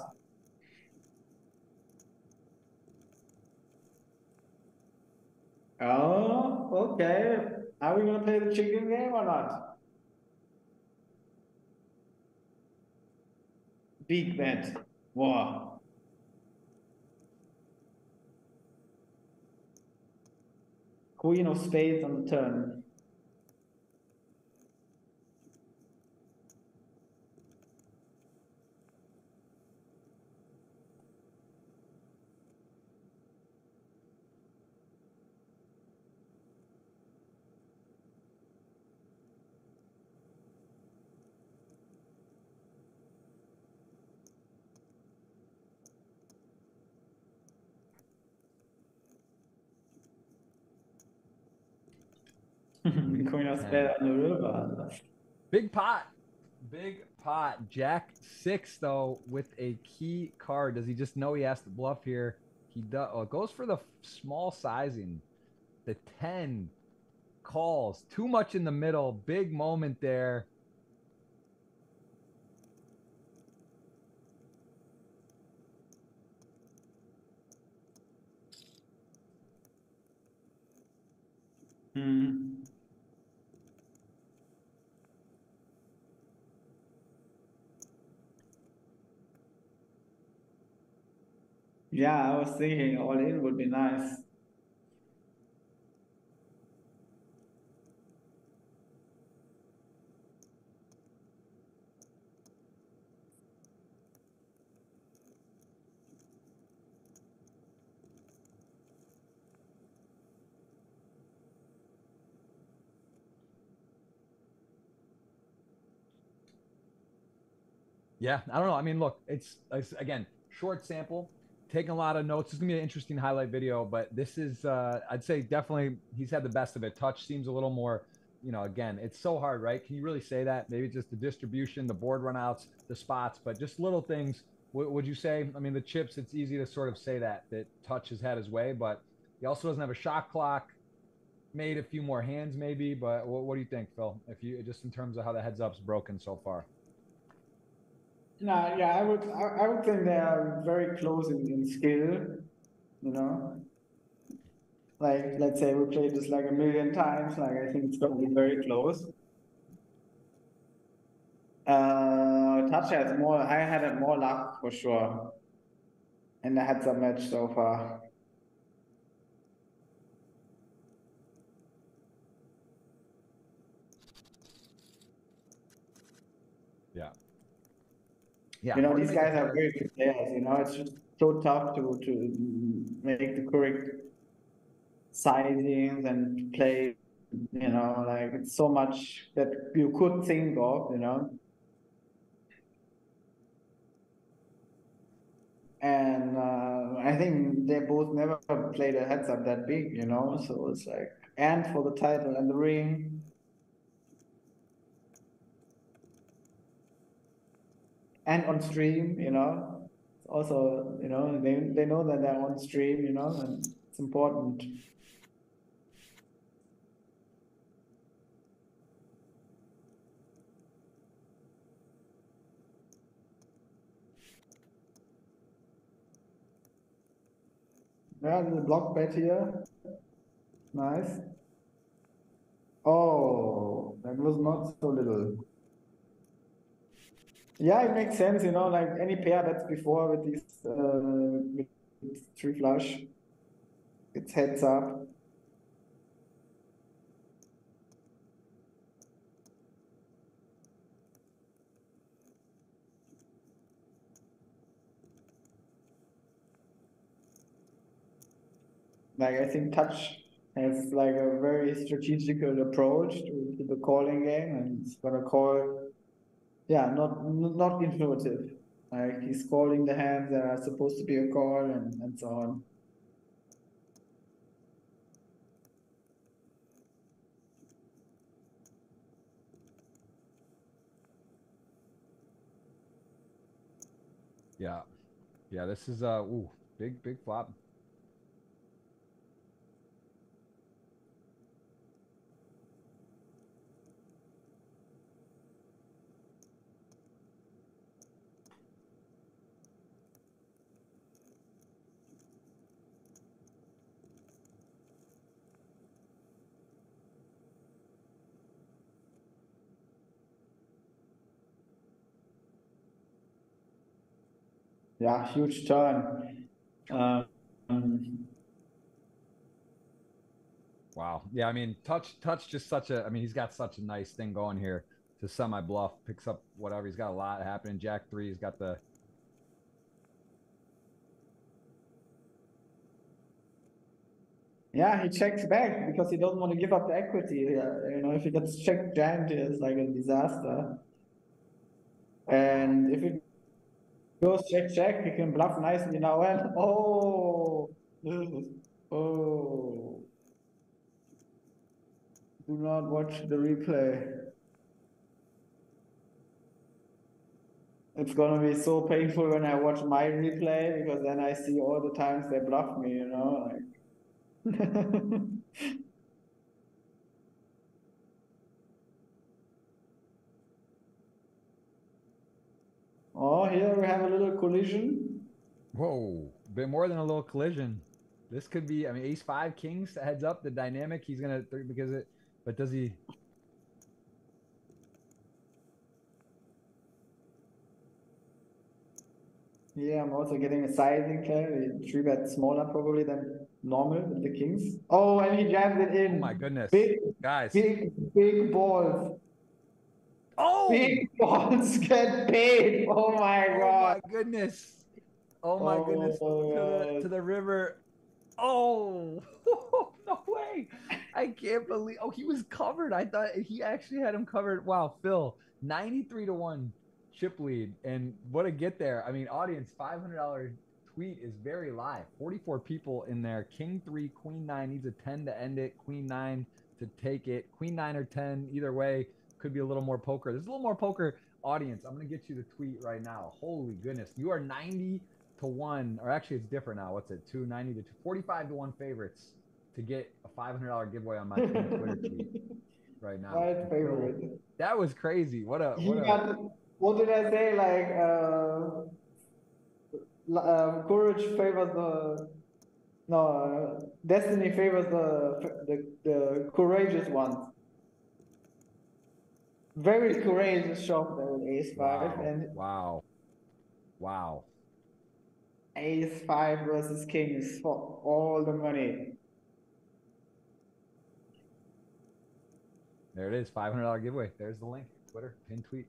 Oh, okay. Are we gonna play the chicken game or not? Big bet. Wow. Queen of spades on the turn. Queen of spade on the river. Big pot. Big pot. Jack six though with a key card. Does he just know he has to bluff here? He does. Oh, it goes for the small sizing. The ten calls too much in the middle. Big moment there. Hmm. Yeah, I was thinking all in would be nice. Yeah, I don't know. I mean, look, it's, it's again short sample, taking a lot of notes. It's gonna be an interesting highlight video, but this is, uh, I'd say, definitely he's had the best of it. Touch seems a little more, you know, again, it's so hard, right? Can you really say that? Maybe just the distribution, the board runouts, the spots, but just little things. Would you say? I mean, the chips. It's easy to sort of say that that Touch has had his way, but he also doesn't have a shot clock. Made a few more hands, maybe, but what, what do you think, Phil? If you just in terms of how the heads up's broken so far. No, yeah, I would, I, I would think they are very close in, in skill, you know. Like, let's say we played this like a million times, like I think it's gonna be very close. Uh, Touch has more, I had more luck for sure in the heads up match so far. Yeah. Yeah. You know, these guys are very good players, you know, it's just so tough to, to make the correct sizings and play, you know, like it's so much that you could think of, you know. And uh, I think they both never played a heads up that big, you know, so it's like, and for the title and the ring, and on stream, you know. Also, you know, they they know that they're on stream, you know, and it's important. Yeah, the block bet here. Nice. Oh, that was not so little. Yeah, it makes sense, you know, like any pair that's before with these uh, three flush, it's heads up. Like I think touch has like a very strategical approach to the calling game and it's gonna call yeah, not not intuitive. Like he's calling the hands that are supposed to be a call and, and so on. Yeah. Yeah, this is uh ooh, big big flop. Yeah, huge turn. Um, Wow. Yeah, I mean, touch touch just such a I mean, he's got such a nice thing going here to semi bluff, picks up whatever. He's got a lot happening. Jack three, he's got the yeah, he checks back because he doesn't want to give up the equity. Uh, you know, if he gets checked giant, it's like a disaster. And if it goes check check, he can bluff nicely now. And oh, oh, do not watch the replay. It's gonna be so painful when I watch my replay because then I see all the times they bluff me, you know, like. oh, here we have a little collision. Whoa, bit more than a little collision. This could be. I mean, Ace Five Kings heads up the dynamic. He's gonna because it. But does he? Yeah, I'm also getting a sizing here. Three bet smaller probably than normal with the kings. Oh, and he jams it in. Oh my goodness, Big, guys! big, big balls. Oh, Big balls get paid. Oh my oh god. my goodness! Oh my oh goodness! Oh, To the, to the river. Oh no way! I can't believe. Oh, he was covered. I thought he actually had him covered. Wow, Phil, ninety-three to one chip lead, and what a get there! I mean, audience, five hundred dollar tweet is very live. Forty-four people in there. King three, Queen nine needs a ten to end it. Queen nine to take it. Queen nine or ten, either way, could be a little more poker. There's a little more poker. Audience, I'm gonna get you the tweet right now. Holy goodness, you are ninety to one, or actually it's different now. What's it? Two ninety to two, 45 to one favorites to get a five hundred dollar giveaway on my Twitter tweet right now. Right favorite. That was crazy. What a what a got, what did I say? Like, uh, uh, courage favors the, no, uh, destiny favors the, the, the courageous ones. Very courageous shot there with ace five wow, and wow. Wow. ace five versus kings for all the money. There it is. Five hundred dollar giveaway. There's the link. Twitter, pin tweet.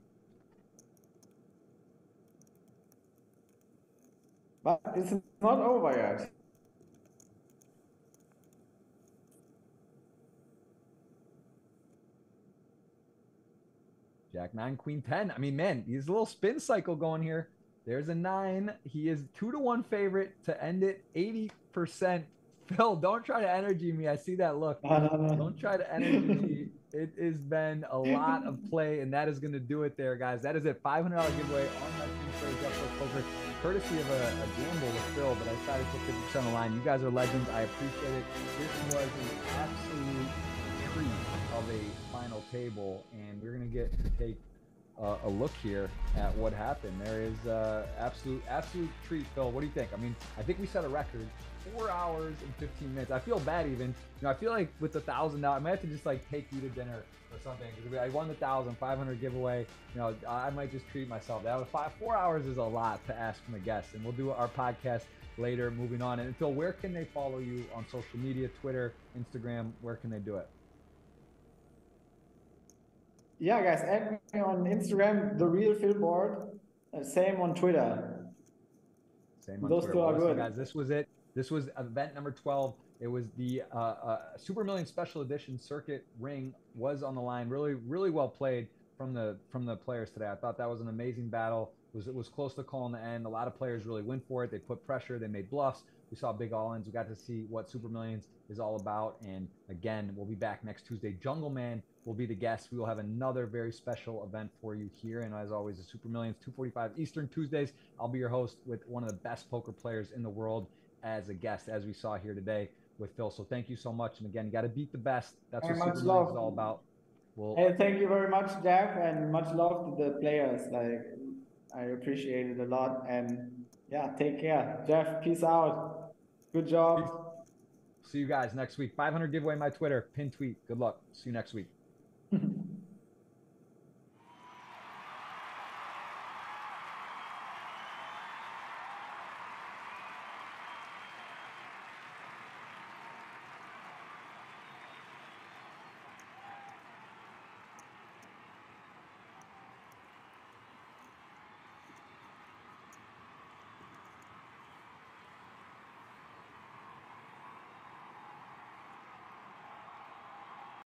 But it's not over yet. Jack nine, Queen ten. I mean, man, he's a little spin cycle going here. There's a nine. He is two to one favorite to end it. Eighty percent. Phil, don't try to energy me. I see that look. Don't try to energy me. It has been a lot of play, and that is going to do it there, guys. That is it. $500 giveaway on my team for Poker, courtesy of a, a gamble with Phil, but I decided to put 50% on the line. You guys are legends. I appreciate it. This was an absolute treat of a final table, and we're going to get to take uh, a look here at what happened. There is uh, absolute, absolute treat, Phil. What do you think? I mean, I think we set a record four hours and 15 minutes. I feel bad even. You know, I feel like with the thousand dollars, I might have to just like take you to dinner or something because I won the thousand five hundred giveaway. You know, I might just treat myself. That was five, four hours is a lot to ask from a guest. And we'll do our podcast later, moving on. And Phil, where can they follow you on social media, Twitter, Instagram? Where can they do it? Yeah, guys, add me on Instagram, the real Philboard. Uh, same on Twitter. Same on Those Twitter. two are good. guys. This was it. This was event number 12. It was the uh, uh, Super Million Special Edition Circuit Ring was on the line. Really, really well played from the from the players today. I thought that was an amazing battle. It was it was close to call in the end. A lot of players really went for it. They put pressure. They made bluffs. We saw big all-ins. We got to see what Super Millions is all about. And again, we'll be back next Tuesday. Jungleman will be the guest. We will have another very special event for you here. And as always, the Super Millions, 245 Eastern Tuesdays. I'll be your host with one of the best poker players in the world as a guest, as we saw here today with Phil. So thank you so much. And again, you got to beat the best. That's what Super Millions is all about. Well, Hey, thank you very much, Jeff, and much love to the players. Like, I appreciate it a lot. And yeah, take care. Jeff, peace out. Good job. see you guys next week. 500 giveaway my Twitter, pin tweet. Good luck. See you next week.